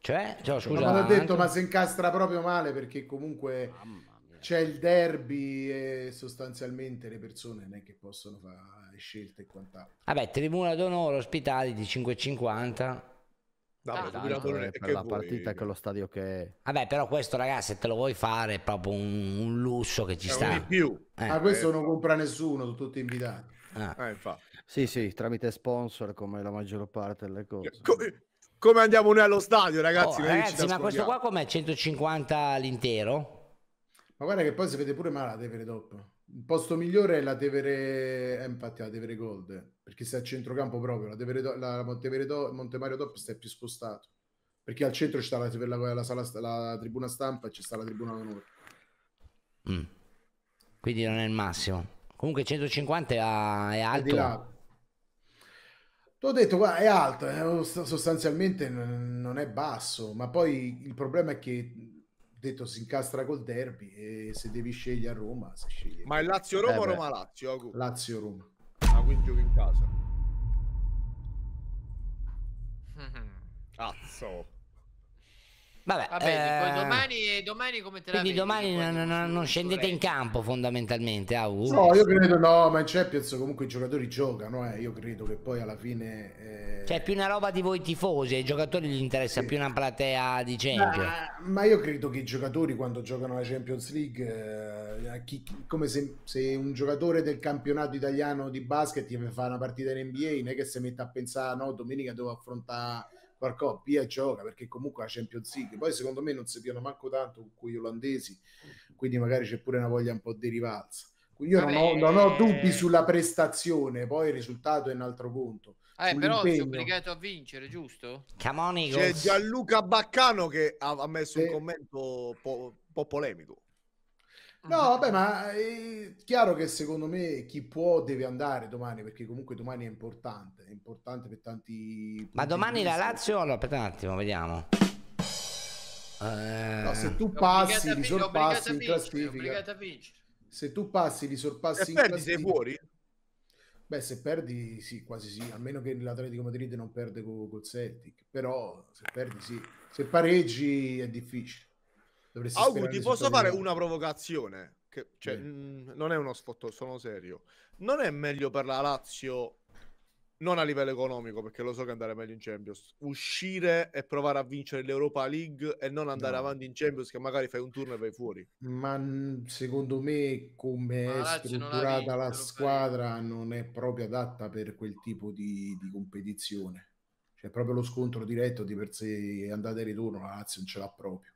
Cioè, cioè, scusa, ma l'ho detto, anche- ma si incastra proprio male perché comunque Mamma. C'è il derby e sostanzialmente le persone non è che possono fare scelte e quant'altro. Vabbè, tribuna d'onore, ospitali di 5,50. Vabbè, Ah, Tanto, eh, e per che la vuoi? partita che lo stadio che è. Vabbè, però questo, ragazzi, se te lo vuoi fare è proprio un, un lusso che ci È sta. di più. Eh, Ma questo non compra nessuno, sono tutti invitati. eh. Eh, infatti. Sì, sì, tramite sponsor come la maggior parte delle cose. Co- come andiamo noi allo stadio, Oh, ragazzi? Ci ragazzi, ma questo qua com'è? 150 l'intero? Ma guarda che poi si vede pure male la Tevere dopo. Il posto migliore è la Tevere, eh, infatti la Tevere Gold, perché sta a centrocampo proprio, la Tevere, Do- la Montevere Do- Montemario dopo sta più spostato. Perché al centro c'è la, la, la sala, la tribuna stampa e c'è sta la tribuna d'onore. Mm. Quindi non è il massimo. Comunque 150 è, a- è di alto. là. Ti ho detto, guarda, è alto, eh, sostanzialmente non è basso, ma poi il problema è che, detto, si incastra col derby e se devi scegliere a Roma, se scegli Ma è Lazio-Roma Eh o. Roma-Lazio? Lazio-Roma. Ah, quindi giochi in casa. *laughs* Cazzo. Vabbè, Vabbè, eh, domani, domani come te la quindi vedi? domani non, non- non scendete in campo fondamentalmente. ah, uh. No, io credo no, ma in Champions comunque i giocatori giocano, eh. io credo che poi alla fine... eh, Cioè, più una roba di voi tifosi, ai giocatori gli interessa Sì. più una platea di Champions. Ma, ma io credo che i giocatori quando giocano la Champions League, eh, chi- chi- come se, se un giocatore del campionato italiano di basket deve fare una partita in NBA, non è che si mette a pensare, no, domenica devo affrontare qualcosa, via e gioca, perché comunque la Champions League. Poi secondo me non si piano manco tanto con quegli olandesi, quindi magari c'è pure una voglia un po' di rivalsa. Quindi io non ho, non ho eh, dubbi sulla prestazione, poi il risultato è un altro conto. Eh, però sei obbligato a vincere, giusto? Come on, C'è. Gianluca Baccano che ha, messo Sì. un commento po- un po' polemico. No, vabbè, ma è chiaro che secondo me chi può deve andare domani, perché comunque domani è importante, è importante per tanti... Ma domani la. Lazio, allora aspetta un attimo, vediamo. Eh, No, se tu obbligata passi, li sorpassi in classifica. Se tu passi, li sorpassi Se in perdi sei classifica. fuori? Beh, se perdi, sì, quasi sì, a meno che l'Atletico Madrid non perde co- col Celtic. Però se perdi, sì. Se pareggi è difficile. Dovresti Augu, ti posso fare una provocazione? Che, cioè, mh, non è uno sfotto, sono serio. Non è meglio per la Lazio, non a livello economico, perché lo so che andare meglio in Champions, uscire e provare a vincere l'Europa League e non andare No. avanti in Champions, che magari fai un turno e vai fuori. Ma mh, secondo me, come Ma la è strutturata vinto, la squadra, non è proprio adatta per quel tipo di, di competizione. Cioè, proprio lo scontro diretto di per sé, andata e ritorno, la Lazio non ce l'ha proprio.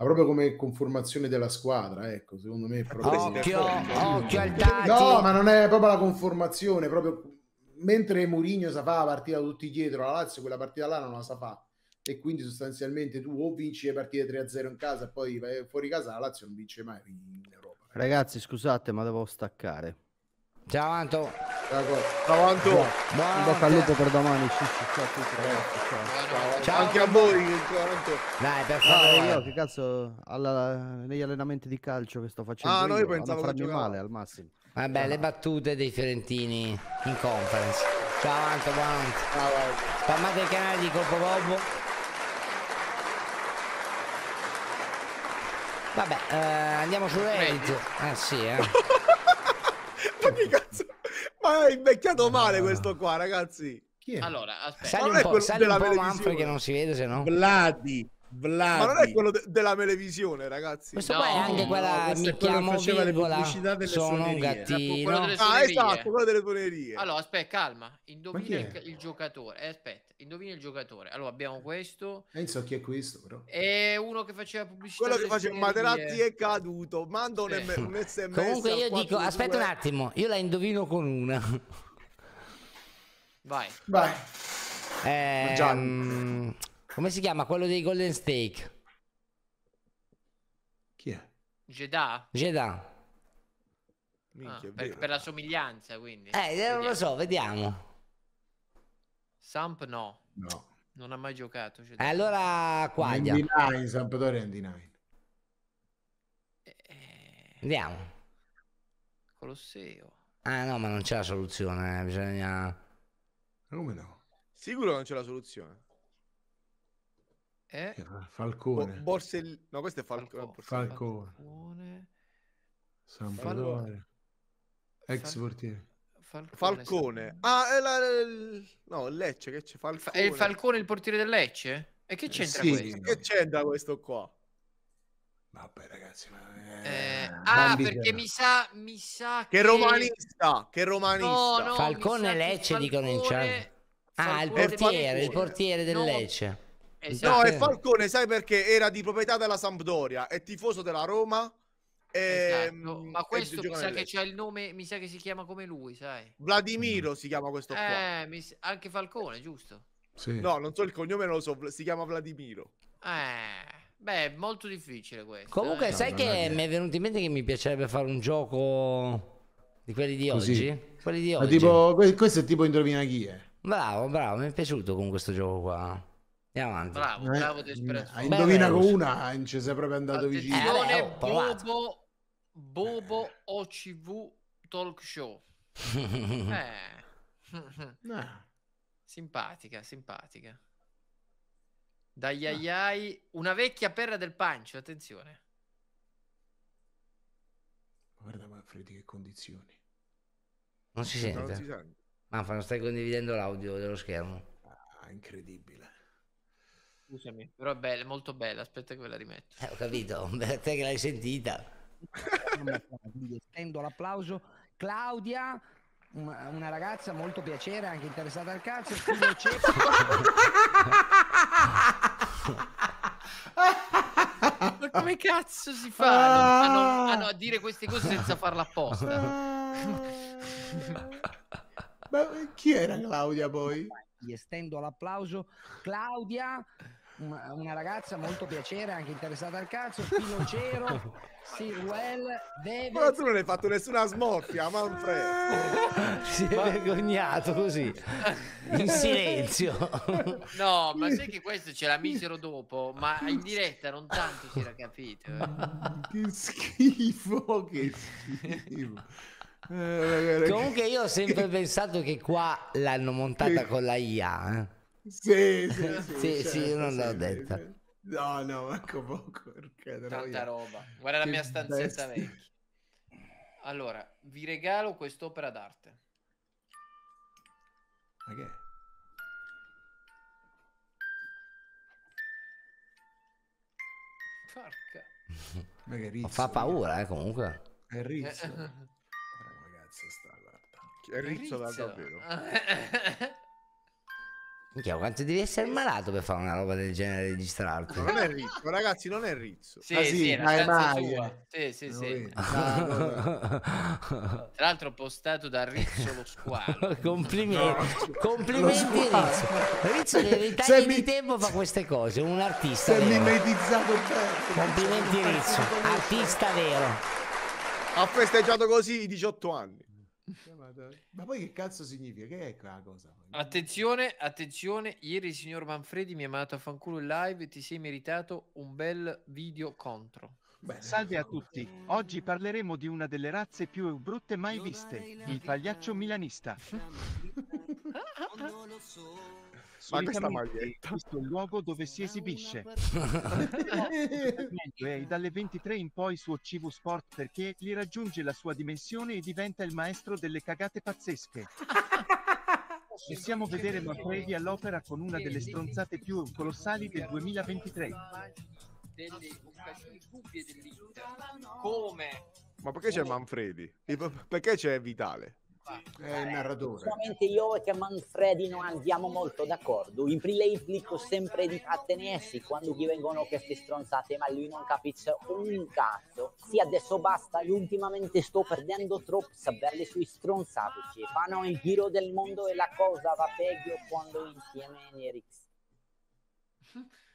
Ma proprio come conformazione della squadra, ecco, secondo me è proprio... Occhio, occhio al No, dati. ma non è proprio la conformazione, proprio mentre Mourinho sa fare la partita tutti dietro, la Lazio quella partita là non la sa fare. E quindi sostanzialmente tu o vinci le partite 3-0 in casa e poi vai fuori casa, la Lazio non vince mai in Europa. Ragazzi, scusate, ma devo staccare. Ciao Anto. Ciao Anto. In bocca al lupo per domani. Sì, sì, ciao a tutti, ragazzi. Ciao. Ciao. Anche a voi, Anto. Dai, per No, favore. io che cazzo alla- negli allenamenti di calcio che sto facendo Ah, no, io non pensavo che farmi male al massimo. Vabbè, le battute dei fiorentini in conference. Ciao Anto, buonanotte. Spammate il canale di Colpo Bobo. Vabbè, eh, andiamo su Reddit. Ah sì, eh. *laughs* Ma che cazzo? Ma è invecchiato male questo qua, ragazzi. Chi è? Allora, aspetta. Sali un po', sali un po'. Manfred che non si vede se no. Vladi, Vladi. Ma non è quello de- della televisione, ragazzi. Questo No, qua è anche no, quella è mi quello che chiamo faceva le virgola, pubblicità delle sono un gattino. Ah, suonerie. esatto, quello delle suonerie. Allora, aspetta, calma. Ma Indovina il, il giocatore. Eh, aspetta, indovina il giocatore. Allora, abbiamo questo. Eh, non so chi è questo, però. È uno che faceva pubblicità. quello che faceva. Materazzi è caduto. Manda un, Sì. M- un sms. *laughs* Comunque io dico, 422. aspetta un attimo, io la indovino con una. Vai. Vai. Ehm, come si chiama quello dei Golden Steak? Chi è? Jeddah? Jeddah. Minchia, Ah, per, per la somiglianza, quindi. Eh, non lo so, vediamo. Samp no. No. Non ha mai giocato. Eh, Jeddah. allora Quaglia. ND9, Sampdoria ND9. Eh, Vediamo. Colosseo. Ah no, ma non c'è la soluzione, eh, bisogna... Come no? Sicuro che non c'è la soluzione. Eh? Chi era? Bo- Falcone. Borsell- No, questo è Falcone. Falco- Falcone. Falcone. Sampdoria. Ex Fal- portiere. Falcone. Falcone. Ah, è la... No, il Lecce, che c'è? Fa- Falcone. È il Falcone il portiere del Lecce? E che c'entra sì. questo? Che c'entra questo qua? Vabbè, ragazzi, ma... Eh, eh, ah, perché mi sa, mi sa Che romanista, che romanista. No, no, Falcone e che Lecce dicono in Falcone- chat. Ah, il Falcone portiere, il portiere del No, Lecce. Esatto. No, è Falcone, sai perché era di proprietà della Sampdoria, è tifoso della Roma. Esatto, ehm, Ma e questo mi sa che c'ha il nome, mi sa che si chiama come lui, sai? Vladimiro si chiama questo qua. Eh, anche Falcone, giusto? Sì. No, non so il cognome, non lo so, si chiama Vladimiro. Eh, beh, è molto difficile questo. Comunque, eh. sai non che mi è venuto in mente che mi piacerebbe fare un gioco di quelli di Così. oggi? Quelli di Ma oggi. tipo, que- questo è tipo indovina chi è. Bravo, bravo, mi è piaciuto con questo gioco qua. Andiamo avanti. Bravo, Eh, bravo Desperate a Fox. indovina con una, non ci sei proprio andato vicino. Eh, vabbè. Bobo, Bobo OCV Talk Show. *laughs* Eh. Simpatica, simpatica. Dai ai ai, una vecchia perra del pancio, attenzione. guarda Manfredi che condizioni. Non si Non sente. si sente. Ma non stai condividendo l'audio dello schermo. Ah, incredibile. Scusami, però è bella, molto bella, aspetta che ve la rimetto. Eh, ho capito, *laughs* te che l'hai sentita. Quindi estendo l'applauso. Claudia, una, una ragazza molto piacere, anche interessata al calcio. *laughs* Ma come cazzo si fa a, non- a non- a non- a dire queste cose senza farla apposta? Ma chi era Claudia poi? Quindi estendo l'applauso. Claudia, una, ragazza molto piacere, anche interessata al calcio, *laughs* Filocero, Sirwell, Deve. Ma tu non hai fatto nessuna smorfia, Manfred. *laughs* Si è vergognato così, in *laughs* silenzio. No, ma sai che questo ce la misero dopo, ma in diretta non tanto si era capito. eh. che schifo, che schifo. Eh, Comunque io ho sempre pensato che qua l'hanno montata con la IA. eh. *laughs* Sì, sì, sì, Sì, sì, io certo, non l'ho sì, detta. sì. No, no, manco poco. Perché Tanta roba. Guarda la Che mia stanzetta bestia. vecchia. Allora, vi regalo quest'opera d'arte. Ma che? è? Porca. Ma che rizzo. Fa paura, eh, comunque. È rizzo. *laughs* Guarda sta, guarda. È rizzo da Rizzo. davvero. *laughs* Minchia, quanto devi essere malato per fare una roba del genere e registrarti? Non è rizzo, ragazzi, non è rizzo. Sì, Ah, sì, sì, è stanza maglia. sua. Sì, sì, sì. vedi? *laughs* No, no, Tra l'altro postato da Rizzo lo squalo. *laughs* complimenti, complimenti Lo sguardo. Rizzo. Rizzo nei ritagli Se di mi- tempo fa queste cose, un artista è vero. mimetizzato bene. Complimenti Rizzo, artista vero. Ha festeggiato così i 18 anni. Ma poi che cazzo significa? Che è quella cosa? Attenzione, attenzione, ieri il signor Manfredi mi ha mandato a fanculo in live e ti sei meritato un bel video contro. Salve a tutti, oggi parleremo di una delle razze più brutte mai viste, il pagliaccio milanista. *laughs* Ma questa maglietta. questo è il luogo dove si esibisce. e *laughs* *laughs* dalle 23 in poi su CV Sport perché gli raggiunge la sua dimensione e diventa il maestro delle cagate pazzesche. *laughs* Possiamo vedere Manfredi all'opera con una delle stronzate più colossali del 2023. Delle occasioni dubbie dell'Inter. Come? Ma perché c'è Manfredi? Perché c'è Vitale? È il narratore. Solamente io e che Manfredi non andiamo molto d'accordo. In pre-live dico sempre di trattenersi quando gli vengono queste stronzate, ma lui non capisce un cazzo. Sì, adesso basta, io ultimamente sto perdendo troppo saperle sui stronzate. Ci fanno il giro del mondo e la cosa va peggio quando insieme Nerix.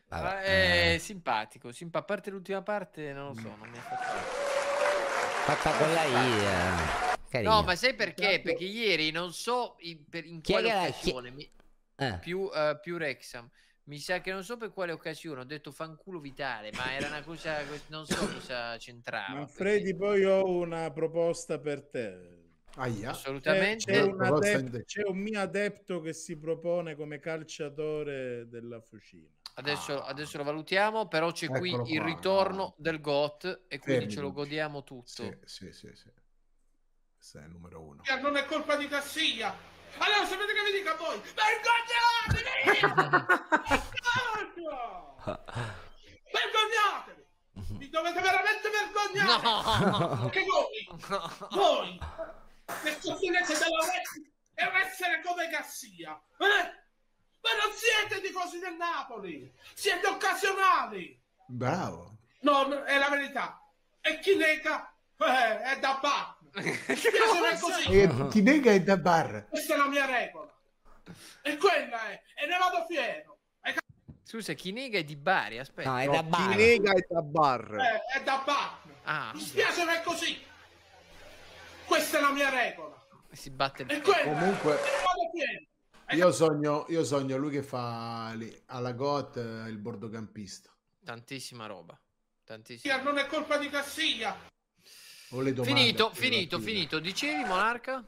Ah, è simpatico, simpa- a parte l'ultima parte non lo so, non mi ha fatto... Fatta con la I. carina. No, ma sai perché? Perché ieri non so in, per- in Chi quale l'ha- occasione, mi- Eh. più, eh, più Rexham, mi sa che non so per quale occasione ho detto fanculo vitale, ma era una cosa, non so *coughs* cosa c'entrava. Manfredi, poi ho una proposta per te. Aia. Assolutamente. C'è, c'è un Proposta in adep- te. c'è un mio adepto che si propone come calciatore della fucina. Adesso, adesso lo valutiamo, però c'è qui Eccolo il qua. ritorno del GOT e quindi Fermi ce lo godiamo tutto. Sì, sì, sì, sì. Questo è il numero uno. Non è colpa di Cassiglia. Allora sapete che vi dico a voi? Vergognatevi! Vergogna! Vergognatevi! Vi dovete veramente vergognare! No! Che voi, voi, che sostenete della Rete e essere come Cassia, eh? Ma non siete tifosi del Napoli! Siete occasionali! Bravo. No, no, è la verità. E chi nega eh, è da Batman. Piacere è così. E chi nega è da bar. Questa è la mia regola. E quella è. E ne vado fiero. Scusa, chi nega è di Bari, aspetta. No, è No, da chi bar. nega è da bar. Eh, è da Batman. Ah, Mi spiace ma è così. Questa è la mia regola. si batte il E quella Comunque-. E. Io sogno, io sogno lui che fa lì, alla GOT eh, il bordocampista. Tantissima roba. Tantissima. Non è colpa di Cassiglia. Domande Finito, finito, finito. Dicevi, Monarca?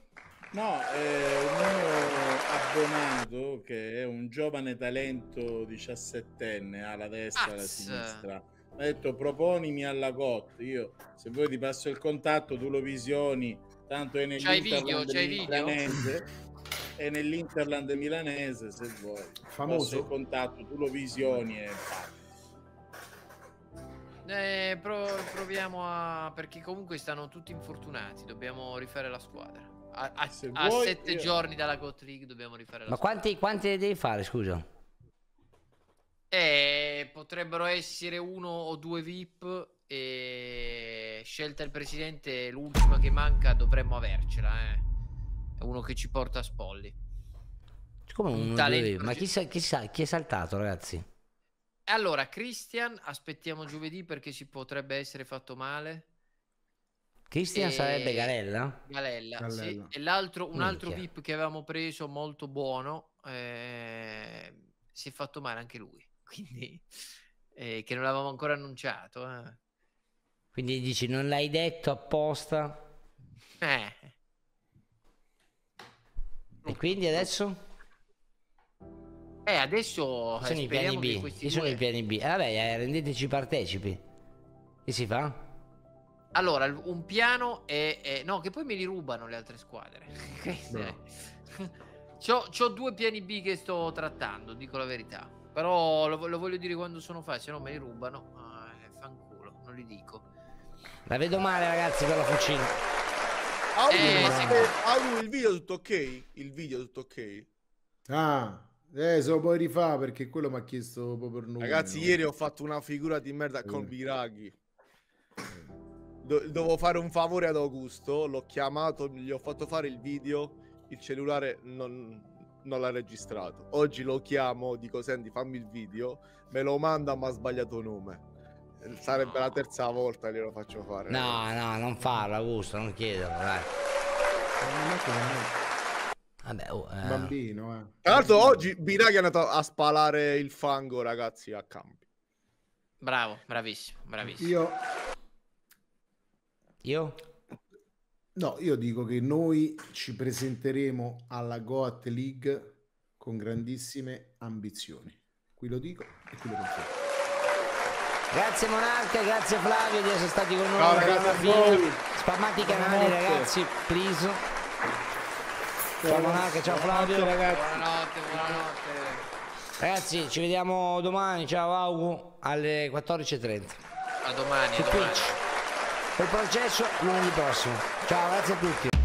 No, è un mio abbonato che è un giovane talento 17enne alla destra e alla sinistra. Mi ha detto proponimi alla GOT. Io, se vuoi, ti passo il contatto, tu lo visioni. Tanto è nell'Interland milanese. È nell'Interland milanese, se vuoi. Famoso? Passo il contatto, tu lo visioni e parti. Eh, pro- proviamo a... perché comunque stanno tutti infortunati. Dobbiamo rifare la squadra. A, a- Se a vuoi, sette io- giorni dalla GOT League dobbiamo rifare la Ma squadra. quanti, quanti ne devi fare, scusa? Eh, potrebbero essere uno o due VIP e scelta il presidente, l'ultima che manca dovremmo avercela, eh. È uno che ci porta a Spolli. Come Un uno, talento Ma chi, sa- chi sa- chi è saltato, ragazzi? Allora, Christian, aspettiamo giovedì perché si potrebbe essere fatto male. Cristian E- sarebbe Galella? Galella, sì. Galella. E l'altro, un altro Minchia. VIP che avevamo preso molto buono eh, si è fatto male anche lui. *laughs* Quindi, eh, che non l'avevamo ancora annunciato. eh. Quindi dici non l'hai detto apposta? Eh, E quindi adesso? Eh, adesso Chi sono eh, i piani B? Chi sono due- i piani B? Eh, vabbè, eh, rendeteci partecipi. Che si fa? Allora, un piano è, è- No, che poi me li rubano le altre squadre. *laughs* È- *laughs* C'ho, c'ho due piani B che sto trattando, dico la verità. Però lo, lo voglio dire quando sono facili, se no me li rubano. Ah, eh, fanculo, non li dico. La vedo male ragazzi per la fucina. Ah, Eh, ah, il video tutto ok? Il video tutto ok? Ah, eh, se lo puoi rifare perché quello mi ha chiesto proprio per nome. Ragazzi, no? ieri ho fatto una figura di merda con Eh. Biraghi. Do- dovevo fare un favore ad Augusto, l'ho chiamato, gli ho fatto fare il video, il cellulare non, non l'ha registrato. Oggi lo chiamo, dico senti fammi il video, me lo manda ma ha sbagliato nome. Eh, Sarebbe la terza volta che glielo faccio fare. No, no, non farlo, Augusto, non chiederlo, dai. Vabbè, oh, eh. Bambino, eh. Tra l'altro oggi Biraghi è andato a spalare il fango, ragazzi, a campi. Bravo, bravissimo, bravissimo. Io, Io? no, io dico che noi ci presenteremo alla Goat League con grandissime ambizioni. Qui lo dico e qui lo confermo. Grazie Monarca, grazie Flavio di essere stati con noi. Ciao, ragazzi. Spammate i canali ragazzi, please. Ciao Monarca, ciao Flavio. Buonanotte, buonanotte. Ragazzi, ci vediamo domani, ciao Augu, alle 14.30. A domani, a domani. Il processo lunedì prossimo. Ciao, grazie a tutti.